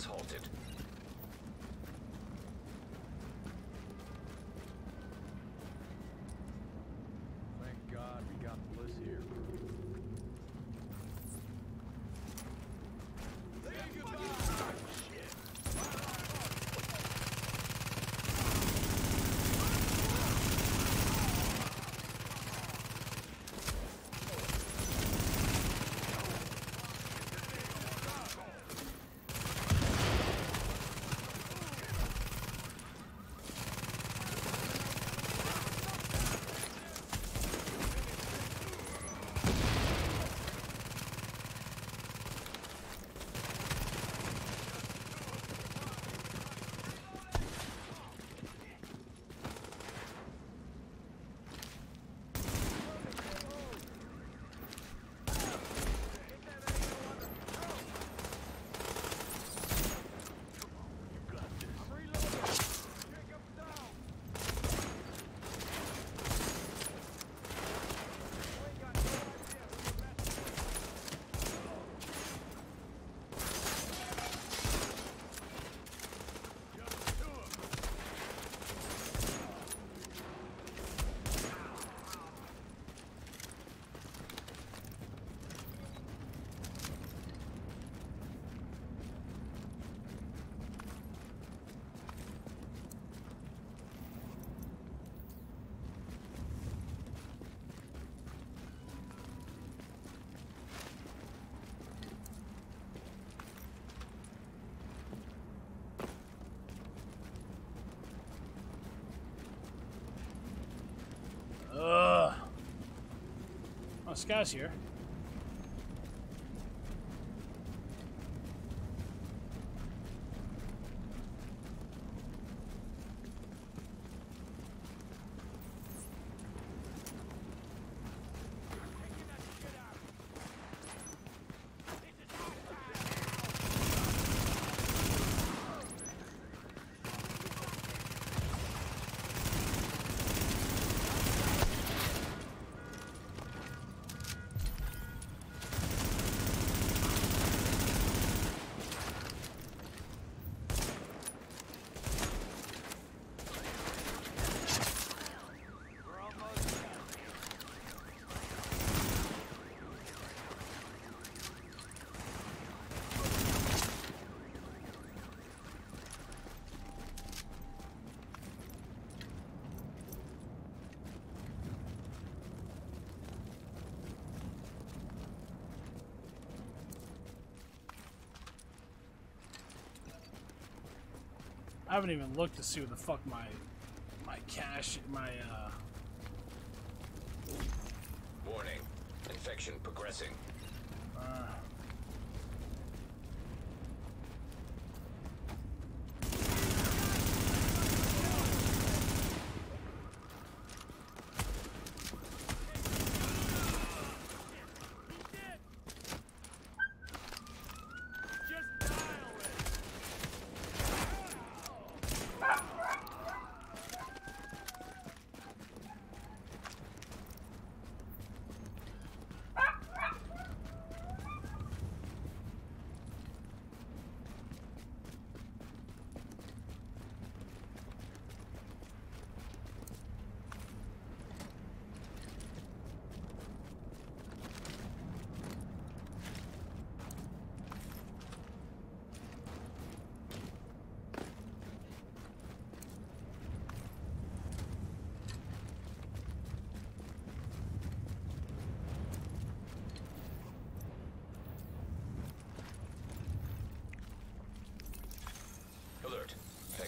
has halted. Guy's here. Haven't even looked to see what the fuck my my cash my uh Warning. Infection progressing.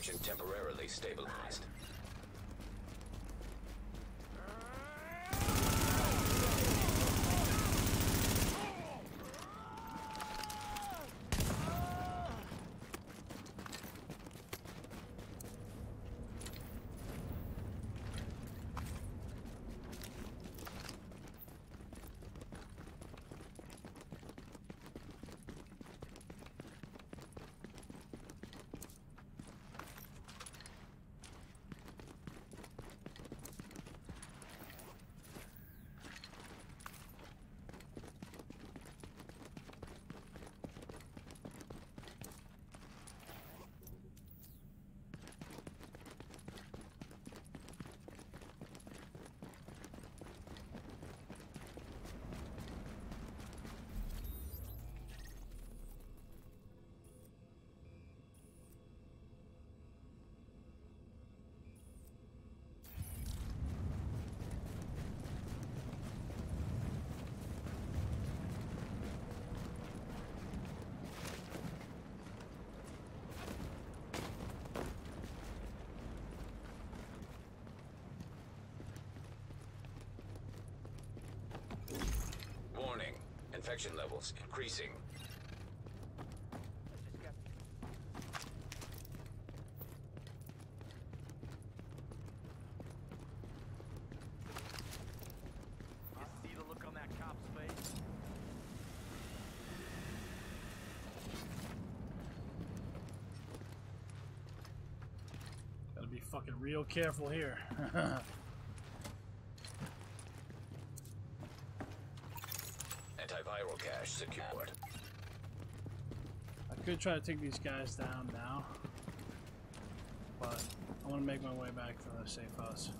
Infection temporarily stabilized. Warning. Infection levels increasing. You see the look on that cop's face? gotta be fucking real careful here. Antiviral cache secured. I could try to take these guys down now. But I wanna make my way back to the safe house.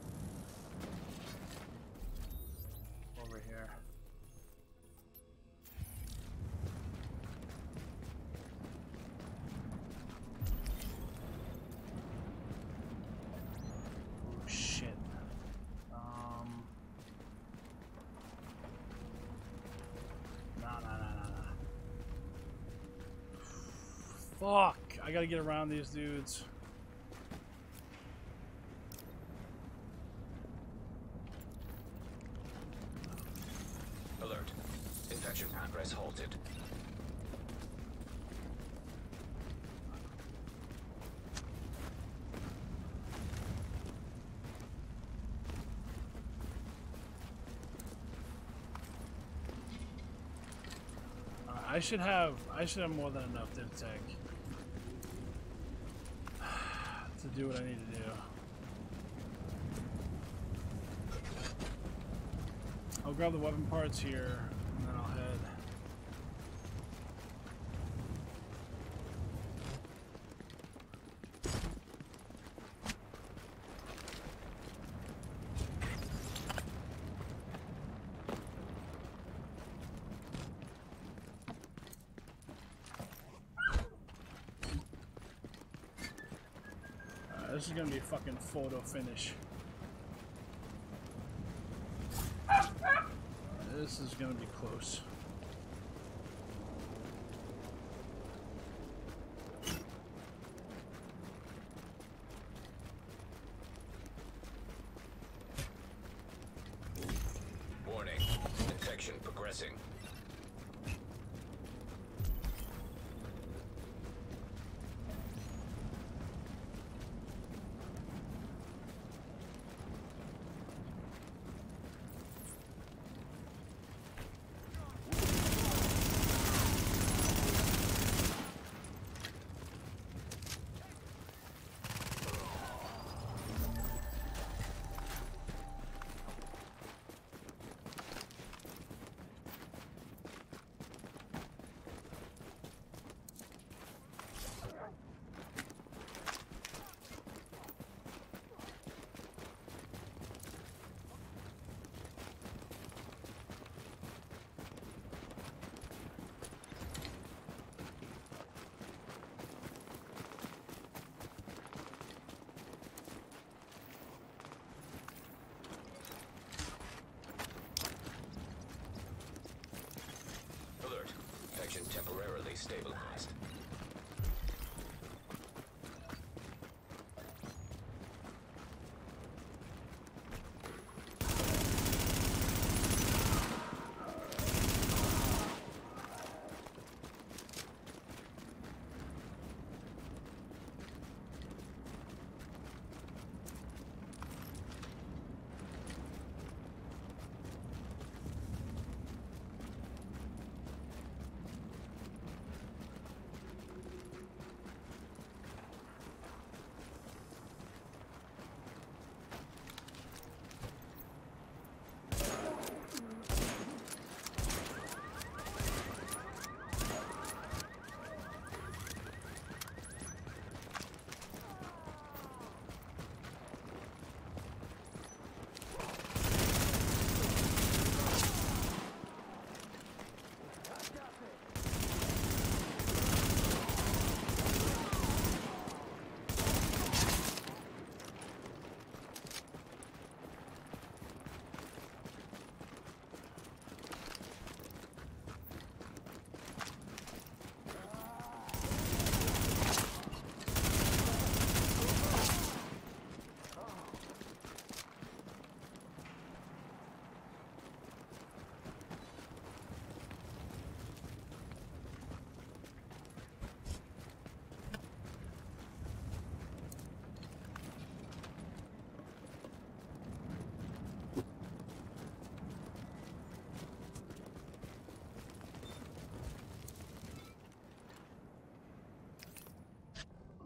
Gotta get around these dudes. has halted. Uh, I should have I should have more than enough div tech to do what I need to do. I'll grab the weapon parts here, and then I'll head. Uh, this is gonna be a fucking photo finish. This is gonna be close. Warning. Infection progressing. Alert. Infection temporarily stabilized.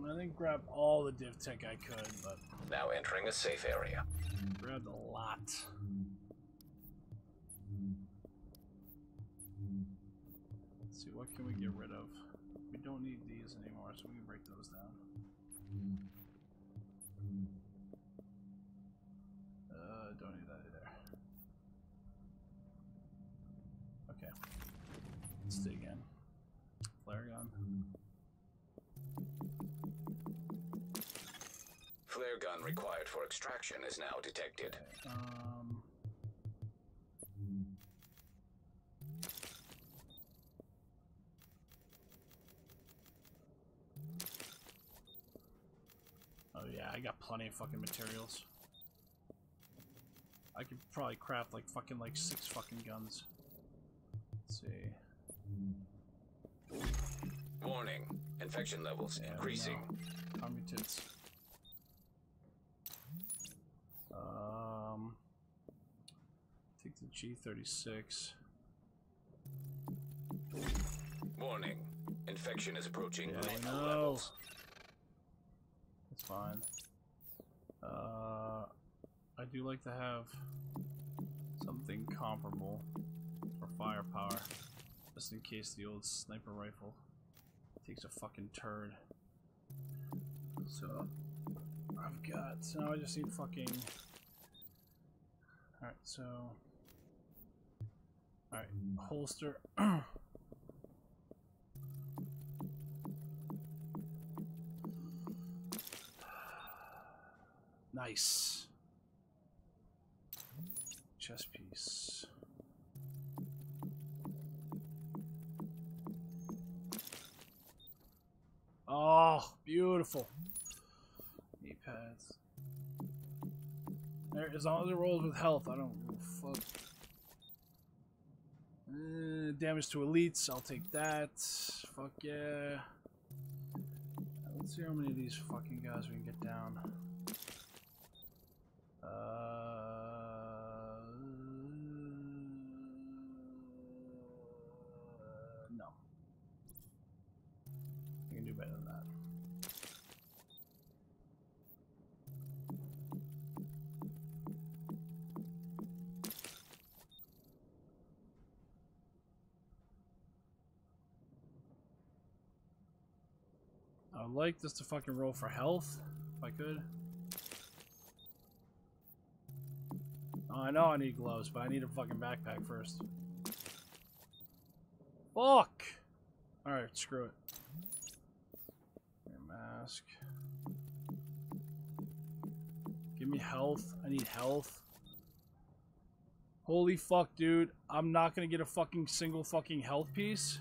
I didn't grab all the div tech I could, but Now entering a safe area. grabbed a lot. Let's see, what can we get rid of? We don't need these anymore, so we can break those down. Uh, don't need that either. Okay. Let's dig in. Required for extraction is now detected. Um, oh yeah, I got plenty of fucking materials. I could probably craft like fucking like six fucking guns. Let's see. Warning. Infection levels increasing. Army tits. Um, take the G36. Warning. Infection is approaching Yeah, lethal know. levels. That's fine. Uh, I do like to have something comparable for firepower, just in case the old sniper rifle takes a fucking turd. So I've got. So now I just need fucking. All right, so. All right, mm. holster. Nice. Chest piece. Oh, beautiful. Knee pads. There, as long as it rolls with health, I don't give a fuck. Damage to elites, I'll take that. Fuck yeah. Let's see how many of these fucking guys we can get down. Uh, like this to fucking roll for health, if I could. Oh, I know I need gloves, but I need a fucking backpack first. Fuck! Alright, screw it. Mask. Give me health. I need health. Holy fuck, dude. I'm not gonna get a fucking single fucking health piece.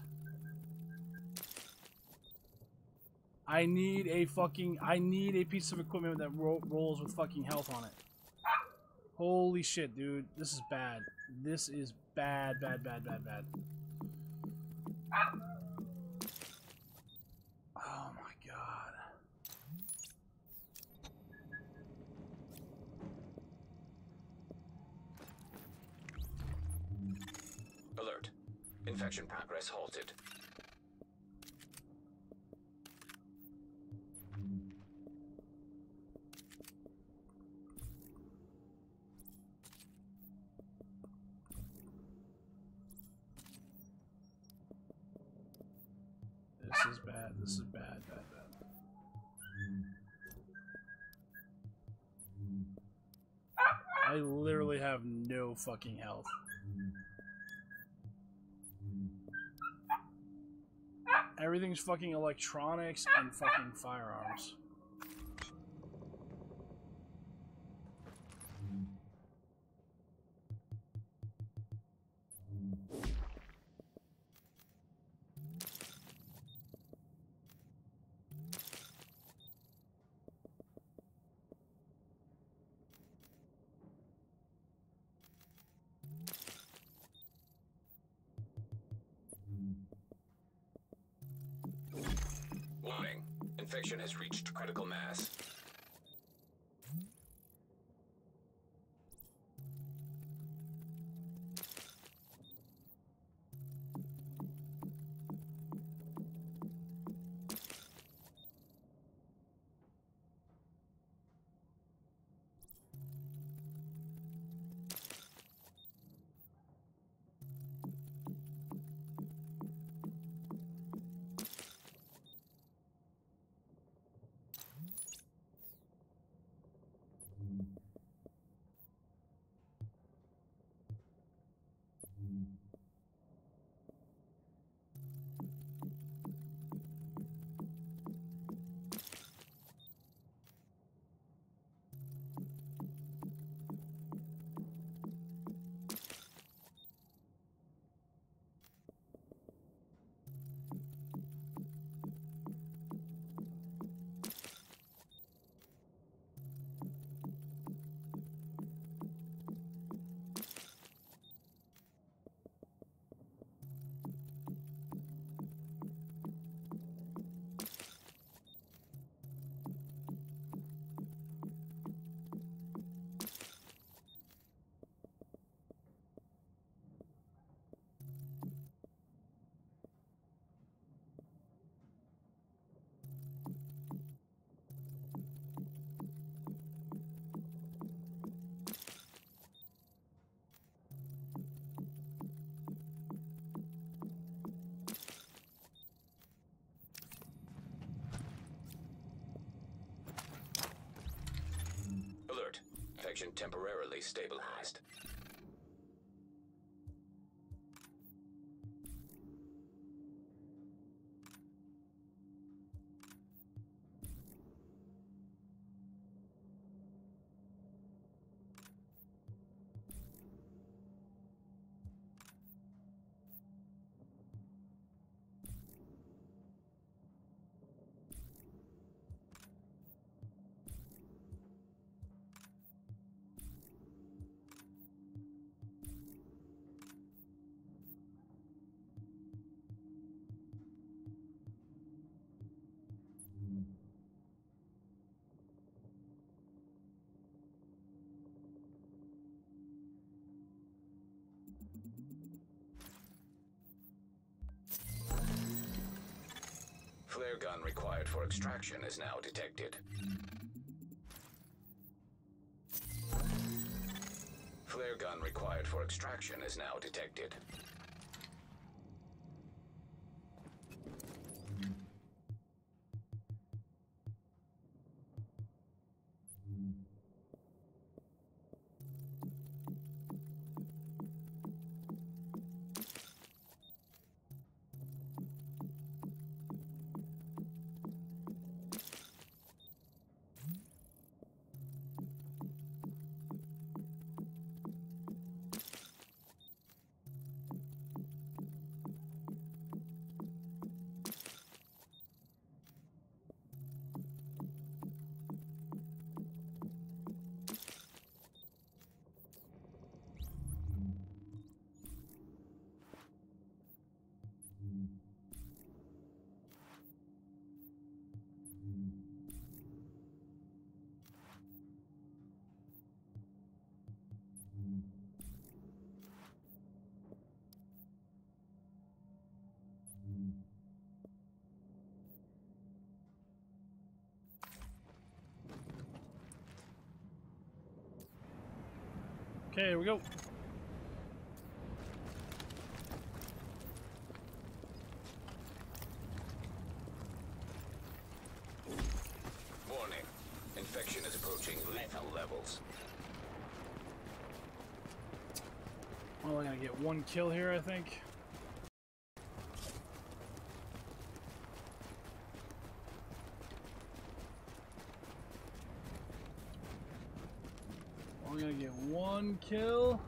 I need a fucking... I need a piece of equipment that ro rolls with fucking health on it. Holy shit, dude. This is bad. This is bad, bad, bad, bad, bad. Oh my god. Alert. Infection progress halted. This is bad. This is bad, bad, bad. I literally have no fucking health. Everything's fucking electronics and fucking firearms. Infection has reached critical mass. Stabilized. Gun required for extraction is now detected. Flare gun required for extraction is now detected. Okay, here we go. Warning. Infection is approaching lethal levels. I'm gonna get one kill here, I think. We're gonna get one kill.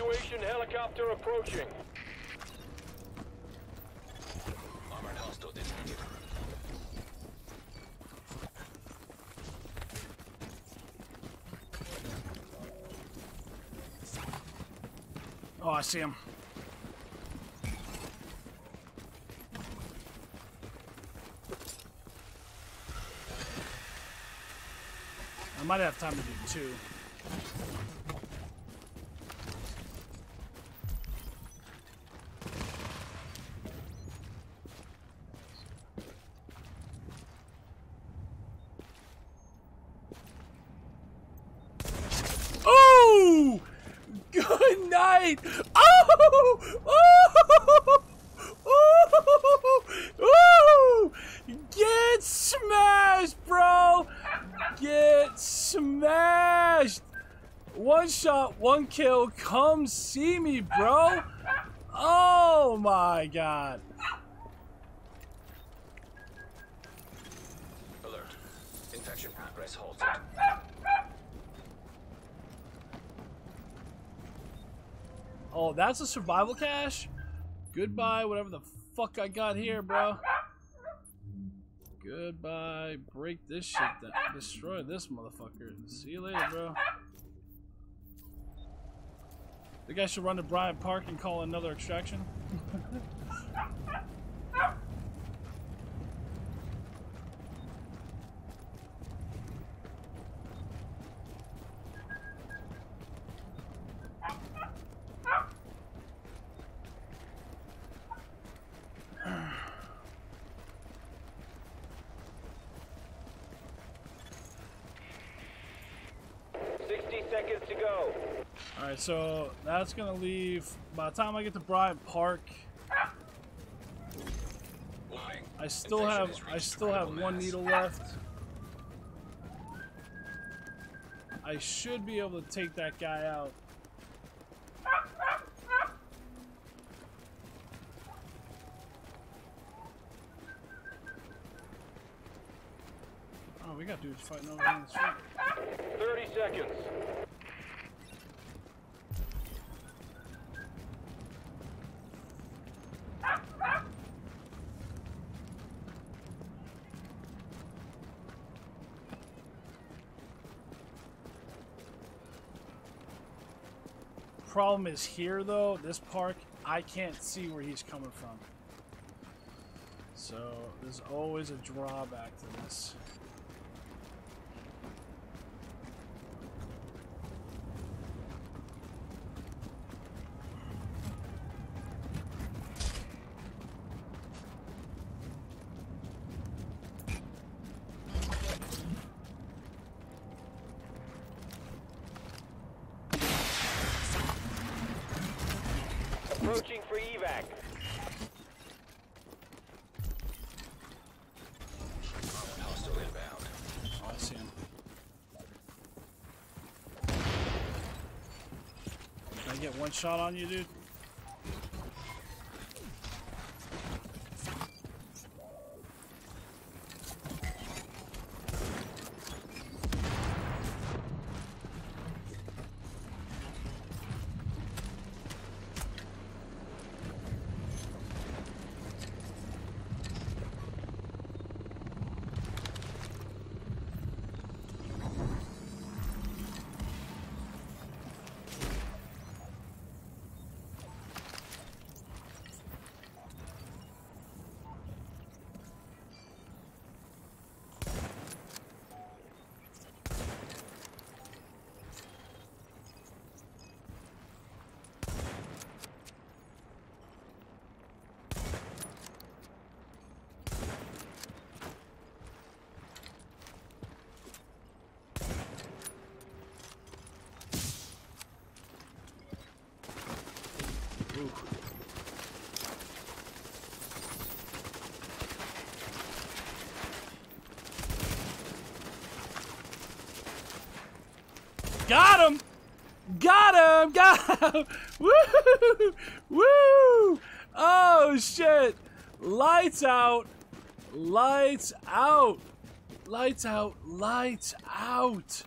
Evacuation helicopter approaching. Armored hostile detected. Oh, I see him. I might have time to do two. Oh! Good night! Oh! Oh! Oh! Oh! Get smashed, bro! Get smashed! One shot, one kill. Come see me, bro. Oh my god. Alert. Infection progress halted. Oh, that's a survival cache? Goodbye, whatever the fuck I got here, bro. Goodbye. Break this shit down. Destroy this motherfucker. See you later, bro. The guy should run to Bryant Park and call another extraction. Sixty seconds to go. Alright, so that's gonna leave by the time I get to Bryant Park. I still have I still have one needle left. I should be able to take that guy out. Oh, we got dudes fighting over in the street. Thirty seconds. Problem is here though, this park, I can't see where he's coming from. So there's always a drawback to this. Approaching for evac. Hostile inbound. Oh, I see him. Can I get one shot on you, dude? Got him! Got Woo! Woo! Oh shit! Lights out! Lights out! Lights out! Lights out!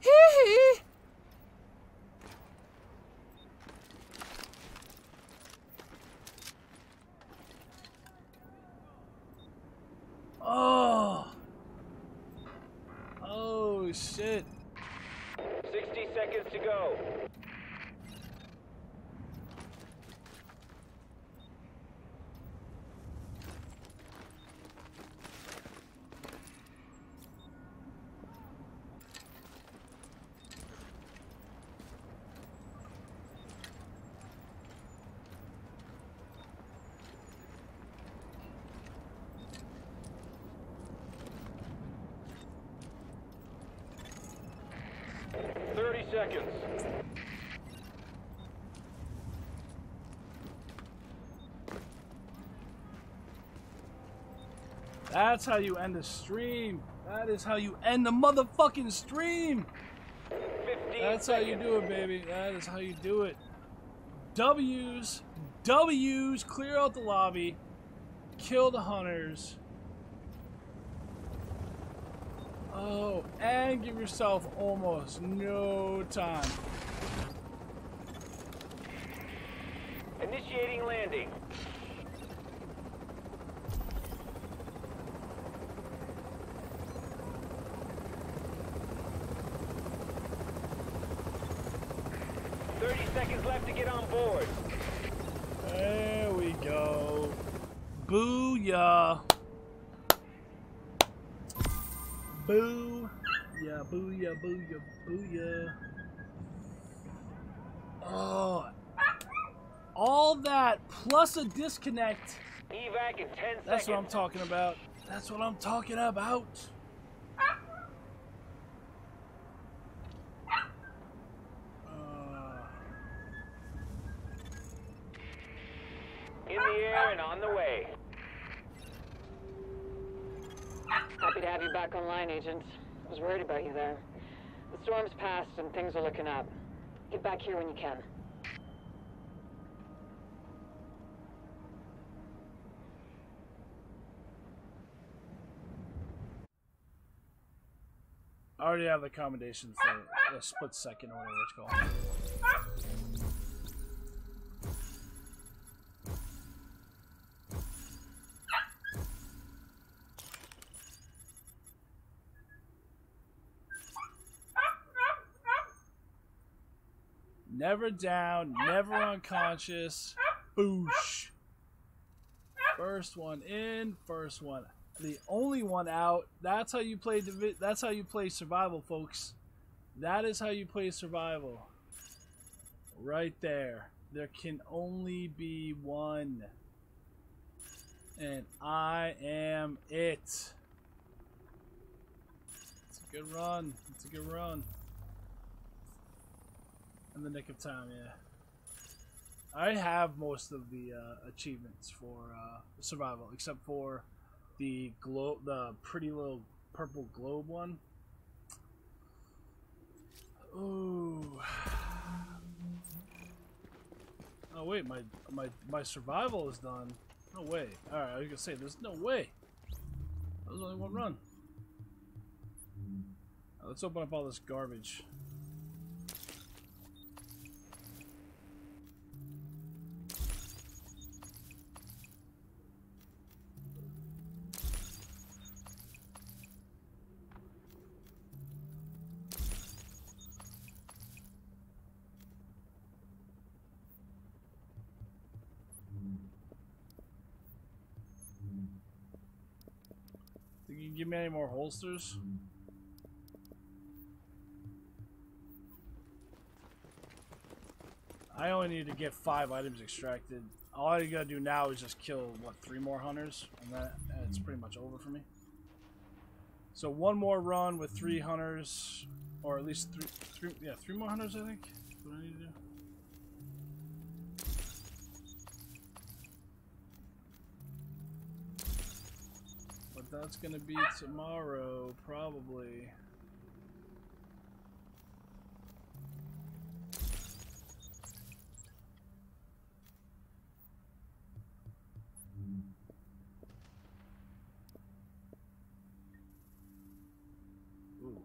Hee hee! Oh! Oh shit! 60 seconds to go. Thirty seconds. That's how you end a stream. That is how you end the motherfucking stream. That's how you do it, baby. That is how you do it. W's, W's, clear out the lobby, kill the hunters. Oh, and give yourself almost no time. Initiating landing. seconds left to get on board. There we go. Booyah. Boo. Yeah, booyah, booyah, booyah. Oh. All that plus a disconnect. Evac in 10 That's what I'm talking about. That's what I'm talking about. Uh, In the air and on the way. Happy to have you back online, Agent. I was worried about you there. The storm's passed and things are looking up. Get back here when you can. I already have the accommodations for a split second or whatever it's called. Never down, never unconscious. Boosh. First one in, first one. The only one out. That's how you play that's how you play survival, folks. That is how you play survival. Right there. There can only be one. And I am it. It's a good run. It's a good run. In the nick of time, yeah. I have most of the uh, achievements for uh, survival, except for the glow, the pretty little purple globe one. Ooh. Oh wait, my my my survival is done. No way. All right, I was gonna say there's no way. That was only one run. Uh, let's open up all this garbage. Give me any more holsters? I only need to get five items extracted. All I gotta do now is just kill what three more hunters, and that it's pretty much over for me. So one more run with three hunters, or at least three, three yeah, three more hunters. I think. What I need to do? That's gonna be tomorrow, probably. Ooh.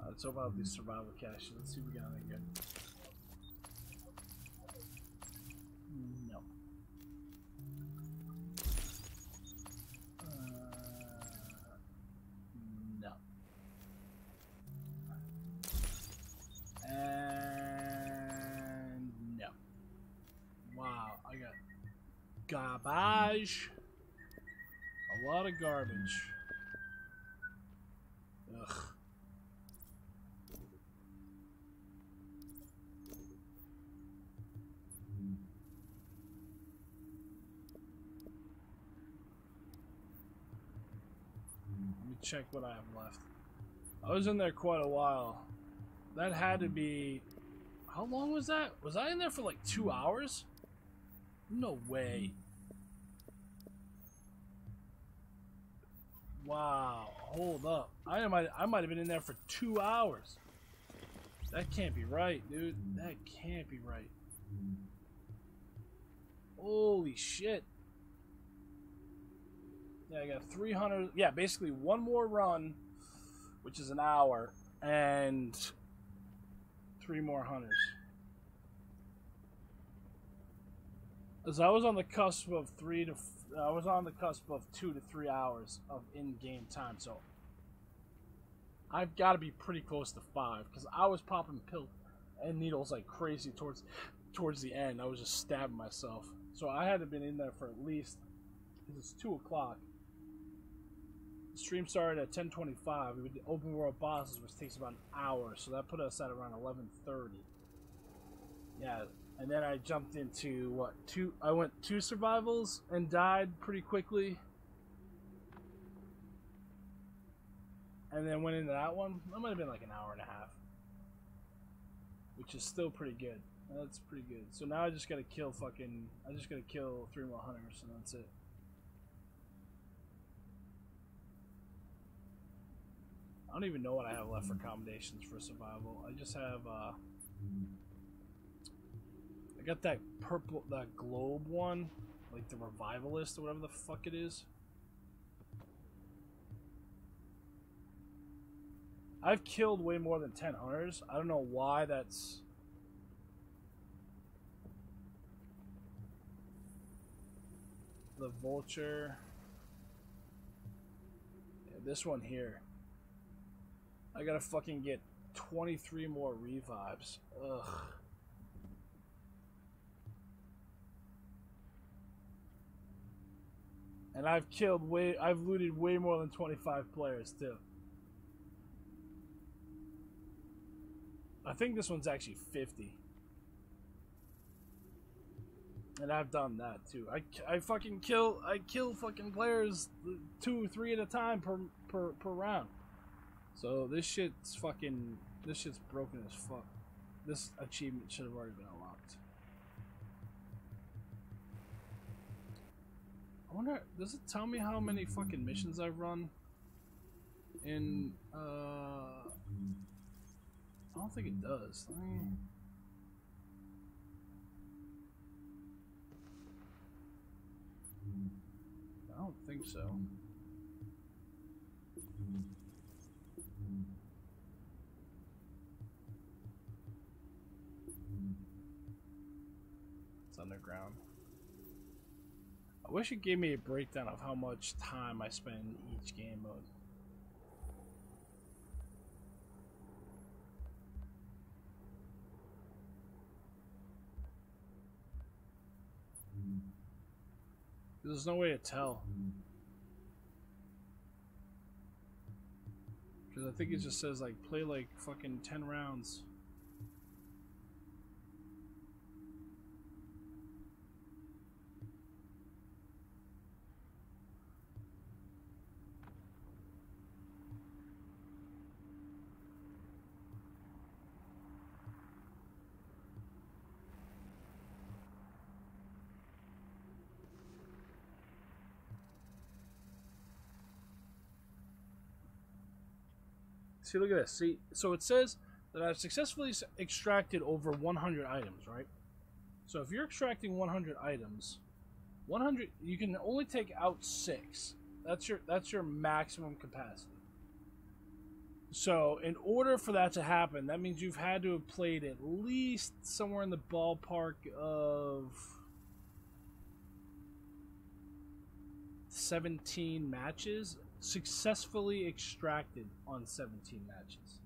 Uh, let's open up these survival caches. Let's see if we got anything good. No. Uh, no. And no. Wow, I got garbage. A lot of garbage. Ugh. Let me check what I have left. I was in there quite a while. That had to be. How long was that? Was I in there for like two hours? No way. Wow. Hold up. I might I might have been in there for two hours. That can't be right, dude. That can't be right. Holy shit. Yeah, I got 300. Yeah, basically one more run, which is an hour, and three more hunters. As I was on the cusp of three to, I was on the cusp of two to three hours of in-game time, so I've got to be pretty close to five because I was popping pills and needles like crazy towards towards the end. I was just stabbing myself, so I had to been in there for at least. 'cause It's two o'clock. Stream started at ten twenty-five. We did open world bosses, which takes about an hour, so that put us at around eleven thirty. Yeah, and then I jumped into what two? I went two survivals and died pretty quickly. And then went into that one. That might have been like an hour and a half, which is still pretty good. That's pretty good. So now I just gotta kill fucking. I just gotta kill three more hunters, and that's it. Don't even know what I have left for accommodations for survival. I just have. uh I got that purple, that globe one, like the revivalist or whatever the fuck it is. I've killed way more than 10 hunters. I don't know why that's. The vulture. Yeah, this one here. I gotta fucking get 23 more revives. Ugh. And I've killed way, I've looted way more than 25 players too. I think this one's actually 50. And I've done that too. I, I fucking kill, I kill fucking players uh, two, three at a time per, per, per round. So this shit's fucking, this shit's broken as fuck. This achievement should have already been unlocked. I wonder, does it tell me how many fucking missions I've run? In, uh... I don't think it does. Let me... I don't think so. Underground. I wish it gave me a breakdown of how much time I spend in each game mode. There's no way to tell. Because I think it just says, like, play like fucking 10 rounds. See, look at this. See, so it says that I've successfully extracted over 100 items, right? So if you're extracting 100 items, 100 you can only take out six. That's your that's your maximum capacity. So in order for that to happen, that means you've had to have played at least somewhere in the ballpark of 17 matches successfully extracted on 17 matches.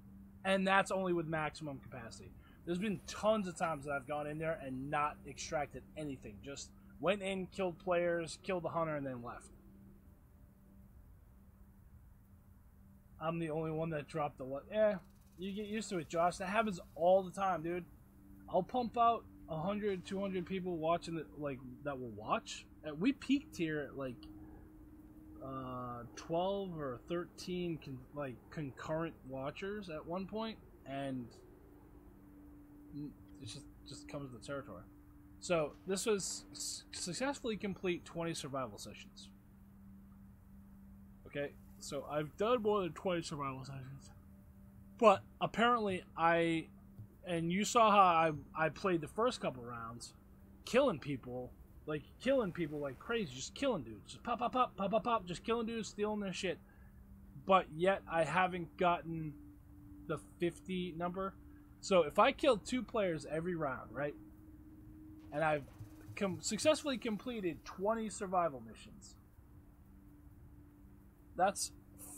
And that's only with maximum capacity. There's been tons of times that I've gone in there and not extracted anything. Just went in, killed players, killed the hunter, and then left. I'm the only one that dropped the. le- Yeah, you get used to it, Josh. That happens all the time, dude. I'll pump out 100, 200 people watching it, like that will watch. We peaked here at like uh, 12 or 13 con- like concurrent watchers at one point and it just just comes with the territory. So this was successfully complete 20 survival sessions. Okay so i've done more than 20 survival sessions. But apparently i and you saw how I I played the first couple rounds, killing people, like killing people like crazy, just killing dudes, just pop pop pop pop pop pop, just killing dudes, stealing their shit. But yet I haven't gotten the 50 number. So if I kill two players every round, right, and I've com- successfully completed 20 survival missions, that's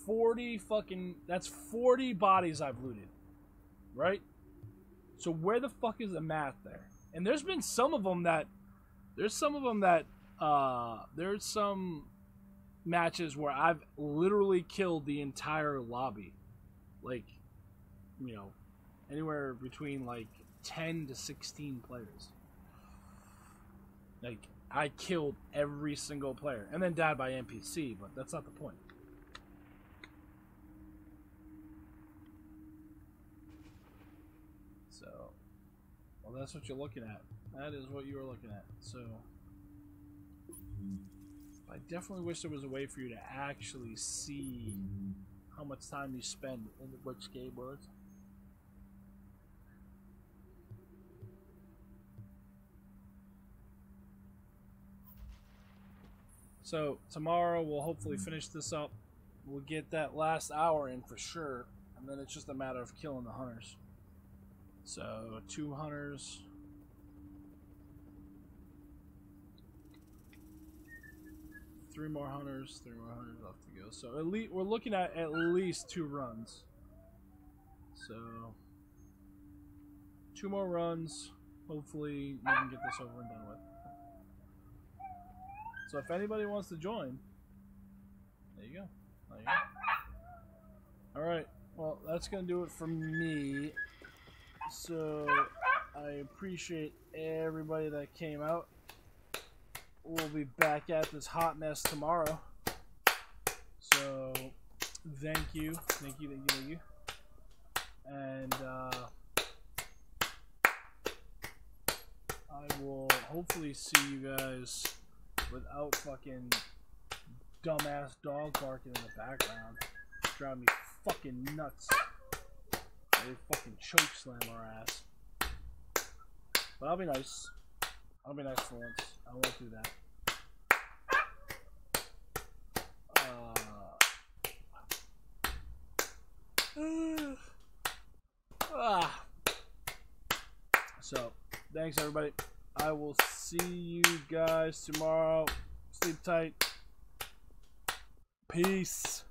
40 fucking that's 40 bodies I've looted. Right? So where the fuck is the math there? And there's been some of them that there's some of them that uh there's some matches where I've literally killed the entire lobby. Like you know, anywhere between like 10 to 16 players. Like I killed every single player and then died by NPC, but that's not the point. So, well, that's what you're looking at. That is what you were looking at. So, I definitely wish there was a way for you to actually see how much time you spend in which game was. So tomorrow we'll hopefully finish this up. We'll get that last hour in for sure, and then it's just a matter of killing the hunters. So two hunters. Three more hunters, three more hunters left to go. So at least we're looking at at least two runs. So two more runs. Hopefully we can get this over and done with. So if anybody wants to join, there you go. There you go. All right. Well, that's gonna do it for me. So I appreciate everybody that came out. We'll be back at this hot mess tomorrow. So thank you, thank you, thank you, thank you. And uh, I will hopefully see you guys without fucking dumbass dog barking in the background. Drive me fucking nuts. They fucking choke slam our ass. But I'll be nice. I'll be nice for once. I won't do that. Uh, ah. So, thanks everybody. I will see you guys tomorrow. Sleep tight. Peace.